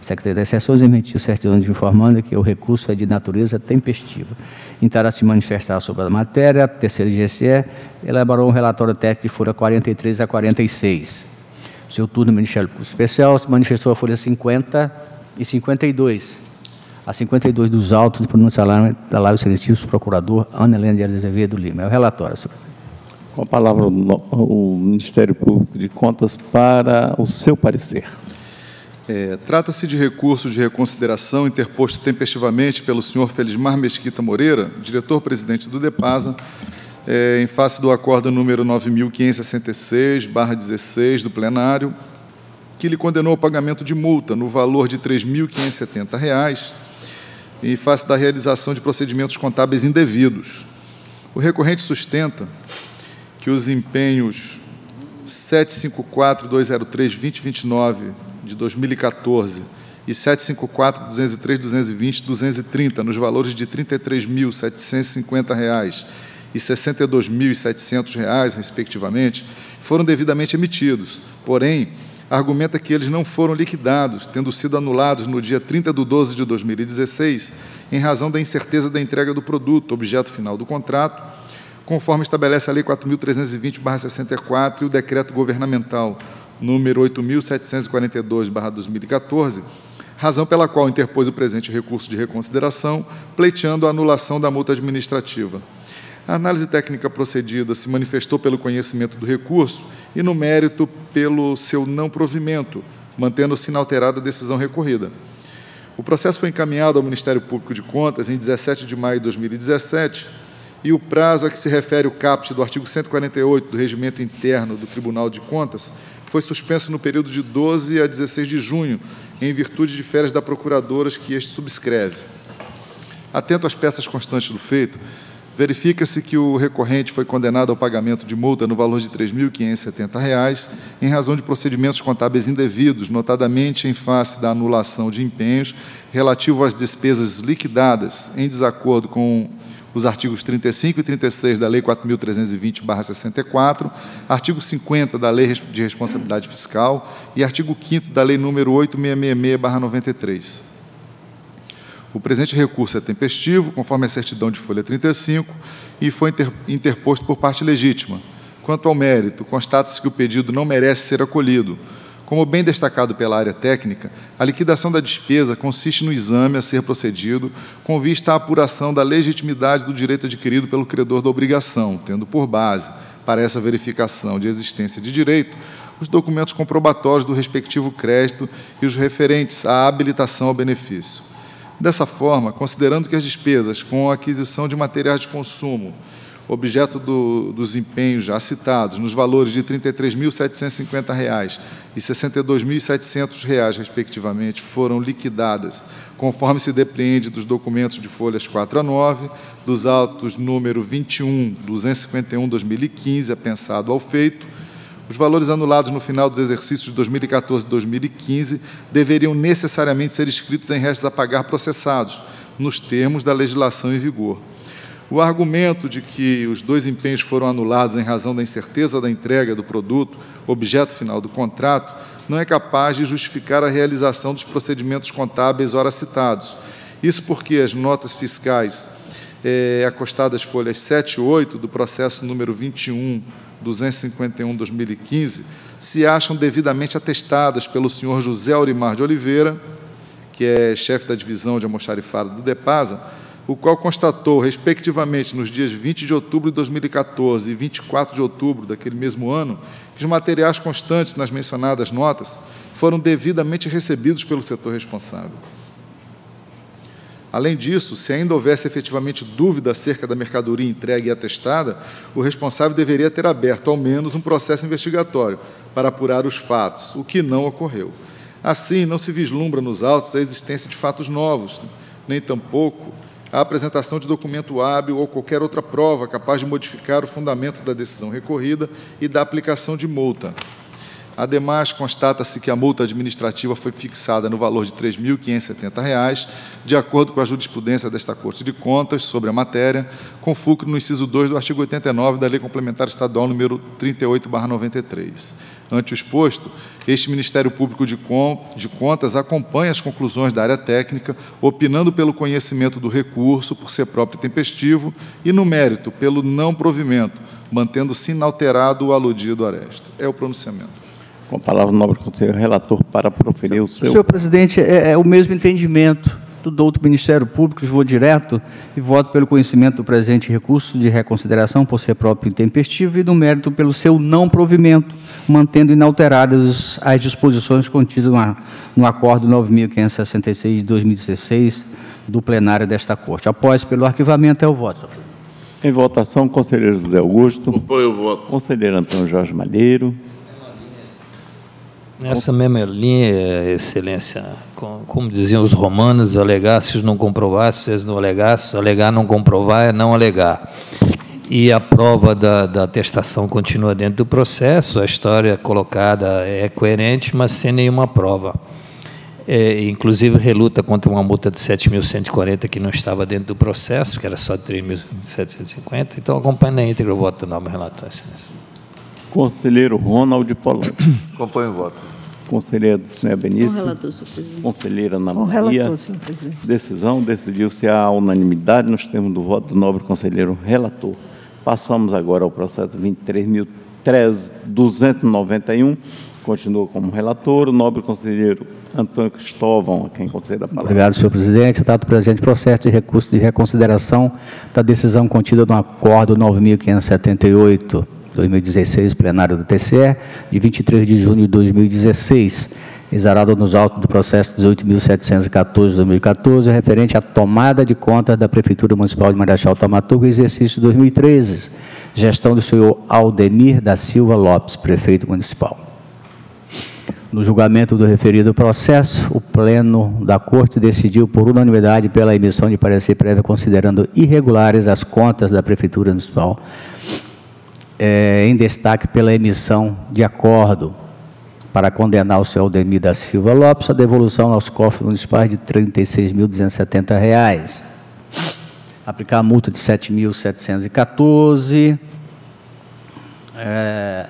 Secretaria das Sessões emitiu certidão de informando que o recurso é de natureza tempestiva. Então, se manifestar sobre a matéria, a terceira GCE elaborou um relatório técnico de folha 43 a 46. Seu turno, Ministério Público Especial, se manifestou a folha 50 e 52. A 52 dos autos de pronunciamento da Live Seletivos, procurador Ana Helena de Azevedo Lima. É o relatório, senhor. Com a palavra o Ministério Público de Contas para o seu parecer. É, Trata-se de recurso de reconsideração interposto tempestivamente pelo senhor Felismar Mesquita Moreira, diretor-presidente do DEPASA, é, em face do acordo número 9.566-16 do plenário, que lhe condenou ao pagamento de multa no valor de R$ 3.570, em face da realização de procedimentos contábeis indevidos. O recorrente sustenta que os empenhos 754-203-2029 de 2014 e 754, 203, 220, 230, nos valores de R$ 33.750 e R$ 62.700, respectivamente, foram devidamente emitidos. Porém, argumenta que eles não foram liquidados, tendo sido anulados no dia 30 de 12 de 2016, em razão da incerteza da entrega do produto, objeto final do contrato, conforme estabelece a Lei 4.320-64 e o decreto governamental número 8.742-2014, razão pela qual interpôs o presente recurso de reconsideração, pleiteando a anulação da multa administrativa. A análise técnica procedida se manifestou pelo conhecimento do recurso e, no mérito, pelo seu não provimento, mantendo-se inalterada a decisão recorrida. O processo foi encaminhado ao Ministério Público de Contas em 17 de maio de 2017 e o prazo a que se refere o caput do artigo 148 do Regimento Interno do Tribunal de Contas foi suspenso no período de 12 a 16 de junho, em virtude de férias da procuradora que este subscreve. Atento às peças constantes do feito, verifica-se que o recorrente foi condenado ao pagamento de multa no valor de R$ 3.570, em razão de procedimentos contábeis indevidos, notadamente em face da anulação de empenhos relativo às despesas liquidadas em desacordo com os artigos 35 e 36 da Lei 4.320-64, artigo 50 da Lei de Responsabilidade Fiscal e artigo 5 da Lei número 8666-93. O presente recurso é tempestivo, conforme a certidão de folha 35, e foi interposto por parte legítima. Quanto ao mérito, constata-se que o pedido não merece ser acolhido, como bem destacado pela área técnica, a liquidação da despesa consiste no exame a ser procedido com vista à apuração da legitimidade do direito adquirido pelo credor da obrigação, tendo por base, para essa verificação de existência de direito, os documentos comprobatórios do respectivo crédito e os referentes à habilitação ao benefício. Dessa forma, considerando que as despesas com a aquisição de materiais de consumo objeto do, dos empenhos já citados, nos valores de R$ 33.750 e R$ 62.700, respectivamente, foram liquidadas, conforme se depreende dos documentos de folhas 4 a 9, dos autos número 21, 251, 2015, apensado ao feito, os valores anulados no final dos exercícios de 2014 e 2015 deveriam necessariamente ser inscritos em restos a pagar processados, nos termos da legislação em vigor. O argumento de que os dois empenhos foram anulados em razão da incerteza da entrega do produto, objeto final do contrato, não é capaz de justificar a realização dos procedimentos contábeis ora citados. Isso porque as notas fiscais é, acostadas folhas 7 e 8 do processo número 21 251 2015 se acham devidamente atestadas pelo senhor José Aurimar de Oliveira, que é chefe da divisão de almoxarifado do DEPASA, o qual constatou, respectivamente, nos dias 20 de outubro de 2014 e 24 de outubro daquele mesmo ano, que os materiais constantes nas mencionadas notas foram devidamente recebidos pelo setor responsável. Além disso, se ainda houvesse efetivamente dúvida acerca da mercadoria entregue e atestada, o responsável deveria ter aberto, ao menos, um processo investigatório para apurar os fatos, o que não ocorreu. Assim, não se vislumbra nos autos a existência de fatos novos, nem tampouco a apresentação de documento hábil ou qualquer outra prova capaz de modificar o fundamento da decisão recorrida e da aplicação de multa. Ademais, constata-se que a multa administrativa foi fixada no valor de R$ 3.570, de acordo com a jurisprudência desta Corte de Contas sobre a matéria, com fulcro no inciso 2 do artigo 89 da Lei Complementar Estadual número 38/93. Ante o exposto, este Ministério Público de Contas acompanha as conclusões da área técnica, opinando pelo conhecimento do recurso por ser próprio e tempestivo e, no mérito, pelo não provimento, mantendo-se inalterado o aludido aresto. É o pronunciamento. Com a palavra, o nobre conselheiro relator para proferir o seu. Senhor presidente, é, é o mesmo entendimento do douto Ministério Público, vou direto e voto pelo conhecimento do presente recurso de reconsideração por ser próprio intempestivo e do mérito pelo seu não provimento, mantendo inalteradas as disposições contidas no, no acordo 9.566 de 2016 do plenário desta Corte. Após pelo arquivamento, é o voto. Em votação, conselheiro José Augusto. Apoio o voto. Conselheiro Antônio Jorge Malheiro. Nessa mesma linha, Excelência, como diziam os romanos, alegar se não comprovar, se eles não alegar, alegar não comprovar é não alegar. E a prova da, da atestação continua dentro do processo, a história colocada é coerente, mas sem nenhuma prova. É, inclusive, reluta contra uma multa de 7.140 que não estava dentro do processo, que era só de 3.750. Então, acompanhe na íntegra o voto do nobre relator, Excelência. Conselheiro Ronald Polanco. Acompanho o voto. Conselheira do senhor Benício. Com relator, senhor presidente. Conselheira Ana Com relator, senhor presidente. Decisão decidiu-se a unanimidade nos termos do voto do nobre conselheiro relator. Passamos agora ao processo 23.291. Continua como relator o nobre conselheiro Antônio Cristóvão, a quem concede a palavra. Obrigado, senhor presidente. Dado presente processo de recurso de reconsideração da decisão contida no acordo 9.578 2016, plenário do TCE, de 23 de junho de 2016, exarado nos autos do processo 18.714-2014, referente à tomada de conta da Prefeitura Municipal de Marechal Tamatuga, exercício 2013, gestão do senhor Aldemir da Silva Lopes, prefeito municipal. No julgamento do referido processo, o Pleno da Corte decidiu por unanimidade pela emissão de parecer prévio considerando irregulares as contas da Prefeitura Municipal é, em destaque pela emissão de acordo para condenar o senhor Aldemir da Silva Lopes a devolução aos cofres municipais de R$ 36.270. Aplicar a multa de R$ 7.714. É,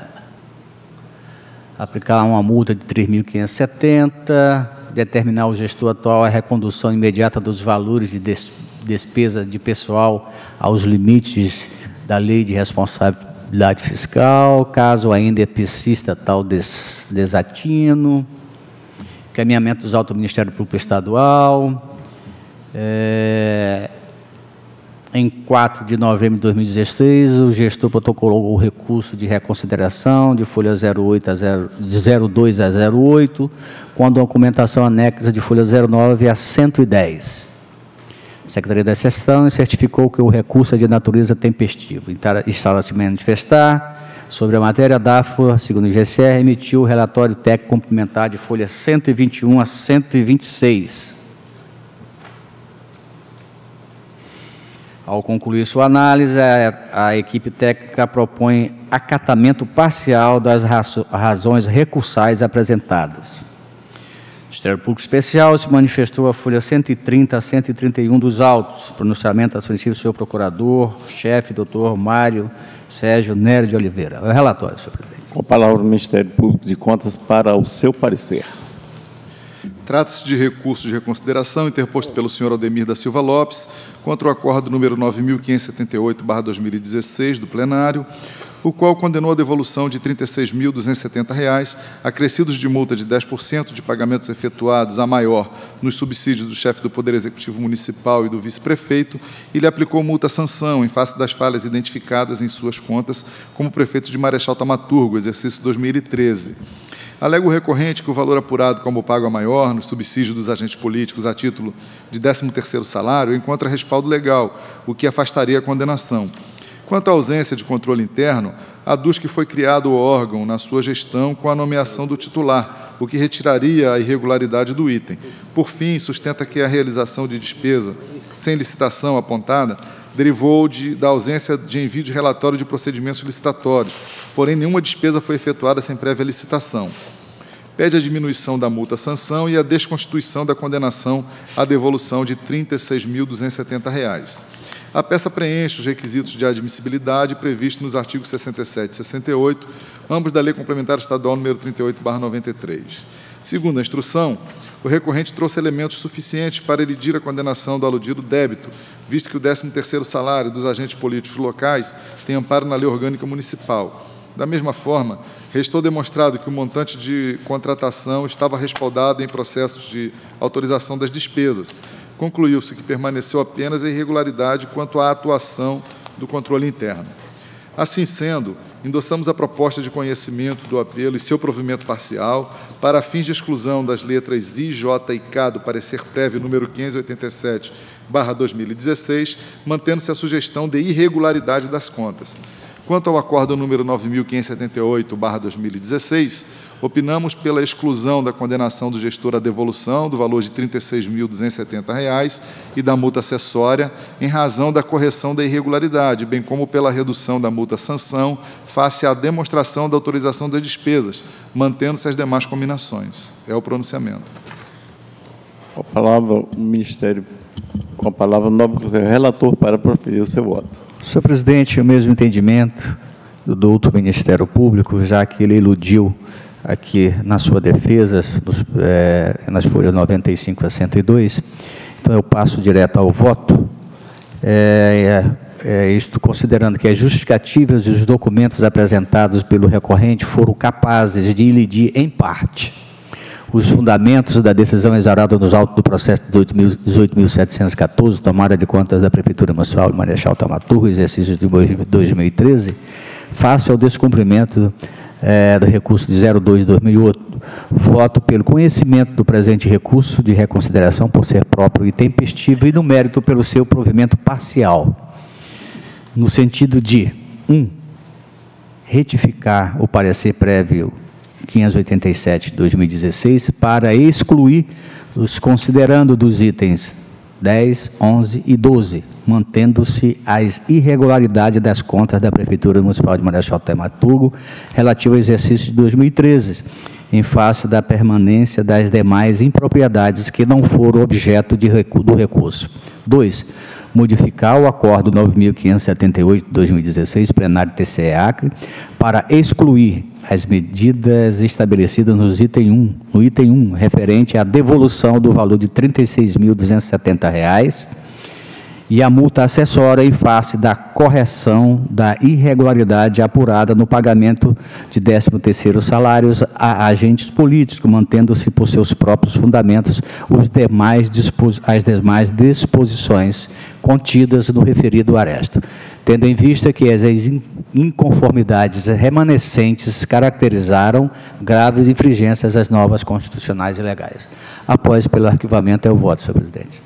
aplicar uma multa de R$ 3.570. Determinar o gestor atual a recondução imediata dos valores de despesa de pessoal aos limites da lei de responsabilidade responsabilidade fiscal, caso ainda persista tal des, desatino, encaminhamento dos autos do Ministério Público Estadual. É, em 4 de novembro de 2016, o gestor protocolou o recurso de reconsideração de folha 08 a 0, de 02 a 08, com a documentação anexa de folha 09 a 110. A Secretaria da Sessão certificou que o recurso é de natureza tempestivo. Está a se manifestar sobre a matéria, a DAFA, segundo o GCR, emitiu o relatório técnico complementar de folha 121 a 126. Ao concluir sua análise, a, a equipe técnica propõe acatamento parcial das razões recursais apresentadas. Ministério Público Especial se manifestou a folha 130 a 131 dos autos. Pronunciamento assumido do senhor procurador, chefe, doutor Mário Sérgio Nery de Oliveira. É o relatório, senhor presidente. Com a palavra o Ministério Público de Contas para o seu parecer. Trata-se de recurso de reconsideração interposto pelo senhor Aldemir da Silva Lopes contra o acordo número 9.578-2016 do plenário, o qual condenou a devolução de R$ 36.270, acrescidos de multa de 10% de pagamentos efetuados a maior nos subsídios do chefe do Poder Executivo Municipal e do vice-prefeito, e lhe aplicou multa-sanção em face das falhas identificadas em suas contas como prefeito de Marechal Tamaturgo, exercício 2013. Alega o recorrente que o valor apurado como pago a maior nos subsídios dos agentes políticos a título de 13º salário encontra respaldo legal, o que afastaria a condenação. Quanto à ausência de controle interno, aduz que foi criado o órgão na sua gestão com a nomeação do titular, o que retiraria a irregularidade do item. Por fim, sustenta que a realização de despesa sem licitação apontada derivou de, da ausência de envio de relatório de procedimentos licitatórios, porém nenhuma despesa foi efetuada sem prévia licitação. Pede a diminuição da multa-sanção e a desconstituição da condenação à devolução de R$ 36.270. A peça preenche os requisitos de admissibilidade previstos nos artigos 67 e 68, ambos da Lei Complementar Estadual número 38/93. Segundo a instrução, o recorrente trouxe elementos suficientes para elidir a condenação do aludido débito, visto que o 13º salário dos agentes políticos locais tem amparo na Lei Orgânica Municipal. Da mesma forma, restou demonstrado que o montante de contratação estava respaldado em processos de autorização das despesas, concluiu-se que permaneceu apenas a irregularidade quanto à atuação do controle interno. Assim sendo, endossamos a proposta de conhecimento do apelo e seu provimento parcial para fins de exclusão das letras I, J e K do parecer prévio número 587/2016, mantendo-se a sugestão de irregularidade das contas. Quanto ao acordo número 9578/2016, opinamos pela exclusão da condenação do gestor à devolução do valor de R$ 36.270 e da multa acessória, em razão da correção da irregularidade, bem como pela redução da multa-sanção face à demonstração da autorização das despesas, mantendo-se as demais combinações. É o pronunciamento. Com a palavra, o Ministério, com a palavra, o nobre relator para proferir o seu voto. Senhor presidente, o mesmo entendimento do doutor Ministério Público, já que ele eludiu aqui na sua defesa, nos, é, nas folhas 95 a 102. Então, eu passo direto ao voto. É, é, é, isto considerando que as justificativas e os documentos apresentados pelo recorrente foram capazes de ilidir, em parte, os fundamentos da decisão exarada nos autos do processo de 18.714, tomada de contas da Prefeitura Municipal de Marechal Tamaturgo, exercício de 2013, face ao descumprimento é, do recurso de 02 de 2008, voto pelo conhecimento do presente recurso de reconsideração por ser próprio e tempestivo e no mérito pelo seu provimento parcial, no sentido de 1. Um, retificar o parecer prévio 587 de 2016 para excluir os considerando dos itens 10, 11 e 12, mantendo-se as irregularidades das contas da Prefeitura Municipal de Marechal Tematurgo relativo ao exercício de 2013, em face da permanência das demais impropriedades que não foram objeto de do recurso. 2 modificar o acordo 9.578 de 2016, plenário TCE Acre, para excluir as medidas estabelecidas no item 1, no item 1, referente à devolução do valor de R$ 36.270 e a multa acessória em face da correção da irregularidade apurada no pagamento de 13º salários a agentes políticos, mantendo-se por seus próprios fundamentos os demais as demais disposições contidas no referido aresto, tendo em vista que as inconformidades remanescentes caracterizaram graves infringências às normas constitucionais e legais. Após pelo arquivamento, é o voto, senhor presidente.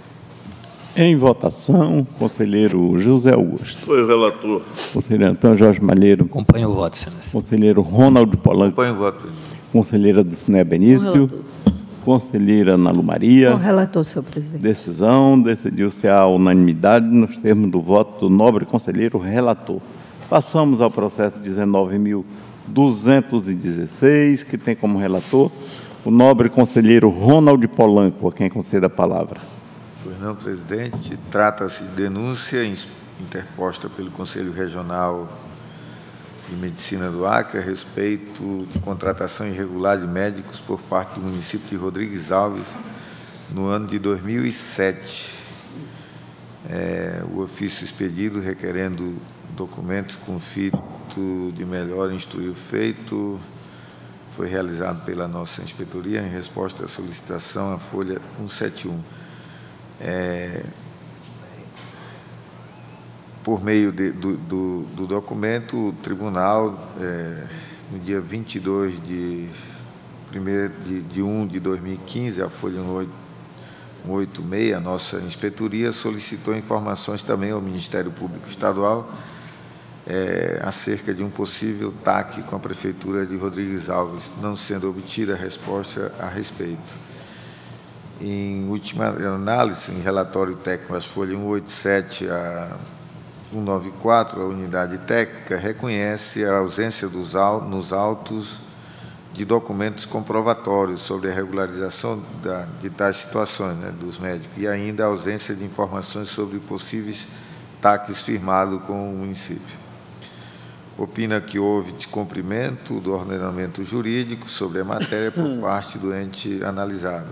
Em votação, conselheiro José Augusto. Foi o relator. Conselheiro Antônio Jorge Malheiro. Acompanho o voto, senhor. Conselheiro Ronaldo Polanco. Acompanho o voto. Conselheira Dulcinea Benício. Conselheira Ana Lu Maria. Com relator, senhor presidente. Decisão decidiu-se a unanimidade nos termos do voto do nobre conselheiro relator. Passamos ao processo 19.216, que tem como relator o nobre conselheiro Ronald Polanco, a quem conceda a palavra. Pois não, presidente. Trata-se de denúncia interposta pelo Conselho Regional de Medicina do Acre a respeito de contratação irregular de médicos por parte do município de Rodrigues Alves no ano de 2007. É, o ofício expedido requerendo documentos com fito de melhor instruir feito foi realizado pela nossa inspetoria em resposta à solicitação à folha 171. É, por meio de, do, do, do, documento, o tribunal, é, no dia 22 de, primeiro de, de 1 de 2015, a folha 186, a nossa inspetoria solicitou informações também ao Ministério Público Estadual é, acerca de um possível TAC com a Prefeitura de Rodrigues Alves, não sendo obtida resposta a respeito. Em última análise, em relatório técnico, as folhas 187 a 194, a unidade técnica reconhece a ausência dos, nos autos de documentos comprovatórios sobre a regularização da, de tais situações né, dos médicos e ainda a ausência de informações sobre possíveis TACs firmados com o município opina que houve descumprimento do ordenamento jurídico sobre a matéria por parte do ente analisado.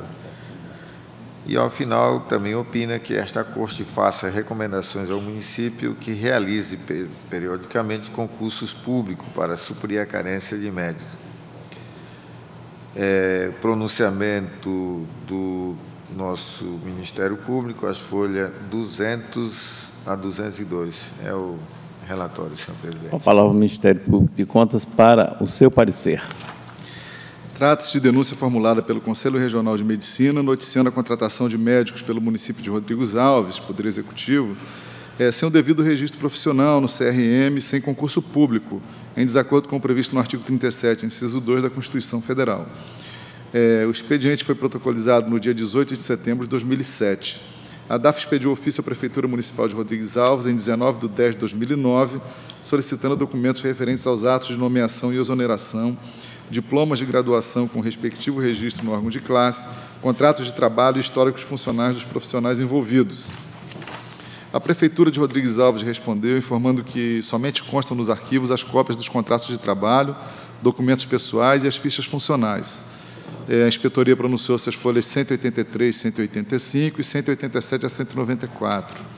E, ao final, também opina que esta Corte faça recomendações ao município que realize periodicamente concursos públicos para suprir a carência de médicos. É, pronunciamento do nosso Ministério Público, as folhas 200 a 202. É o relatório, senhor presidente. A palavra o Ministério Público de Contas para o seu parecer. Trata-se de denúncia formulada pelo Conselho Regional de Medicina, noticiando a contratação de médicos pelo município de Rodrigues Alves, Poder Executivo, é, sem o devido registro profissional no CRM, sem concurso público, em desacordo com o previsto no artigo 37, inciso 2 da Constituição Federal. É, o expediente foi protocolizado no dia 18 de setembro de 2007. A DAF expediu ofício à Prefeitura Municipal de Rodrigues Alves em 19 de 10 de 2009, solicitando documentos referentes aos atos de nomeação e exoneração, diplomas de graduação com respectivo registro no órgão de classe, contratos de trabalho e históricos funcionais dos profissionais envolvidos. A Prefeitura de Rodrigues Alves respondeu informando que somente constam nos arquivos as cópias dos contratos de trabalho, documentos pessoais e as fichas funcionais. É, a inspetoria pronunciou-se as folhas 183, 185 e 187 a 194.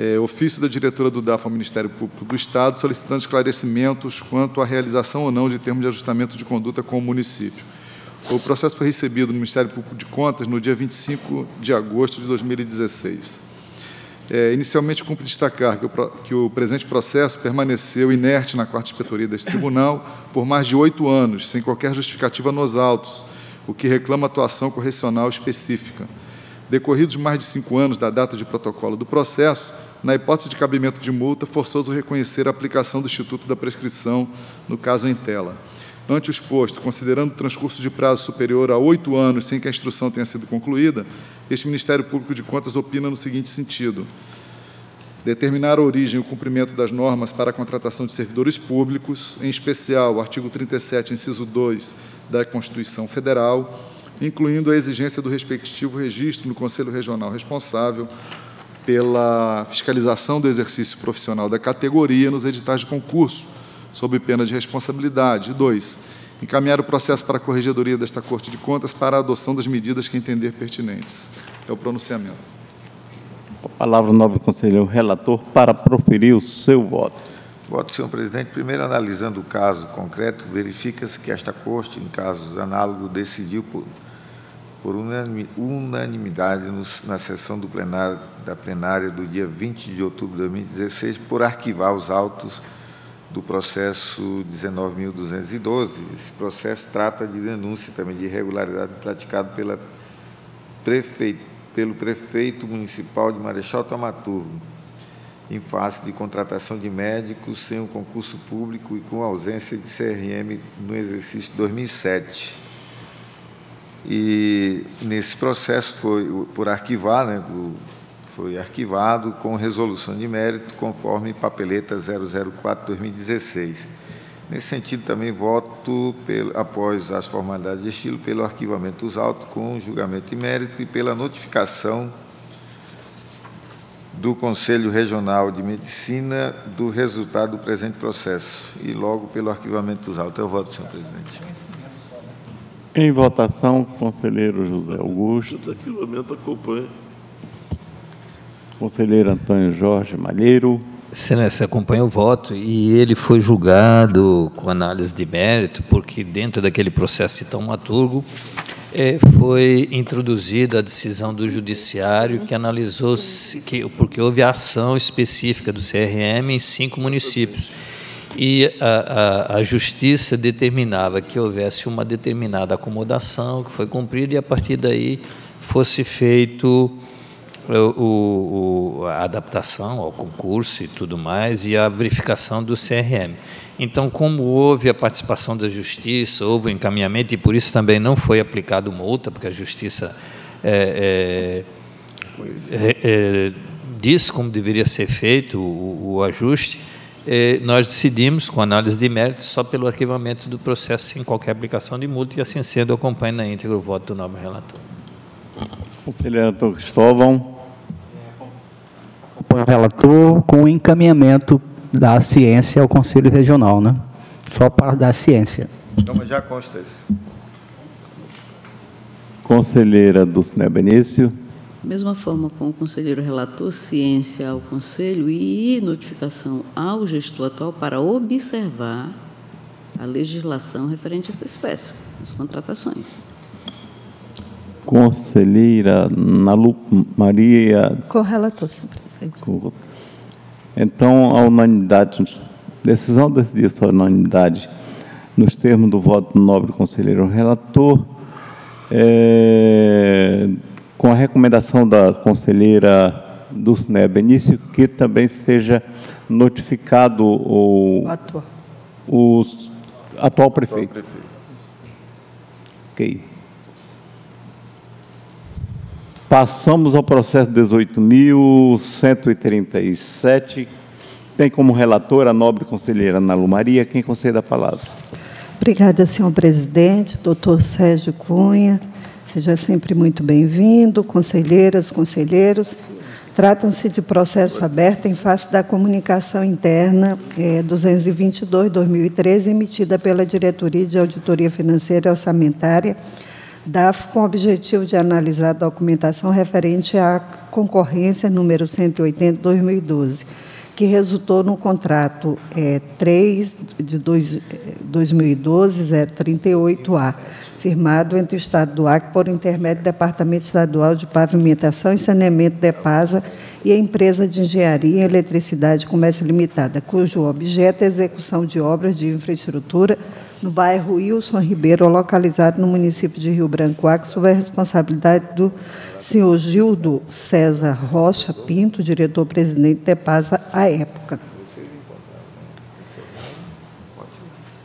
É, ofício da diretora do DAF ao Ministério Público do Estado solicitando esclarecimentos quanto à realização ou não de termo de ajustamento de conduta com o município. O processo foi recebido no Ministério Público de Contas no dia 25 de agosto de 2016. É, inicialmente, cumpre destacar que o, que o, presente processo permaneceu inerte na quarta inspetoria deste tribunal por mais de oito anos, sem qualquer justificativa nos autos, o que reclama atuação correcional específica. Decorridos mais de cinco anos da data de protocolo do processo, na hipótese de cabimento de multa, forçoso reconhecer a aplicação do Instituto da Prescrição, no caso em tela. Ante o exposto, considerando o transcurso de prazo superior a oito anos sem que a instrução tenha sido concluída, este Ministério Público de Contas opina no seguinte sentido: determinar a origem e o cumprimento das normas para a contratação de servidores públicos, em especial o artigo 37, inciso 2 da Constituição Federal, incluindo a exigência do respectivo registro no Conselho Regional responsável pela fiscalização do exercício profissional da categoria nos editais de concurso sob pena de responsabilidade. Dois, encaminhar o processo para a corregedoria desta Corte de Contas para a adoção das medidas que entender pertinentes. É o pronunciamento. A palavra, nobre conselheiro relator, para proferir o seu voto. Voto, senhor presidente. Primeiro, analisando o caso concreto, verifica-se que esta Corte, em casos análogos, decidiu por, por unanimidade na sessão do plenário, da plenária do dia 20 de outubro de 2016 por arquivar os autos do processo 19.212. Esse processo trata de denúncia também de irregularidade praticada pela prefeito, pelo prefeito municipal de Marechal Tamaturgo, em face de contratação de médicos sem um concurso público e com ausência de CRM no exercício 2007. E nesse processo foi por arquivar, né, foi arquivado com resolução de mérito conforme papeleta 004-2016. Nesse sentido, também voto, pelo, após as formalidades de estilo, pelo arquivamento dos autos com julgamento de mérito e pela notificação do Conselho Regional de Medicina do resultado do presente processo e logo pelo arquivamento dos autos. Eu voto, senhor presidente. Em votação, conselheiro José Augusto. Arquivamento acompanha. Conselheiro Antônio Jorge Malheiro. Excelência, acompanha o voto e ele foi julgado com análise de mérito, porque dentro daquele processo de taumaturgo é, foi introduzida a decisão do judiciário que analisou que porque houve ação específica do CRM em cinco municípios e a, a, a, justiça determinava que houvesse uma determinada acomodação que foi cumprida e a partir daí fosse feito o, o, a adaptação ao concurso e tudo mais e a verificação do CRM. Então, como houve a participação da Justiça, houve o encaminhamento, e por isso também não foi aplicado multa, porque a Justiça é, é, é, é disse como deveria ser feito o, o ajuste, nós decidimos, com análise de mérito, só pelo arquivamento do processo, sem qualquer aplicação de multa, e assim sendo, acompanho na íntegra o voto do nobre relator. Conselheiro Antônio Cristóvão. Acompanho o relator com o encaminhamento da ciência ao Conselho Regional, né? Só para dar ciência. Então, mas já consta isso. Conselheira Dulcinea Benício. Mesma forma com o conselheiro relator, ciência ao conselho e notificação ao gestor atual para observar a legislação referente a essa espécie, as contratações. Conselheira Nalu Maria. Correlator, senhor presidente. Então, a unanimidade, decisão decidir essa unanimidade nos termos do voto do nobre conselheiro relator, é, com a recomendação da conselheira Dulcinea Benício, que também seja notificado o, o atual. o atual prefeito. Atual prefeito. Ok. Passamos ao processo 18.137. Tem como relatora a nobre conselheira Ana Lu Maria. Quem concede a palavra? Obrigada, senhor presidente, doutor Sérgio Cunha. Seja sempre muito bem-vindo, conselheiras, conselheiros. Tratam-se de processo aberto em face da comunicação interna é, 222-2013, emitida pela Diretoria de Auditoria Financeira e Orçamentária DAF com o objetivo de analisar a documentação referente à concorrência número 180-2012, que resultou no contrato é, 3 de 2012 038A, firmado entre o Estado do Acre por intermédio do Departamento Estadual de Pavimentação e Saneamento DEPASA e a empresa de Engenharia e Eletricidade Comércio Limitada, cujo objeto é a execução de obras de infraestrutura no bairro Wilson Ribeiro, localizado no município de Rio Branco Acre, sob a responsabilidade do senhor Gildo César Rocha Pinto, diretor-presidente da EPASA à época.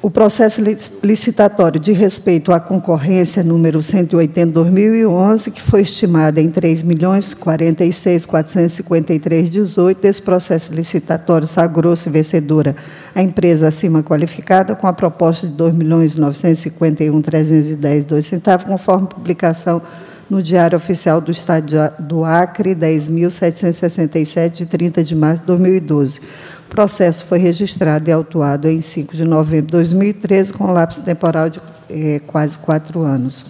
O processo licitatório de respeito à concorrência número 180/2011, que foi estimada em 3 milhões 46.453,18, desse processo licitatório sagrou-se vencedora. A empresa acima qualificada com a proposta de 2 milhões 951.310,2 centavos, conforme publicação no Diário Oficial do Estado do Acre, 10.767, de 30 de março de 2012 o processo foi registrado e autuado em 5 de novembro de 2013, com lapso temporal de eh, quase quatro anos.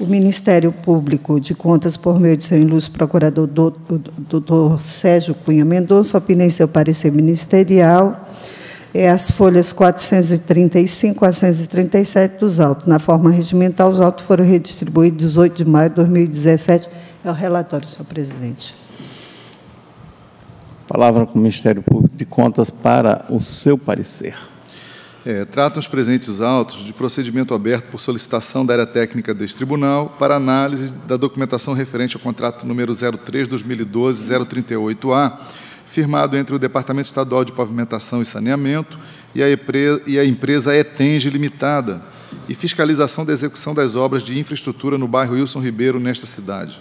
O Ministério Público de Contas, por meio de seu ilustre procurador, doutor Sérgio Cunha Mendonça, opina em seu parecer ministerial é, as folhas 435 a 437 dos autos. Na forma regimental, os autos foram redistribuídos 18 de maio de 2017. É o relatório, senhor presidente. Palavra com o Ministério Público de Contas para o seu parecer. É, tratam os presentes autos de procedimento aberto por solicitação da área técnica deste tribunal para análise da documentação referente ao contrato número 03-2012-038A, firmado entre o Departamento Estadual de Pavimentação e Saneamento e a, e empresa Etenge Limitada, e fiscalização da execução das obras de infraestrutura no bairro Wilson Ribeiro, nesta cidade.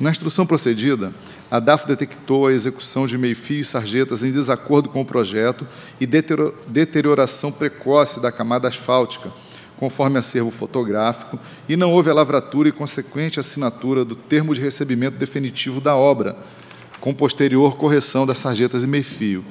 Na instrução procedida, a DAF detectou a execução de meio-fio e sarjetas em desacordo com o projeto e deterioração precoce da camada asfáltica, conforme acervo fotográfico, e não houve a lavratura e consequente assinatura do termo de recebimento definitivo da obra, com posterior correção das sarjetas e meio-fio.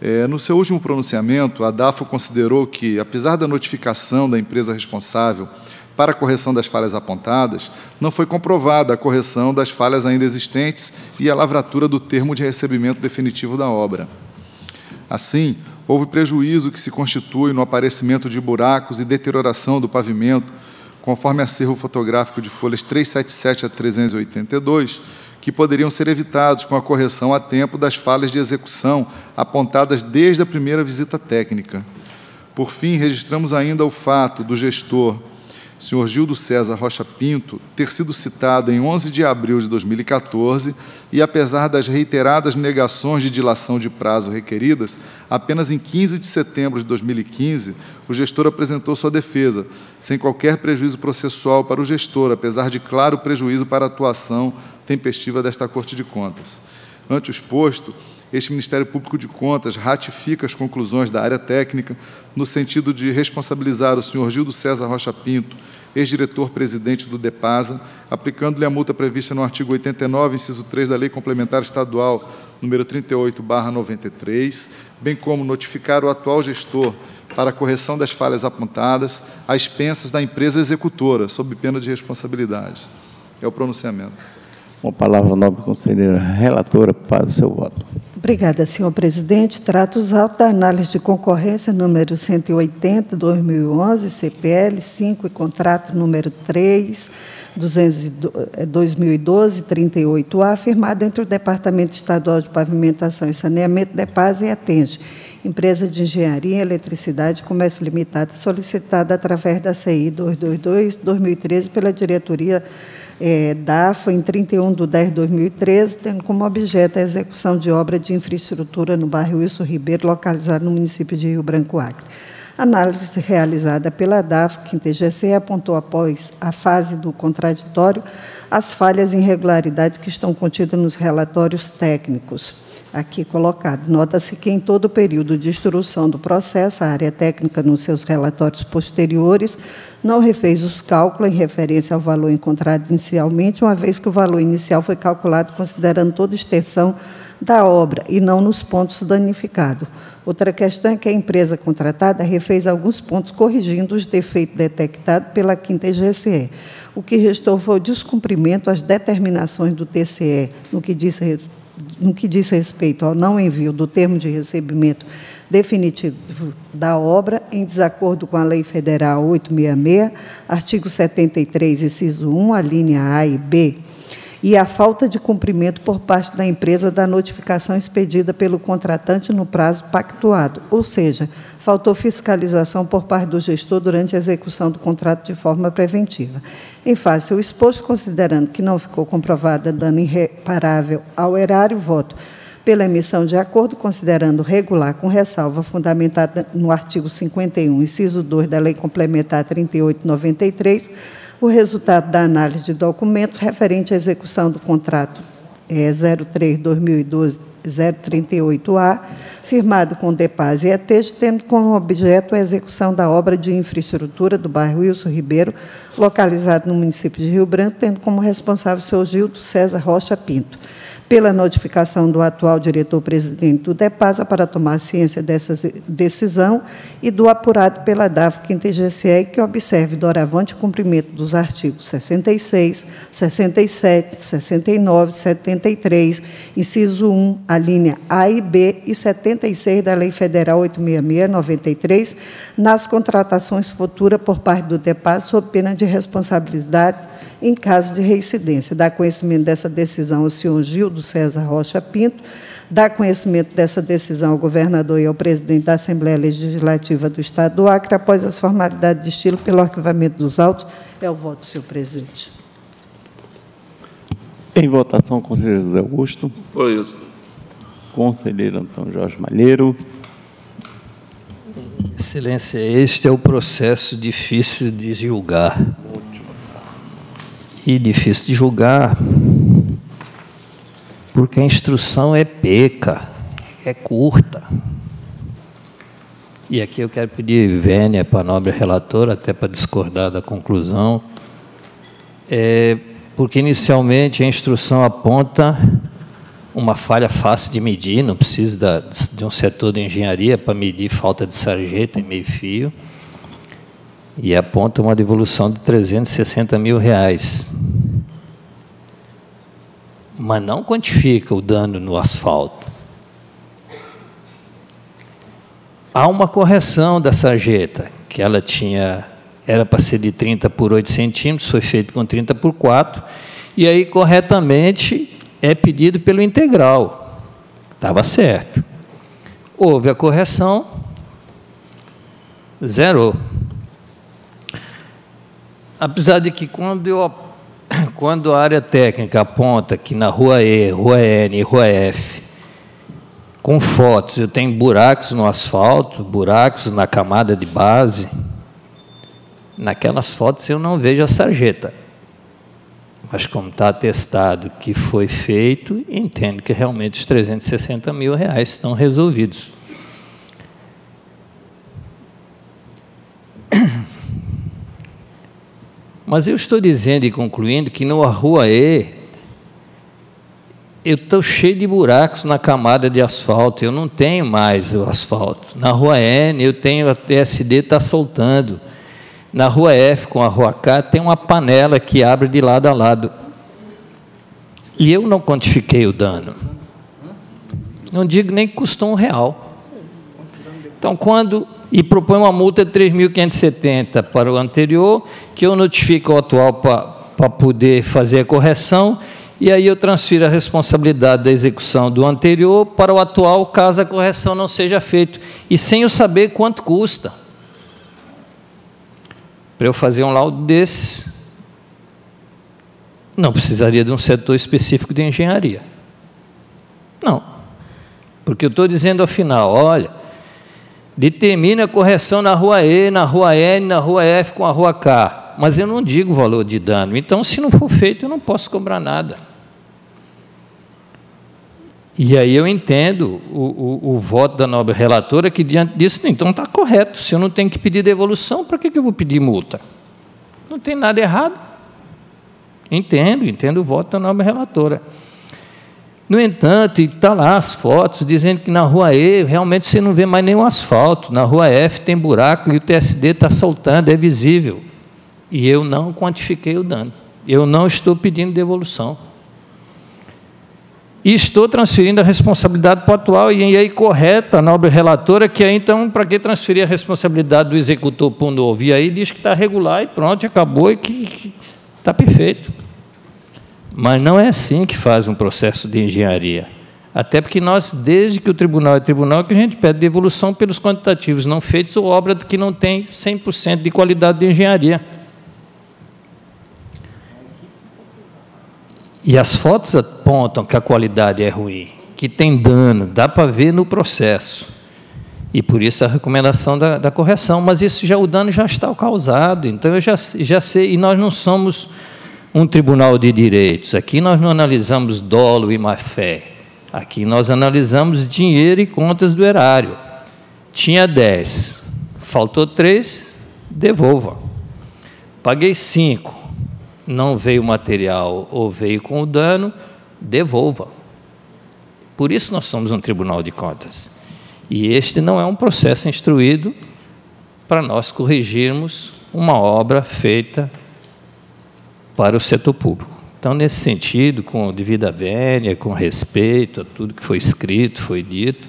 É, no seu último pronunciamento, a DAFO considerou que, apesar da notificação da empresa responsável para a correção das falhas apontadas, não foi comprovada a correção das falhas ainda existentes e a lavratura do termo de recebimento definitivo da obra. Assim, houve prejuízo que se constitui no aparecimento de buracos e deterioração do pavimento, conforme acervo fotográfico de folhas 377 a 382, que poderiam ser evitados com a correção a tempo das falhas de execução apontadas desde a primeira visita técnica. Por fim, registramos ainda o fato do gestor senhor Gildo César Rocha Pinto, ter sido citado em 11 de abril de 2014 e, apesar das reiteradas negações de dilação de prazo requeridas, apenas em 15 de setembro de 2015, o gestor apresentou sua defesa, sem qualquer prejuízo processual para o gestor, apesar de claro prejuízo para a atuação tempestiva desta Corte de Contas. Ante o exposto, este Ministério Público de Contas ratifica as conclusões da área técnica no sentido de responsabilizar o senhor Gildo César Rocha Pinto, ex-diretor-presidente do DEPASA, aplicando-lhe a multa prevista no artigo 89, inciso 3 da Lei Complementar Estadual número 38/93, bem como notificar o atual gestor para a correção das falhas apontadas às expensas da empresa executora, sob pena de responsabilidade. É o pronunciamento. Com a palavra, nobre conselheira relatora, para o seu voto. Obrigada, senhor presidente. Trato os autos da análise de concorrência número 180, 2011, CPL 5 e contrato número 3, 2012, 38A, firmado entre o Departamento Estadual de Pavimentação e Saneamento, DEPAS e Atende, empresa de engenharia, eletricidade e comércio limitada, solicitada através da CI 222-2013 pela diretoria é, DAFA em 31 de 10 de 2013, tendo como objeto a execução de obra de infraestrutura no bairro Wilson Ribeiro, localizado no município de Rio Branco Acre. Análise realizada pela DAF, que TGC apontou após a fase do contraditório as falhas e irregularidades que estão contidas nos relatórios técnicos aqui colocado. Nota-se que em todo o período de instrução do processo, a área técnica, nos seus relatórios posteriores, não refez os cálculos em referência ao valor encontrado inicialmente, uma vez que o valor inicial foi calculado considerando toda a extensão da obra e não nos pontos danificados. Outra questão é que a empresa contratada refez alguns pontos corrigindo os defeitos detectados pela quinta GCE. O que restou foi o descumprimento às determinações do TCE no que diz no que diz respeito ao não envio do termo de recebimento definitivo da obra, em desacordo com a Lei Federal 866, artigo 73, inciso 1, a linha A e B, e a falta de cumprimento por parte da empresa da notificação expedida pelo contratante no prazo pactuado, ou seja, faltou fiscalização por parte do gestor durante a execução do contrato de forma preventiva. Em face ao exposto, considerando que não ficou comprovada dano irreparável ao erário, voto pela emissão de acordo considerando regular com ressalva fundamentada no artigo 51, inciso 2 da Lei Complementar 3893, o resultado da análise de documentos referente à execução do contrato é, 03-2012 038A, firmado com DEPAS e ETEJ, tendo como objeto a execução da obra de infraestrutura do bairro Wilson Ribeiro, localizado no município de Rio Branco, tendo como responsável o senhor Gildo César Rocha Pinto pela notificação do atual diretor-presidente do DEPASA para tomar ciência dessa decisão e do apurado pela DAF Quinta GCE que observe doravante o cumprimento dos artigos 66, 67, 69, 73, inciso 1, a linha A e B e 76 da Lei Federal 866-93 nas contratações futuras por parte do DEPAS sob pena de responsabilidade em caso de reincidência. Dá conhecimento dessa decisão ao senhor Gildo César Rocha Pinto, dá conhecimento dessa decisão ao governador e ao presidente da Assembleia Legislativa do Estado do Acre, após as formalidades de estilo pelo arquivamento dos autos. É o voto, senhor presidente. Em votação, conselheiro José Augusto. Foi Conselheiro Antônio Jorge Malheiro. Excelência, este é o processo difícil de julgar e difícil de julgar, porque a instrução é peca, é curta. E aqui eu quero pedir vênia para a nobre relatora, até para discordar da conclusão, é, porque inicialmente a instrução aponta uma falha fácil de medir, não precisa de um setor de engenharia para medir falta de sarjeta em meio fio, e aponta uma devolução de 360 mil reais. Mas não quantifica o dano no asfalto. Há uma correção da sarjeta, que ela tinha, era para ser de 30 por 8 centímetros, foi feito com 30 por 4, e aí corretamente é pedido pelo integral. Estava certo. Houve a correção, zerou. Apesar de que quando, eu, quando a área técnica aponta que na rua E, rua N e rua F, com fotos, eu tenho buracos no asfalto, buracos na camada de base, naquelas fotos eu não vejo a sarjeta. Mas como está atestado que foi feito, entendo que realmente os 360 mil reais estão resolvidos. Mas eu estou dizendo e concluindo que no Rua E, eu estou cheio de buracos na camada de asfalto, eu não tenho mais o asfalto. Na Rua N, eu tenho a TSD está soltando. Na rua F com a rua K tem uma panela que abre de lado a lado. E eu não quantifiquei o dano. Não digo nem que custou um real. Então, quando. E propõe uma multa de 3.570 para o anterior, que eu notifico o atual para poder fazer a correção, e aí eu transfiro a responsabilidade da execução do anterior para o atual, caso a correção não seja feita. E sem eu saber quanto custa. Para eu fazer um laudo desse, não precisaria de um setor específico de engenharia. Não. Porque eu estou dizendo afinal, olha, determina a correção na rua E, na rua N, na rua F com a rua K. Mas eu não digo o valor de dano. Então, se não for feito, eu não posso cobrar nada. E aí eu entendo o, o, o, voto da nobre relatora que, diante disso, então está correto. Se eu não tenho que pedir devolução, para que, que eu vou pedir multa? Não tem nada errado. Entendo, entendo o voto da nobre relatora. No entanto, está lá as fotos dizendo que na rua E realmente você não vê mais nenhum asfalto, na rua F tem buraco e o TSD está soltando, é visível. E eu não quantifiquei o dano. Eu não estou pedindo devolução. E estou transferindo a responsabilidade para o atual, e aí correta a nobre relatora, que aí então, para que transferir a responsabilidade do executor para o novo? E aí diz que está regular e pronto, acabou e que está perfeito. Mas não é assim que faz um processo de engenharia. Até porque nós, desde que o tribunal é tribunal, que a gente pede devolução pelos quantitativos não feitos ou obra que não tem 100% de qualidade de engenharia. E as fotos apontam que a qualidade é ruim, que tem dano, dá para ver no processo. E por isso a recomendação da, da, correção. Mas isso já o dano já está causado. Então eu já, já sei, e nós não somos um tribunal de direitos. Aqui nós não analisamos dolo e má fé. Aqui nós analisamos dinheiro e contas do erário. Tinha 10, faltou 3, devolva. Paguei 5, não veio material ou veio com o dano, devolva. Por isso nós somos um tribunal de contas. E este não é um processo instruído para nós corrigirmos uma obra feita para o setor público. Então, nesse sentido, com devida vênia, com respeito a tudo que foi escrito, foi dito,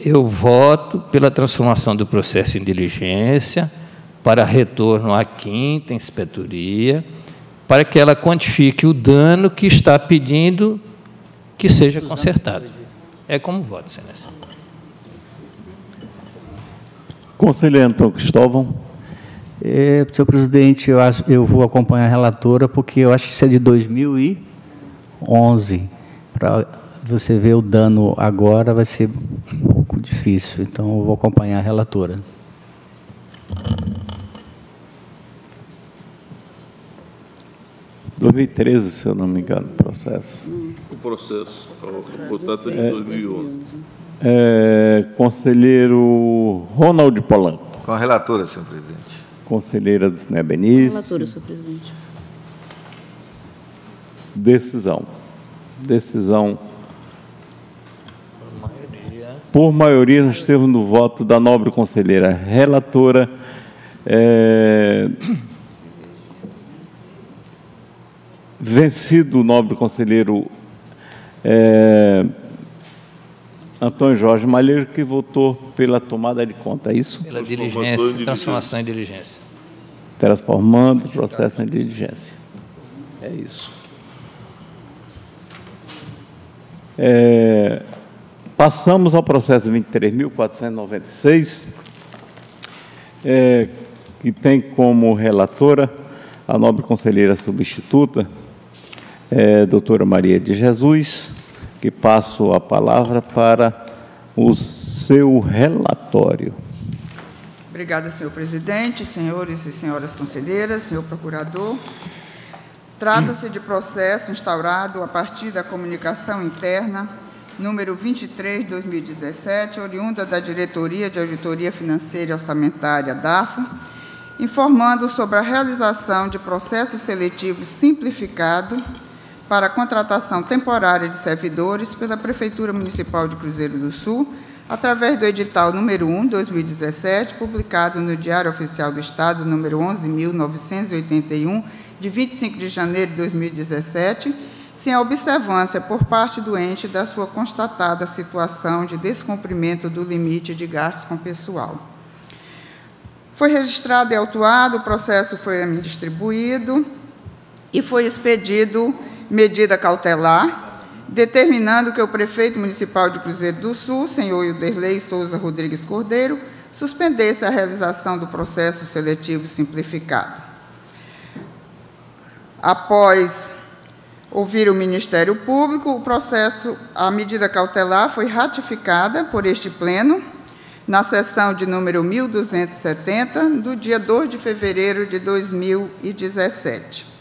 eu voto pela transformação do processo em diligência, para retorno à quinta inspetoria, para que ela quantifique o dano que está pedindo que seja consertado. É como voto, Senhor. Conselheiro Antônio Cristóvão. É, senhor presidente, eu, acho, eu vou acompanhar a relatora, porque eu acho que isso é de 2011. Para você ver o dano agora vai ser um pouco difícil, então eu vou acompanhar a relatora. 2013, se eu não me engano, o processo. O processo, o contrato é de é, 2011. É, conselheiro Ronald Polanco. Com a relatora, senhor presidente. Conselheira do Sine Benício. Relatora, senhor presidente. Decisão. Decisão. Por maioria, nós temos no voto da nobre conselheira relatora. É, vencido o nobre conselheiro é, Antônio Jorge Malheiro, que votou pela tomada de conta, é isso? Pela diligência, transformação em diligência. Transformando o processo em diligência. É isso. É, passamos ao processo 23.496, é, que tem como relatora a nobre conselheira substituta, é, doutora Maria de Jesus, que passo a palavra para o seu relatório. Obrigada, senhor presidente, senhores e senhoras conselheiras, senhor procurador. Trata-se de processo instaurado a partir da comunicação interna número 23 2017, oriunda da Diretoria de Auditoria Financeira e Orçamentária DAFO, informando sobre a realização de processo seletivo simplificado para a contratação temporária de servidores pela Prefeitura Municipal de Cruzeiro do Sul, através do edital número 1, 2017, publicado no Diário Oficial do Estado, número 11.981, de 25 de janeiro de 2017, sem a observância por parte do ente da sua constatada situação de descumprimento do limite de gastos com pessoal. Foi registrado e autuado, o processo foi distribuído e foi expedido medida cautelar, determinando que o prefeito municipal de Cruzeiro do Sul, senhor Ilderlei Souza Rodrigues Cordeiro, suspendesse a realização do processo seletivo simplificado. Após ouvir o Ministério Público, o processo, a medida cautelar foi ratificada por este pleno na sessão de número 1270 do dia 2 de fevereiro de 2017.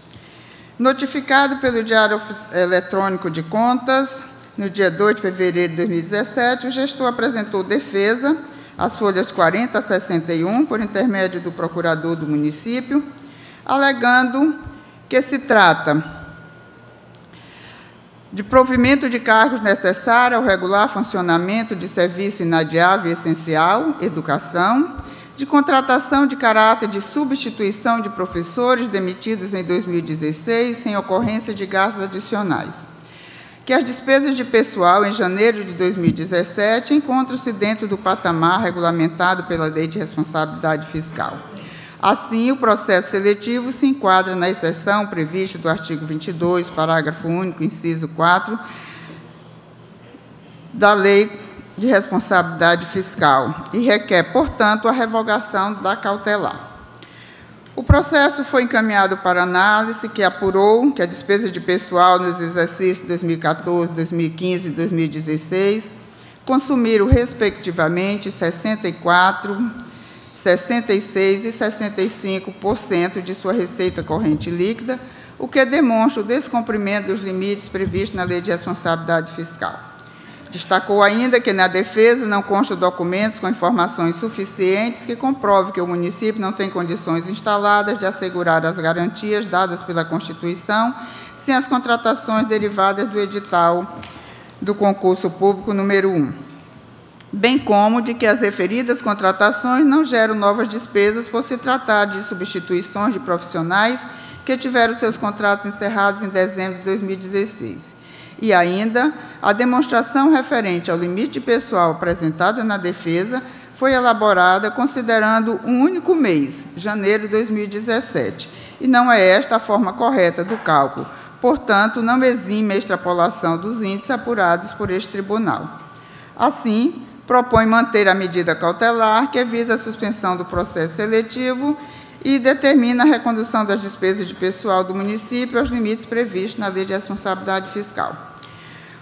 Notificado pelo Diário Eletrônico de Contas, no dia 2 de fevereiro de 2017, o gestor apresentou defesa às folhas 40 a 61, por intermédio do procurador do município, alegando que se trata de provimento de cargos necessários ao regular funcionamento de serviço inadiável e essencial, educação, de contratação de caráter de substituição de professores demitidos em 2016 sem ocorrência de gastos adicionais. Que as despesas de pessoal em janeiro de 2017 encontram-se dentro do patamar regulamentado pela Lei de Responsabilidade Fiscal. Assim, o processo seletivo se enquadra na exceção prevista do artigo 22, parágrafo único, inciso 4, da Lei de Responsabilidade Fiscal e requer, portanto, a revogação da cautelar. O processo foi encaminhado para análise, que apurou que a despesa de pessoal nos exercícios 2014, 2015 e 2016 consumiram, respectivamente, 64 66% e 65% de sua receita corrente líquida, o que demonstra o descumprimento dos limites previstos na Lei de Responsabilidade Fiscal. Destacou ainda que na defesa não constam documentos com informações suficientes que comprovem que o município não tem condições instaladas de assegurar as garantias dadas pela Constituição sem as contratações derivadas do edital do concurso público número 1 bem como de que as referidas contratações não geram novas despesas por se tratar de substituições de profissionais que tiveram seus contratos encerrados em dezembro de 2016. E ainda, a demonstração referente ao limite pessoal apresentada na defesa foi elaborada considerando um único mês, janeiro de 2017, e não é esta a forma correta do cálculo. Portanto, não exime a extrapolação dos índices apurados por este tribunal. Assim, propõe manter a medida cautelar, que visa a suspensão do processo seletivo e determina a recondução das despesas de pessoal do município aos limites previstos na Lei de Responsabilidade Fiscal.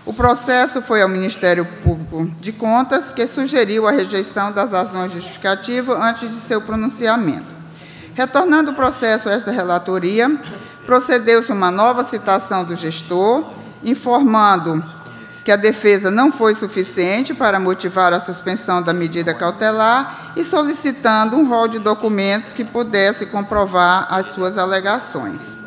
O processo foi ao Ministério Público de Contas, que sugeriu a rejeição das razões justificativas antes de seu pronunciamento. Retornando o processo a esta relatoria, procedeu-se uma nova citação do gestor, informando que a defesa não foi suficiente para motivar a suspensão da medida cautelar e solicitando um rol de documentos que pudesse comprovar as suas alegações.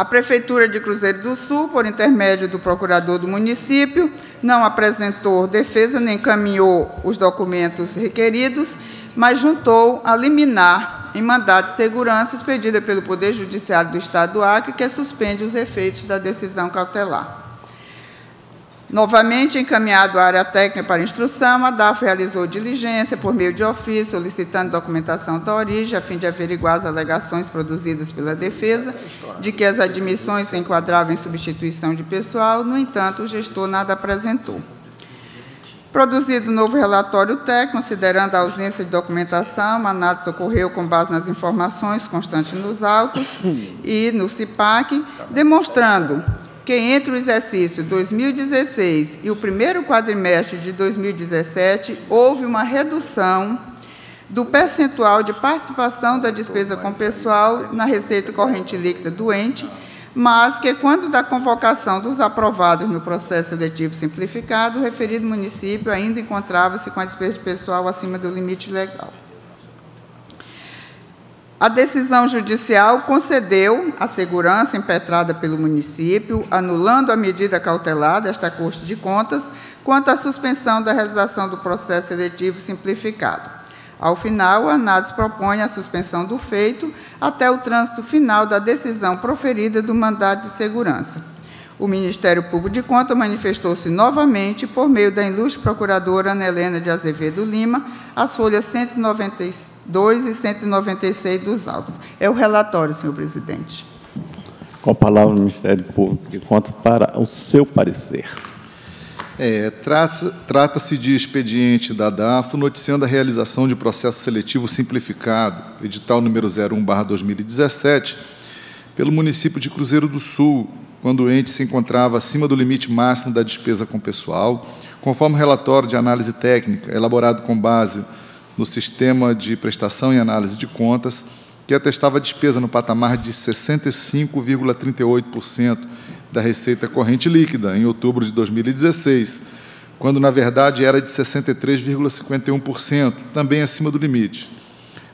A Prefeitura de Cruzeiro do Sul, por intermédio do procurador do município, não apresentou defesa nem encaminhou os documentos requeridos, mas juntou a liminar em mandado de segurança expedida pelo Poder Judiciário do Estado do Acre, que suspende os efeitos da decisão cautelar. Novamente encaminhado à área técnica para instrução, a DAF realizou diligência por meio de ofício, solicitando documentação da origem, a fim de averiguar as alegações produzidas pela defesa, de que as admissões se enquadravam em substituição de pessoal, no entanto, o gestor nada apresentou. Produzido novo relatório técnico, considerando a ausência de documentação, a análise ocorreu com base nas informações constantes nos autos e no CIPAC, demonstrando que entre o exercício 2016 e o primeiro quadrimestre de 2017 houve uma redução do percentual de participação da despesa com pessoal na receita corrente líquida do ente, mas que, quando da convocação dos aprovados no processo seletivo simplificado, o referido município ainda encontrava-se com a despesa de pessoal acima do limite legal. A decisão judicial concedeu a segurança impetrada pelo município, anulando a medida cautelar desta Corte de Contas quanto à suspensão da realização do processo seletivo simplificado. Ao final, a análise propõe a suspensão do feito até o trânsito final da decisão proferida do mandado de segurança. O Ministério Público de Contas manifestou-se novamente por meio da ilustre procuradora Ana Helena de Azevedo Lima, as folhas 196 2 e 196 dos autos. É o relatório, senhor presidente. Com a palavra o Ministério Público de Contas para o seu parecer. É, Trata-se de expediente da DAFO noticiando a realização de processo seletivo simplificado, edital número 01/2017, pelo município de Cruzeiro do Sul, quando o ente se encontrava acima do limite máximo da despesa com pessoal, conforme o relatório de análise técnica elaborado com base no sistema de prestação e análise de contas, que atestava a despesa no patamar de 65,38% da receita corrente líquida em outubro de 2016, quando na verdade era de 63,51%, também acima do limite.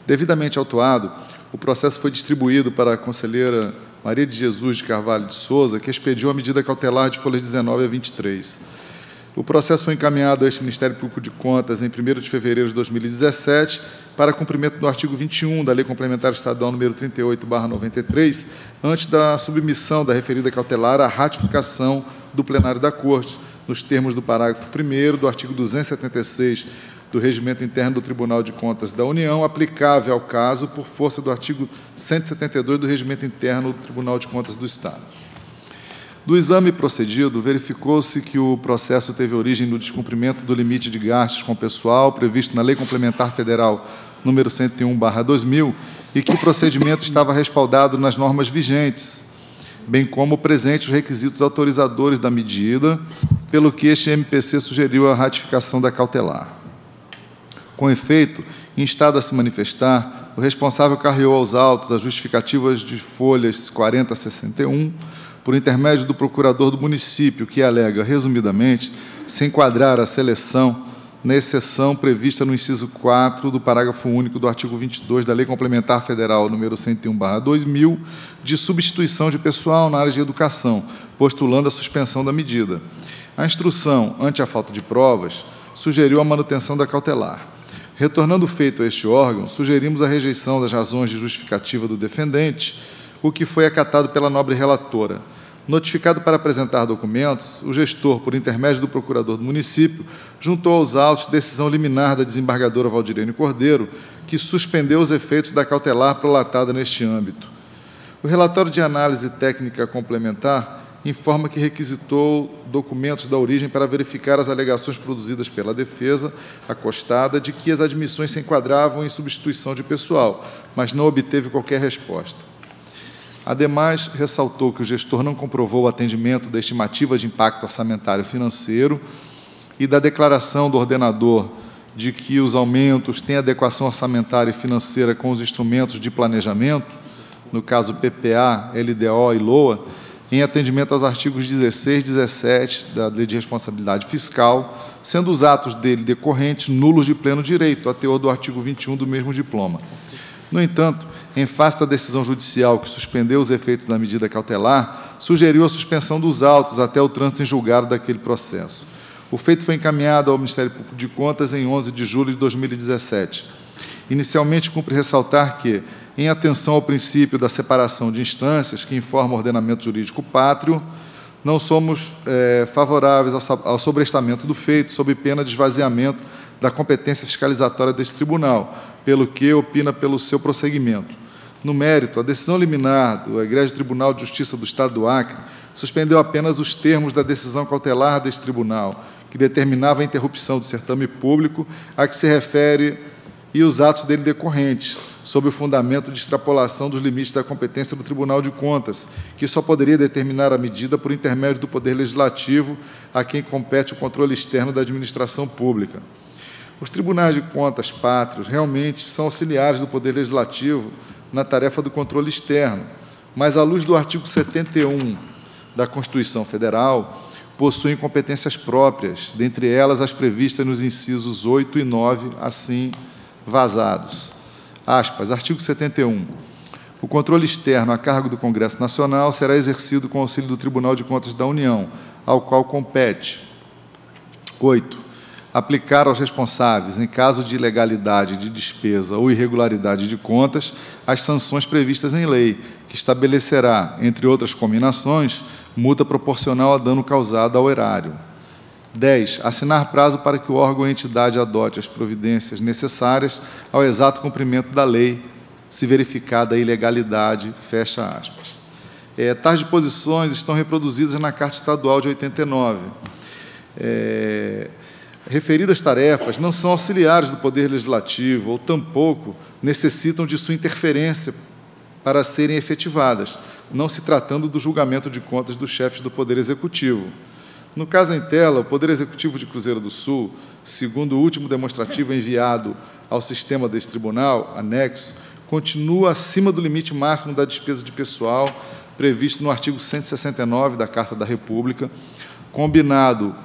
Devidamente autuado, o processo foi distribuído para a conselheira Maria de Jesus de Carvalho de Souza, que expediu a medida cautelar de folhas 19 a 23. O processo foi encaminhado a este Ministério Público de Contas em 1 de fevereiro de 2017 para cumprimento do artigo 21 da Lei Complementar Estadual número 38/93, antes da submissão da referida cautelar à ratificação do plenário da Corte, nos termos do parágrafo 1 do artigo 276 do Regimento Interno do Tribunal de Contas da União, aplicável ao caso por força do artigo 172 do Regimento Interno do Tribunal de Contas do Estado. Do exame procedido, verificou-se que o processo teve origem no descumprimento do limite de gastos com pessoal previsto na Lei Complementar Federal número 101/2000 e que o procedimento estava respaldado nas normas vigentes, bem como presentes os requisitos autorizadores da medida, pelo que este MPC sugeriu a ratificação da cautelar. Com efeito, instado a se manifestar, o responsável carreou aos autos as justificativas de folhas 40 a 61 por intermédio do procurador do município, que alega, resumidamente, se enquadrar a seleção na exceção prevista no inciso 4 do parágrafo único do artigo 22 da Lei Complementar Federal número 101/2000, de substituição de pessoal na área de educação, postulando a suspensão da medida. A instrução, ante a falta de provas, sugeriu a manutenção da cautelar. Retornando feito a este órgão, sugerimos a rejeição das razões de justificativa do defendente, o que foi acatado pela nobre relatora. Notificado para apresentar documentos, o gestor, por intermédio do procurador do município, juntou aos autos decisão liminar da desembargadora Valdirene Cordeiro, que suspendeu os efeitos da cautelar prolatada neste âmbito. O relatório de análise técnica complementar informa que requisitou documentos da origem para verificar as alegações produzidas pela defesa acostada de que as admissões se enquadravam em substituição de pessoal, mas não obteve qualquer resposta. Ademais, ressaltou que o gestor não comprovou o atendimento da estimativa de impacto orçamentário financeiro e da declaração do ordenador de que os aumentos têm adequação orçamentária e financeira com os instrumentos de planejamento, no caso PPA, LDO e LOA, em atendimento aos artigos 16 e 17 da Lei de Responsabilidade Fiscal, sendo os atos dele decorrentes nulos de pleno direito, a teor do artigo 21 do mesmo diploma. No entanto, em face da decisão judicial que suspendeu os efeitos da medida cautelar, sugeriu a suspensão dos autos até o trânsito em julgado daquele processo. O feito foi encaminhado ao Ministério Público de Contas em 11 de julho de 2017. Inicialmente, cumpre ressaltar que, em atenção ao princípio da separação de instâncias que informa o ordenamento jurídico pátrio, não somos é, favoráveis ao, ao sobrestamento do feito, sob pena de esvaziamento da competência fiscalizatória deste tribunal, pelo que opina pelo seu prosseguimento. No mérito, a decisão liminar do Egrégio Tribunal de Justiça do Estado do Acre suspendeu apenas os termos da decisão cautelar deste tribunal, que determinava a interrupção do certame público a que se refere e os atos dele decorrentes, sob o fundamento de extrapolação dos limites da competência do Tribunal de Contas, que só poderia determinar a medida por intermédio do Poder Legislativo, a quem compete o controle externo da administração pública. Os tribunais de contas pátrios realmente são auxiliares do Poder Legislativo na tarefa do controle externo, mas, à luz do artigo 71 da Constituição Federal, possuem competências próprias, dentre elas as previstas nos incisos 8 e 9, assim vazados. Aspas, artigo 71. O controle externo a cargo do Congresso Nacional será exercido com auxílio do Tribunal de Contas da União, ao qual compete. 8 aplicar aos responsáveis, em caso de ilegalidade de despesa ou irregularidade de contas, as sanções previstas em lei, que estabelecerá, entre outras combinações, multa proporcional ao dano causado ao erário. 10. Assinar prazo para que o órgão ou entidade adote as providências necessárias ao exato cumprimento da lei, se verificada a ilegalidade. Fecha aspas. É, tais disposições estão reproduzidas na Carta Estadual de 89. É, referidas tarefas não são auxiliares do Poder Legislativo ou tampouco necessitam de sua interferência para serem efetivadas, não se tratando do julgamento de contas dos chefes do Poder Executivo. No caso em tela, o Poder Executivo de Cruzeiro do Sul, segundo o último demonstrativo enviado ao sistema deste tribunal, anexo, continua acima do limite máximo da despesa de pessoal previsto no artigo 169 da Carta da República, combinado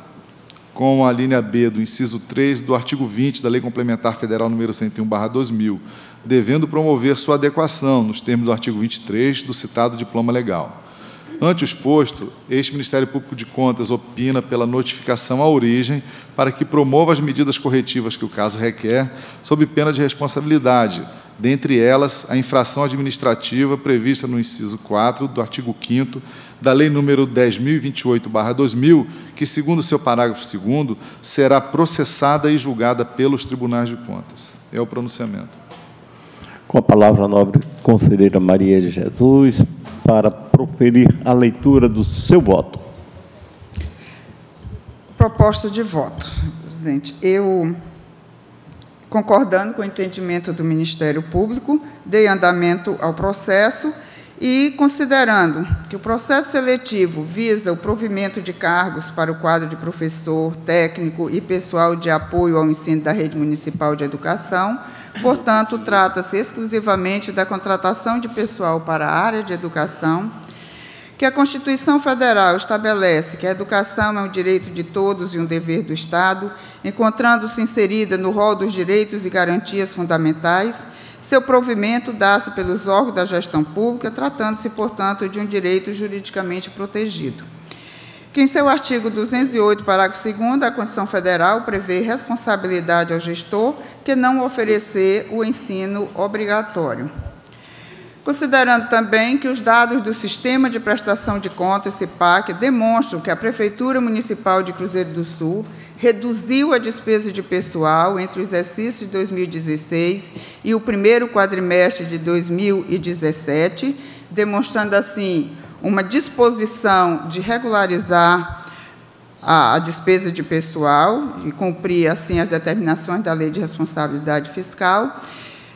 com a linha B do inciso 3 do artigo 20 da Lei Complementar Federal número 101/2000, devendo promover sua adequação nos termos do artigo 23 do citado diploma legal. Ante o exposto, este Ministério Público de Contas opina pela notificação à origem para que promova as medidas corretivas que o caso requer, sob pena de responsabilidade, dentre elas a infração administrativa prevista no inciso 4 do artigo 5 da Lei número 10.028/2000, que segundo seu parágrafo 2 será processada e julgada pelos tribunais de contas. É o pronunciamento. Com a palavra a nobre conselheira Maria de Jesus para proferir a leitura do seu voto. Proposta de voto, presidente. Eu concordando com o entendimento do Ministério Público, dei andamento ao processo e, considerando que o processo seletivo visa o provimento de cargos para o quadro de professor, técnico e pessoal de apoio ao ensino da rede municipal de educação, portanto, trata-se exclusivamente da contratação de pessoal para a área de educação, que a Constituição Federal estabelece que a educação é um direito de todos e um dever do Estado, encontrando-se inserida no rol dos direitos e garantias fundamentais, seu provimento dá-se pelos órgãos da gestão pública, tratando-se, portanto, de um direito juridicamente protegido. Que em seu artigo 208, parágrafo 2 da Constituição Federal prevê responsabilidade ao gestor que não oferecer o ensino obrigatório. Considerando também que os dados do Sistema de Prestação de Contas, CIPAC, demonstram que a Prefeitura Municipal de Cruzeiro do Sul reduziu a despesa de pessoal entre o exercício de 2016 e o primeiro quadrimestre de 2017, demonstrando assim uma disposição de regularizar a, a, despesa de pessoal e cumprir assim as determinações da Lei de Responsabilidade Fiscal,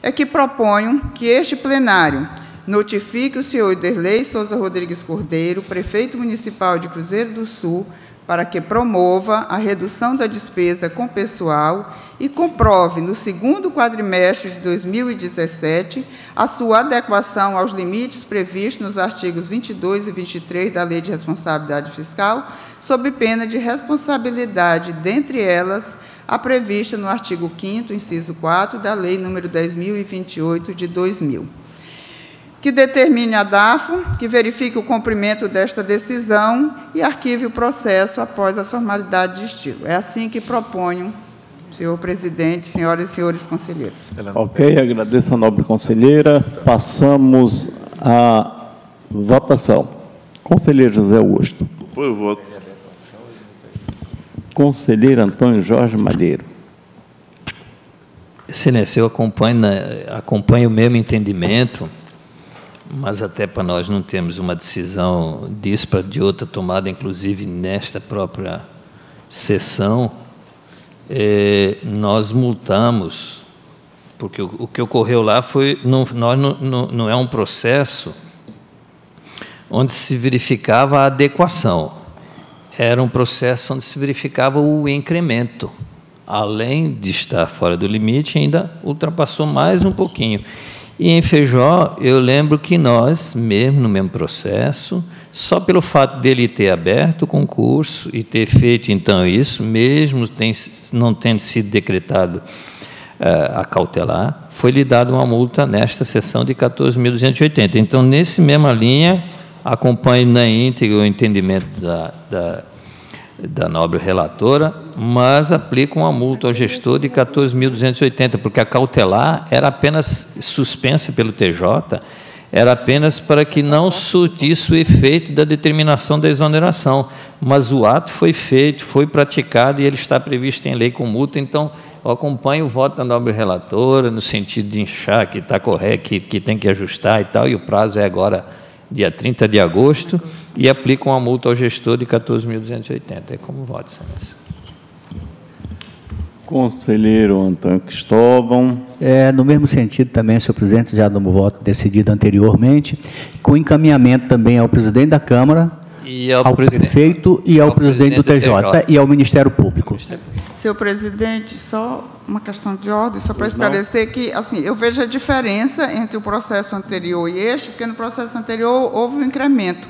é que proponho que este plenário notifique o senhor Iderlei Souza Rodrigues Cordeiro, prefeito municipal de Cruzeiro do Sul, para que promova a redução da despesa com pessoal e comprove, no segundo quadrimestre de 2017, a sua adequação aos limites previstos nos artigos 22 e 23 da Lei de Responsabilidade Fiscal, sob pena de responsabilidade, dentre elas, a prevista no artigo 5 inciso 4 da Lei nº 10.028 de 2000. Que determine a DAFO, que verifique o cumprimento desta decisão e arquive o processo após a formalidade de estilo. É assim que proponho, senhor presidente, senhoras e senhores conselheiros. Ok, agradeço a nobre conselheira. Passamos à votação. Conselheiro José Augusto. O voto. Conselheiro Antônio Jorge Madeiro. Excelência, eu acompanho, acompanho o mesmo entendimento, mas até para nós não termos uma decisão dispara de outra tomada, inclusive nesta própria sessão, é, nós multamos, porque o, o, que ocorreu lá foi, não, nós, não, não, não é um processo onde se verificava a adequação, era um processo onde se verificava o incremento além de estar fora do limite, ainda ultrapassou mais um pouquinho. E em Feijó, eu lembro que nós, mesmo no mesmo processo, só pelo fato dele ter aberto o concurso e ter feito então isso, mesmo tem, não tendo sido decretado uh, a cautelar, foi lhe dada uma multa nesta sessão de 14.280. Então, nesse mesma linha, acompanho na íntegra o entendimento da, da da nobre relatora, mas aplica uma multa ao gestor de 14.280, porque a cautelar era apenas suspensa pelo TJ, era apenas para que não surtisse o efeito da determinação da exoneração, mas o ato foi feito, foi praticado e ele está previsto em lei com multa, então eu acompanho o voto da nobre relatora no sentido de inchar que está correto, que, que tem que ajustar e tal, e o prazo é agora dia 30 de agosto, e aplicam uma multa ao gestor de 14.280. É como voto, excelência. Conselheiro Antônio Cristóvão. É, no mesmo sentido também, senhor presidente, já no voto decidido anteriormente, com encaminhamento também ao presidente da Câmara, e ao, ao prefeito e ao, ao presidente, presidente, do, TJ, do TJ, e ao Ministério Público. Senhor presidente, só uma questão de ordem, só para esclarecer que, assim, eu vejo a diferença entre o processo anterior e este, porque no processo anterior houve um incremento.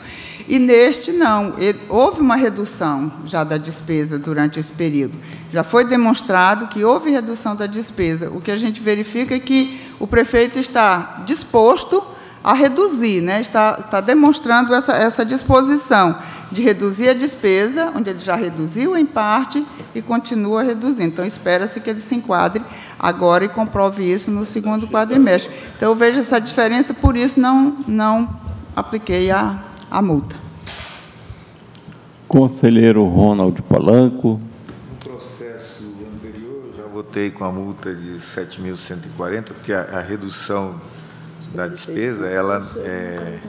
E neste, não. Houve uma redução já da despesa durante esse período. Já foi demonstrado que houve redução da despesa. O que a gente verifica é que o prefeito está disposto a reduzir, né? está, está demonstrando essa, essa disposição de reduzir a despesa, onde ele já reduziu em parte e continua reduzindo. Então, espera-se que ele se enquadre agora e comprove isso no segundo quadrimestre. Então, eu vejo essa diferença, por isso não, não apliquei a, a multa. Conselheiro Ronald Palanco. No processo anterior, eu já votei com a multa de 7.140, porque a, a redução da despesa, ela é,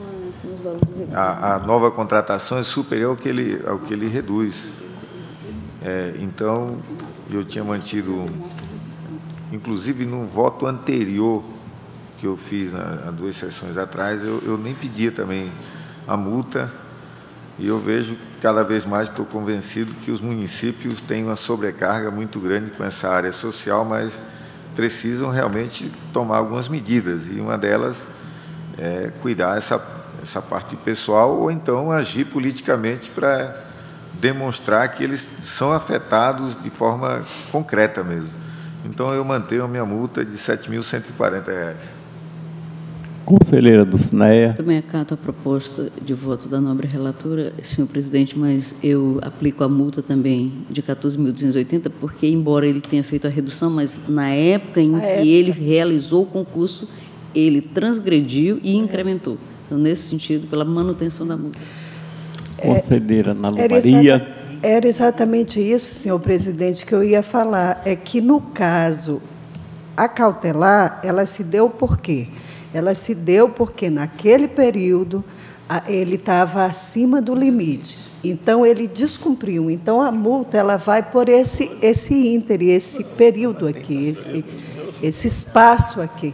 a, a, nova contratação é superior ao que ele, ao que ele reduz. É, então, eu tinha mantido, inclusive no voto anterior que eu fiz há duas sessões atrás, eu, eu nem pedia também a multa, e eu vejo cada vez mais, estou convencido que os municípios têm uma sobrecarga muito grande com essa área social, mas precisam realmente tomar algumas medidas, e uma delas é cuidar essa, essa parte pessoal ou então agir politicamente para demonstrar que eles são afetados de forma concreta mesmo. Então eu mantenho a minha multa de R$ 7.140. Conselheira do SINEA. Também acato a proposta de voto da nobre relatora, senhor presidente, mas eu aplico a multa também de 14.280, porque, embora ele tenha feito a redução, mas na época em a que época. ele realizou o concurso, ele transgrediu e incrementou. Então, nesse sentido, pela manutenção da multa. Conselheira Ana Maria. Era exatamente isso, senhor presidente, que eu ia falar. É que, no caso, a cautelar, ela se deu por quê? Ela se deu porque, naquele período, ele estava acima do limite. Então, ele descumpriu. Então, a multa ela vai por esse, esse ínter, esse período aqui, esse, esse espaço aqui.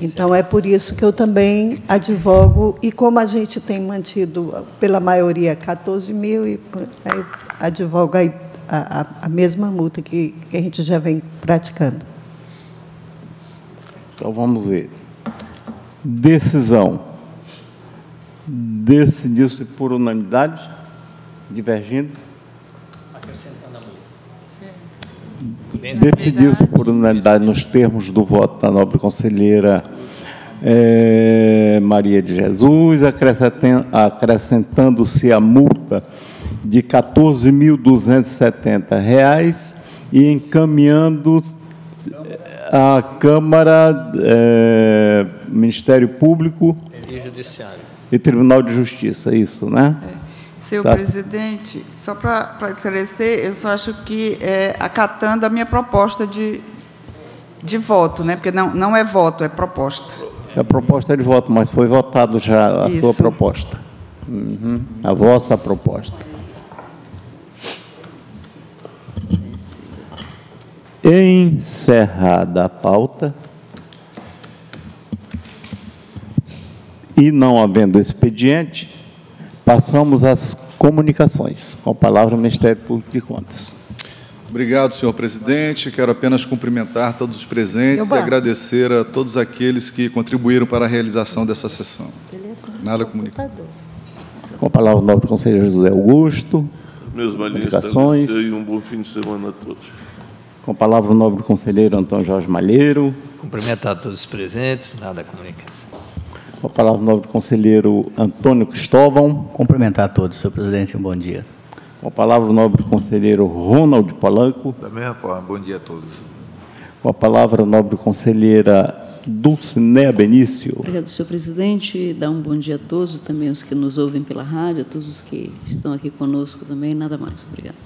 Então, é por isso que eu também advogo, e como a gente tem mantido, pela maioria, 14 mil, e advogo a, a, a mesma multa que, que a gente já vem praticando. Então, vamos ver. Decisão. Decidiu-se por unanimidade, divergindo. Acrescentando a multa. Decidiu-se por unanimidade nos termos do voto da nobre conselheira é, Maria de Jesus, acrescentando-se a multa de R$ 14.270 e encaminhando a Câmara, é, Ministério Público e Judiciário e Tribunal de Justiça, isso, né? É. Senhor tá. presidente, só para esclarecer, eu só acho que é, acatando a minha proposta de, de voto, né? porque não, não é voto, é proposta. A proposta é de voto, mas foi votado já a Isso. sua proposta. Uhum. A vossa proposta. Encerrada a pauta. E não havendo expediente, passamos às comunicações. Com a palavra, o Ministério Público de Contas. Obrigado, senhor presidente. Quero apenas cumprimentar todos os presentes e agradecer a todos aqueles que contribuíram para a realização dessa sessão. Nada comunicado. Com a palavra, o nobre conselheiro José Augusto. Meus comunicações e um bom fim de semana a todos. Com a palavra, o nobre conselheiro Antônio Jorge Malheiro. Cumprimentar todos os presentes. Nada comunicações. Com a palavra, o nobre conselheiro Antônio Cristóvão. Cumprimentar a todos, senhor presidente. Um bom dia. Com a palavra, o nobre conselheiro Ronald Polanco. Da mesma forma, bom dia a todos. Com a palavra, a nobre conselheira Dulcinea Benício. Obrigado, senhor presidente. Dá um bom dia a todos, também os que nos ouvem pela rádio, a todos os que estão aqui conosco também. Nada mais. Obrigado.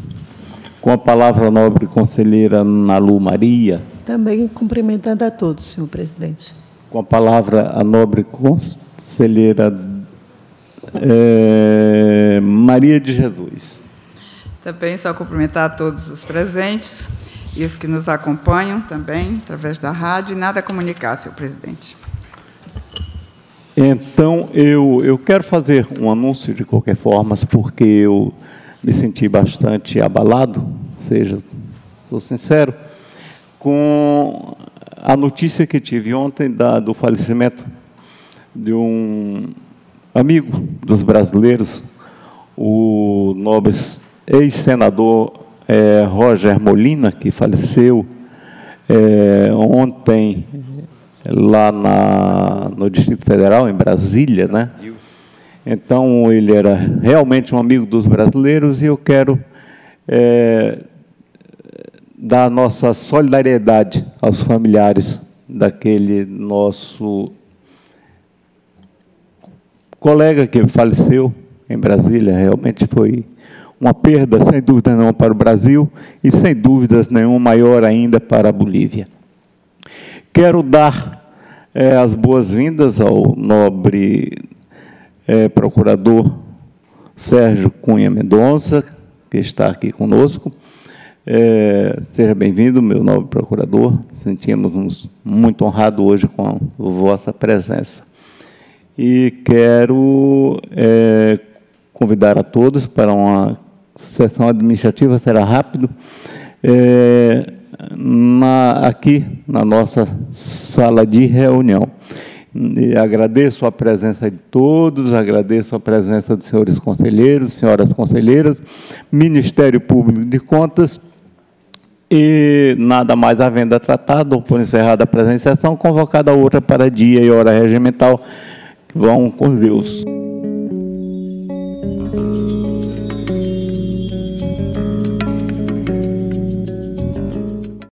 Com a palavra, a nobre conselheira Nalu Maria. Também cumprimentando a todos, senhor presidente. Com a palavra, a nobre conselheira é, Maria de Jesus. Também só cumprimentar a todos os presentes e os que nos acompanham também, através da rádio, e nada a comunicar, senhor presidente. Então, eu, eu quero fazer um anúncio de qualquer forma, porque eu me senti bastante abalado, seja, sou sincero, com a notícia que tive ontem da, do falecimento de um amigo dos brasileiros, o nobre ex-senador é, Roger Molina, que faleceu é, ontem lá na, no Distrito Federal, em Brasília, né? Então, ele era realmente um amigo dos brasileiros e eu quero é, dar nossa solidariedade aos familiares daquele nosso colega que faleceu em Brasília. Realmente foi uma perda, sem dúvida nenhuma, para o Brasil e, sem dúvidas nenhuma, maior ainda para a Bolívia. Quero dar é, as boas-vindas ao nobre é, procurador Sérgio Cunha Mendonça, que está aqui conosco. É, seja bem-vindo, meu nobre procurador. Sentimos-nos muito honrados hoje com a vossa presença. E quero é, convidar a todos para uma sessão administrativa será rápido. É, na, aqui na nossa sala de reunião. E agradeço a presença de todos, agradeço a presença dos senhores conselheiros, senhoras conselheiras, Ministério Público de Contas, e nada mais havendo a tratar, dou por encerrada a presenciação, convocada outra para dia e hora regimental. Vão com Deus.